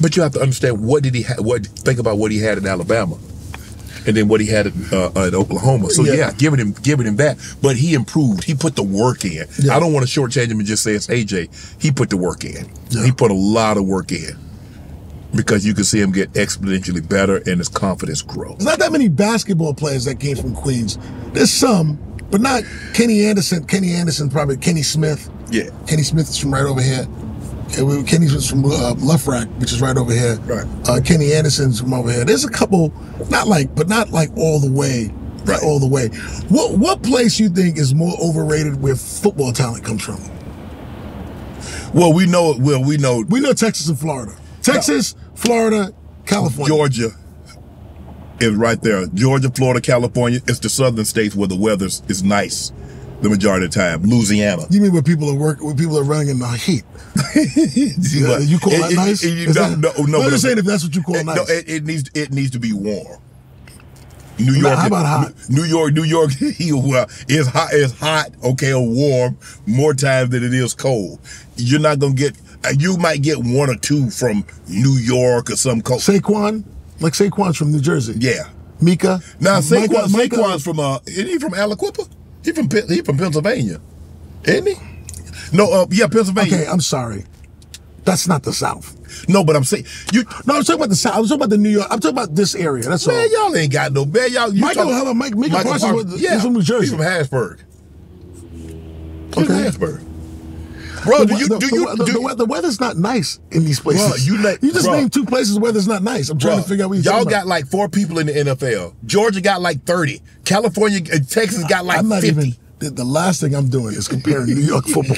But you have to understand what did he ha- what think about what he had in Alabama, and then what he had at, uh, at Oklahoma. So Yeah. yeah. giving him giving him that. But he improved. He put the work in. Yeah. I don't want to shortchange him and just say it's AJ. He put the work in. Yeah. He put a lot of work in because you can see him get exponentially better and his confidence grow. There's not that many basketball players that came from Queens. There's some, but not Kenny Anderson. Kenny Anderson, probably Kenny Smith. Yeah. Kenny Smith is from right over here. And we- Kenny was from uh, LeFrak, which is right over here. Right. Uh, Kenny Anderson's from over here. There's a couple, not like, but not like all the way. Right. all the way. What what place you think is more overrated where football talent comes from? Well, we know. Well, we know We know Texas and Florida. Texas, Florida, California. Georgia is right there. Georgia, Florida, California. It's the southern states where the weather is nice the majority of the time. Louisiana. You mean where people are working, where people are running in the heat? Yeah, But you call it- that it- nice? it- no, that- no, no, I'm just saying if that's what you call It, nice. no, it, it needs it needs to be warm. New Nah, York. how about hot? New York, New York. is hot. Is hot. Okay, or warm more times than it is cold. You're not gonna get. uh, You might get one or two from New York or some cold. Saquon, like Saquon's from New Jersey. Yeah. Micah. Now Micah- Saquon, Micah- Saquon's from uh, isn't he from Aliquippa? He from he from Pennsylvania, isn't he? No, uh, yeah, Pennsylvania. Okay, I'm sorry. That's not the South. No, but I'm saying you. No, I'm talking about the South. I'm talking about the New York. I'm talking about this area. That's all. Man, y'all ain't got no man. Y'all, you Michael, talking- hello, Mike- Micah Parsons Parsons, yeah, he's from New Jersey. He's from Harrisburg. He's Okay. from Harrisburg. Bro, The, do you the- do you the, do the, we- the weather's not nice in these places. Bro, you let- just bro. named two places where it's not nice. I'm trying Bro, to figure out what you're y'all got about. like four people in the NFL. Georgia got like 30. California and Texas got like I'm not 50. even. The, last thing I'm doing is comparing New York football,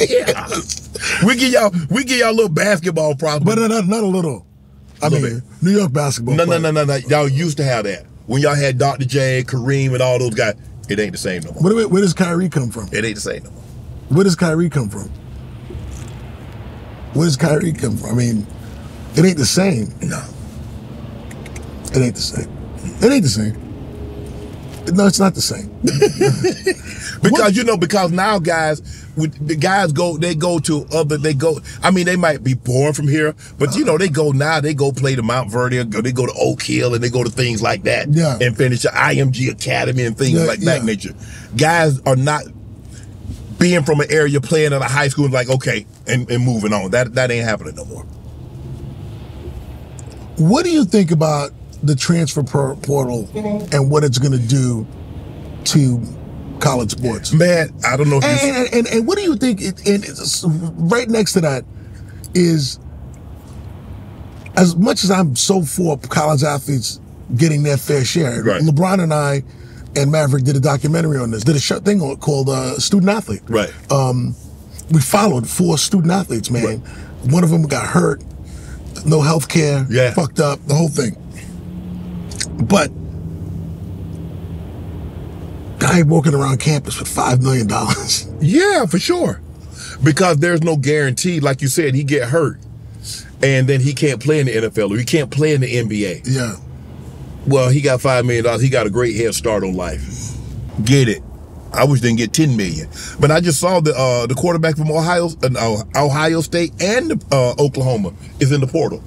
yeah. We give y'all we give y'all a little basketball problem. but not, not a little. I Little mean, New York basketball. no, no, player. no, no, no. Y'all used to have that. When y'all had Dr. J, Kareem, and all those guys, it ain't the same no more. Where, where does Kyrie come from? It ain't the same no more. Where does Kyrie come from? Where does Kyrie come from? I mean, it ain't the same. No. It ain't the same. It ain't the same. No, it's not the same. Because What- you know, because now guys, with- the guys go, they go to other, they go. I mean, they might be born from here, but you know, they go now. They go play to Mount go, they go to Oak Hill, and they go to things like that, Yeah. and finish the IMG Academy and things Yeah, like that nature. Guys are not being from an area playing at a high school, like okay, and, and moving on. That that ain't happening no more. What do you think about the transfer portal and what it's going to do to college sports? Man, I don't know if you. And, and, and, and what do you think? It, and it's right next to that is as much as I'm so for college athletes getting their fair share. Right. LeBron and I and Maverick did a documentary on this. Did a show thing on, called uh, Student Athlete. Right. Um, we followed four student athletes. Man, one of them got hurt, no health care, Yeah. fucked up, the whole thing. But guy walking around campus with five million dollars. Yeah, for sure. Because there's no guarantee, like you said, he get hurt, and then he can't play in the NFL or he can't play in the NBA. Yeah. Well, he got five million dollars. He got a great head start on life. Get it? I wish they didn't get ten million. But I just saw the uh, the quarterback from Ohio, uh, Ohio State and uh, Oklahoma is in the portal.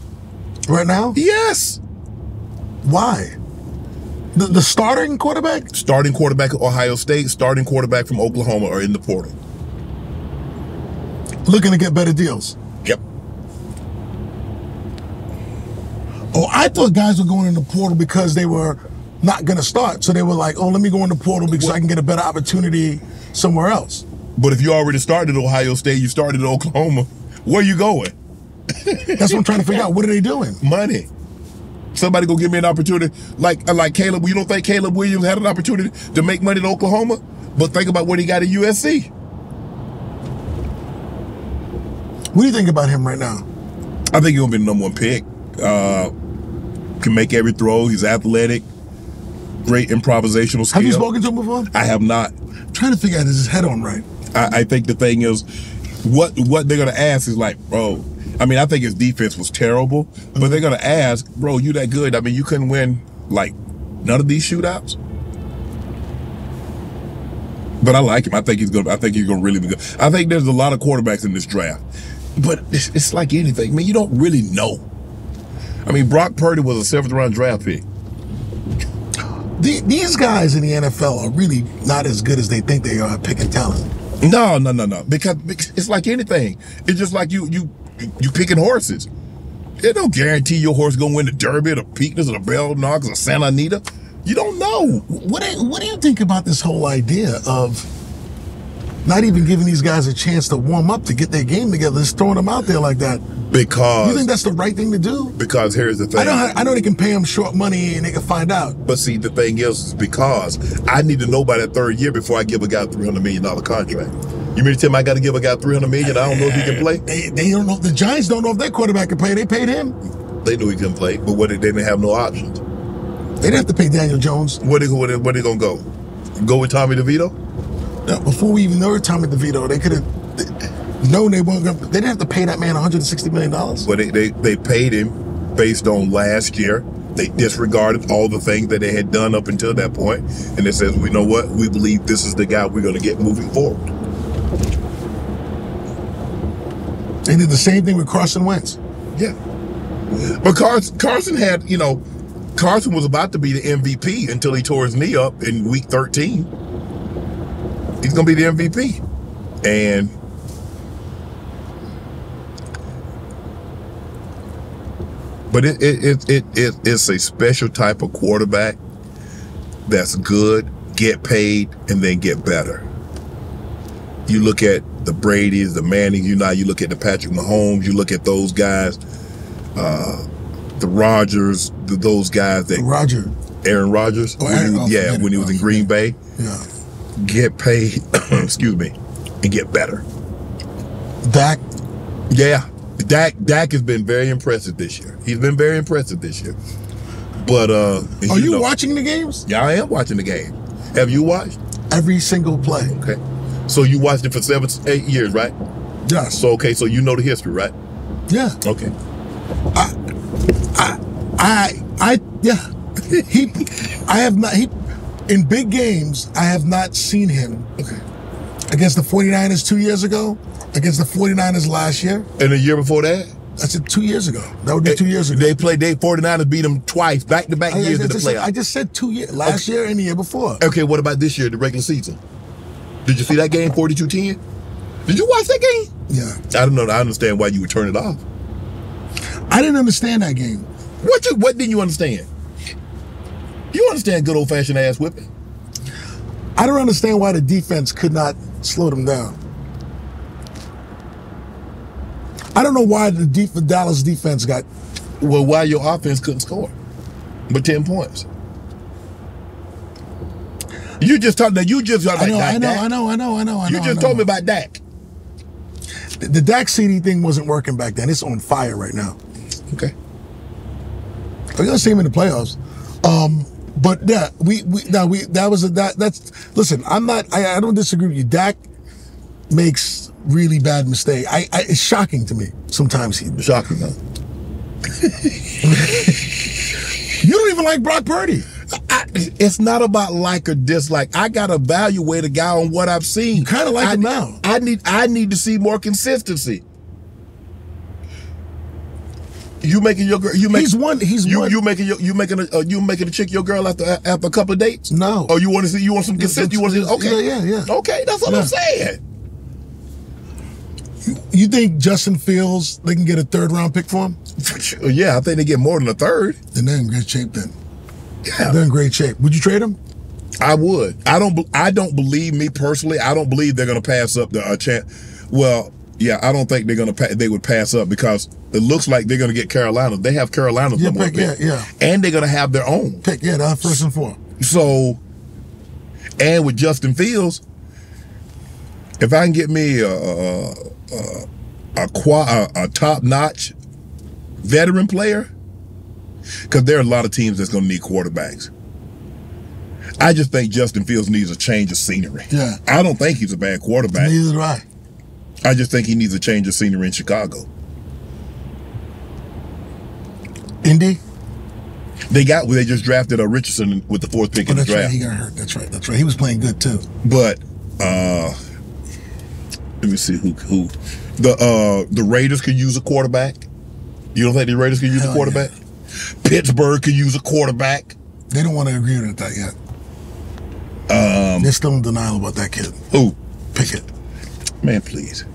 Right now? Yes, Why? The, the starting quarterback? starting quarterback at Ohio State, starting quarterback from Oklahoma are in the portal. looking to get better deals. Yep. Oh, I thought guys were going in the portal because they were not going to start. So they were like, oh, let me go in the portal because I can get a better opportunity somewhere else. But if you already started at Ohio State, you started at Oklahoma, where are you going? That's what I'm trying to figure out. What are they doing? Money. Somebody go give me an opportunity. Like like Caleb, you don't think Caleb Williams had an opportunity to make money in Oklahoma? But think about what he got at USC. What do you think about him right now? I think he's gonna be the number one pick. Uh, can make every throw. He's athletic, great improvisational skill. Have you spoken to him before? I have not. I'm trying to figure out is his head on right. I, I think the thing is, what what they're gonna ask is like, bro. I mean, I think his defense was terrible, but they're gonna ask, bro, you that good? I mean, you couldn't win like none of these shootouts. But I like him. I think he's gonna. I think he's gonna really be good. I think there's a lot of quarterbacks in this draft, but it's, it's like anything, man. You don't really know. I mean, Brock Purdy was a seventh round draft pick. The, these guys in the NFL are really not as good as they think they are at picking talent. No, no, no, no. Because, because it's like anything. It's just like you you you picking horses. They don't guarantee your horse gonna win the Derby or the Preakness or the Bell Knox or Santa Anita. You don't know. What do, what do you think about this whole idea of not even giving these guys a chance to warm up to get their game together, just throwing them out there like that? Because You think that's the right thing to do? because here's the thing. I know I know they can pay them short money and they can find out. But see, the thing is, is because I need to know by that third year before I give a guy a three hundred million dollar contract. You mean to tell me I got to give a guy three hundred million? I don't know if he can play. They, they don't know. The Giants don't know if their quarterback can play. They paid him. They knew he couldn't play, but what they didn't have no options. They didn't have to pay Daniel Jones. Where they where they, where they gonna go? Go with Tommy DeVito? Before we even know Tommy DeVito, they could have known they weren't going. to They didn't have to pay that man 160 million dollars. But they, they they paid him based on last year. They disregarded all the things that they had done up until that point, and they says, "We know what? We believe this is the guy we're going to get moving forward." They did the same thing with Carson Wentz. Yeah. But Carson, Carson had, you know, Carson was about to be the MVP until he tore his knee up in week 13. Going to be the MVP. And but it it, it it it it's a special type of quarterback that's good, get paid, and then get better. You look at the Brady's, the Mannings, you know, you look at the Patrick Mahomes, you look at those guys, uh, the Rodgers, the, those guys that Roger. Aaron Rodgers, Oh, when Aaron- he- oh, yeah, when he was Oh, in Green Bay, Yeah. Get paid, excuse me, and get better. Dak. Yeah, Dak Dak has been very impressive this year. He's been very impressive this year. But uh, Are you know- watching the games? Yeah, I am watching the game. Have you watched? Every single play. Okay. So you watched it for seven, eight years, right? Yes. So okay, so you know the history, right? Yeah. Okay. I. I I yeah. He I have not he in big games I have not seen him Okay. against the 49ers 2 years ago, against the 49ers last year. And the year before that, I said 2 years ago. That would be 2 years ago. they played. They 49ers beat them twice, back to back I, I years in the playoffs. I just said 2 years last year and the year before. Okay, what about this year, the regular season? Did you see that game, 42-10? Did you watch that game? Yeah. I don't know. I understand why you would turn it off. I didn't understand that game. What you what didn't you understand? You understand good old fashioned ass whipping? I don't understand why the defense could not slow them down. I don't know why the def- the Dallas defense got Well, why your offense couldn't score, but ten points. You just talked. That you just talked I know, I know, I know, I know, I know, I know. You just I told me about Dak. the, the Dak CeeDee thing wasn't working back then. It's on fire right now. Okay. We're gonna see him in the playoffs. Um, but yeah, we we now we that was a that that's listen. I'm not. I, I don't disagree with you. Dak makes really bad mistake. I, I it's shocking to me sometimes. He shocking. Huh? you don't even like Brock Purdy. I, it's not about like or dislike. I gotta evaluate a guy on what I've seen. Kind of like I, him now. I need I need to see more consistency. You making your girl? You make, He's one- he's you one- you making your, you making a uh, you making a chick your girl after after a couple of dates? No. Oh, you want to see you want some consistency? You want to see? Okay, Yeah, yeah, yeah. Okay, that's what Yeah. I'm saying. You think Justin Fields they can get a third round pick for him? yeah, I think they get more than a third. Then they're in great shape. Then Yeah, they're in great shape. Would you trade him? I would. I don't. I don't believe me personally. I don't believe they're going to pass up the uh, chance. Well, yeah, I don't think they're going to. Pa- they would pass up because it looks like they're going to get Carolina. They have Carolina's Yeah, number one pick, yeah, yeah. and they're going to have their own. Pick, yeah, that's first and four. So, and with Justin Fields, if I can get me a a, a, a, qua- a, a top notch veteran player, because there are a lot of teams that's going to need quarterbacks. I just think Justin Fields needs a change of scenery. Yeah. I don't think he's a bad quarterback. Neither do I. I just think he needs a change of scenery in Chicago. Indy. They got they just drafted a Richardson with the fourth pick Oh, in the that's right. draft. He got hurt. That's right. That's right. He was playing good too. But uh let me see who who the uh the Raiders could use a quarterback. You don't think the Raiders could use Hell a quarterback? Pittsburgh could use a quarterback. They don't want to agree with that yet. Um They're still in denial about that kid. who? Pickett. Man, please.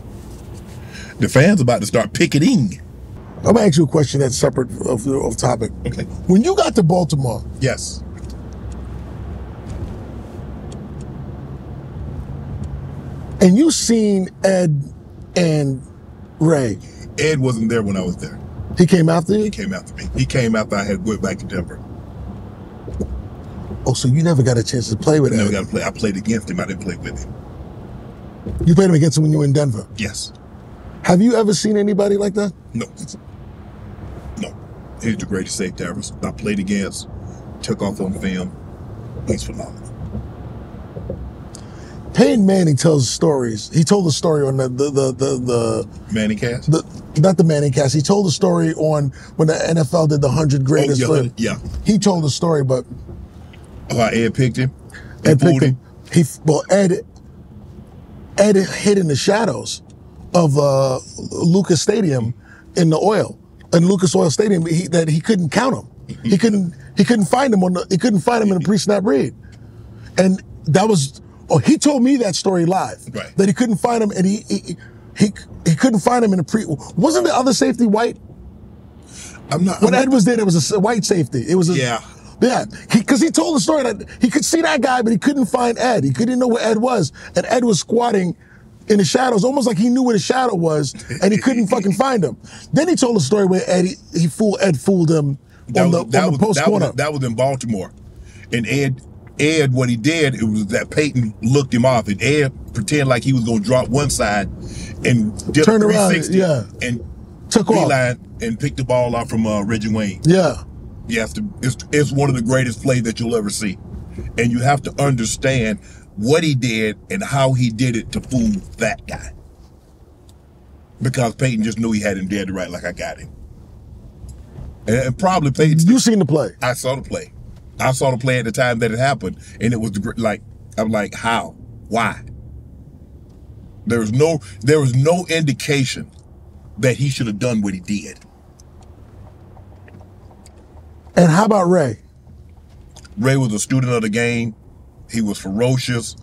The fans about to start picketing. I'm gonna ask you a question that's separate of, of topic. Okay. When you got to Baltimore, Yes. and you seen Ed and Ray, Ed wasn't there when I was there. he came after you. He came after me. He came after I had went back to Denver. Oh, so you never got a chance to play with I never got to play. I played against him. I didn't play with him. You played him against him when you were in Denver. Yes. Have you ever seen anybody like that? No. No. He's the greatest safety ever. I played against, took off on film. He's phenomenal. Peyton Manning tells stories. He told the story on the the the the, the, ManningCast? the not the ManningCast. He told the story on when the NFL did the hundred greatest. Oh, yeah, yeah. He told the story, but How Ed picked him? Ed picked him. He well Ed Ed hid in the shadows of uh, Lucas Stadium in the oil in Lucas Oil Stadium. He, that he couldn't count him. He couldn't he couldn't find him on the he couldn't find him in a pre-snap read, and that was oh he told me that story live Right. that he couldn't find him and he he he, he couldn't find him in a pre wasn't the other safety white I'm not. when I'm Ed was there, there was a white safety. It was a, Yeah. Yeah. Because he, told the story that he could see that guy, but he couldn't find Ed. He couldn't know where Ed was, and Ed was squatting in the shadows, almost like he knew where the shadow was, and he couldn't fucking find him. Then he told a story where Ed he, he fooled Ed fooled him that on was, the, on was, the post that, corner. was, that was in Baltimore. And Ed, Ed, what he did, it was that Peyton looked him off, and Ed pretended like he was going to drop one side and did Turn around, yeah. and Took off. and picked the ball off from uh, Reggie Wayne. yeah. You have to. It's, it's one of the greatest plays that you'll ever see, and you have to understand what he did and how he did it to fool that guy. Because Peyton just knew he had him dead to right, like I got him, and, and probably Peyton. You seen the play? I saw the play. I saw the play at the time that it happened, and it was the, like I'm like, how, why? There was no, there was no indication that he should have done what he did. And how about Ray? Ray was a student of the game. He was ferocious.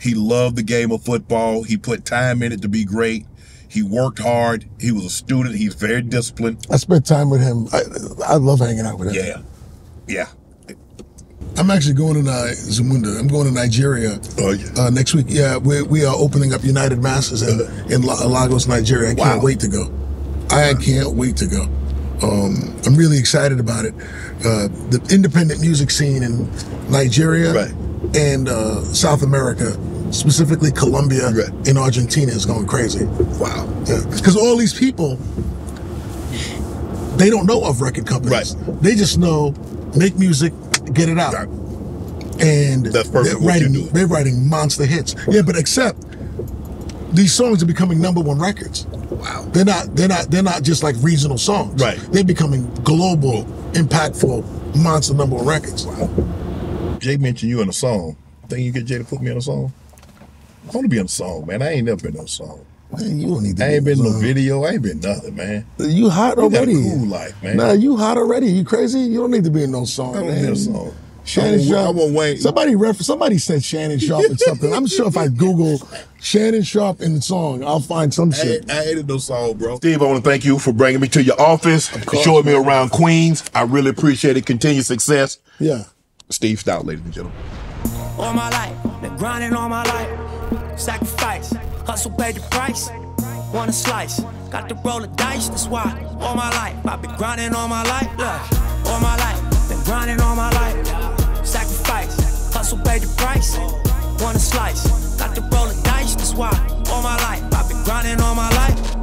He loved the game of football. He put time in it to be great. He worked hard. He was a student. He's very disciplined. I spent time with him. I, I love hanging out with him. Yeah. Yeah. I'm actually going to uh, Zamunda. I'm going to Nigeria Oh, yeah. uh, next week. Yeah, we, we are opening up United Masters in, in Lagos, Nigeria. I can't wait to go. I can't wait to go. Um, I'm really excited about it. Uh, the independent music scene in Nigeria Right. and uh, South America, specifically Colombia Right. and Argentina, is going crazy. Wow. Because all these people, they don't know of record companies. Right. They just know make music, get it out Right. and That's they're writing they're writing monster hits. Yeah, but except these songs are becoming number one records. Wow. They're not they're not they're not just like regional songs. Right. They're becoming global, impactful, monster number one records. Wow. Jay mentioned you in a song. Think you get Jay to put me on a song? I want to be on a song, man. I ain't never been on a song. Man, you don't need to I ain't be been in in no video. I ain't been nothing, man. You hot You already. cool life, man. Nah, you hot already. You crazy? You don't need to be in no song. I don't man. need a song. Shannon I Sharpe. want Wayne. Somebody ref- somebody said Shannon Sharpe or something. I'm sure if I Google Shannon Sharpe in the song, I'll find some I, shit. I hated those songs, bro. Steve, I want to thank you for bringing me to your office, showing me around Queens. I really appreciate it. Continued success. Yeah. Steve Stoute, ladies and gentlemen. all my life. Been grinding all my life. Sacrifice, hustle, pay the price. Want a slice, got to roll the dice. That's why all my life I've been grinding all my life. Look, all my life, been grinding all my life. Hustle, pay the price. Want a slice, got to roll the dice. That's why all my life I've been grinding all my life.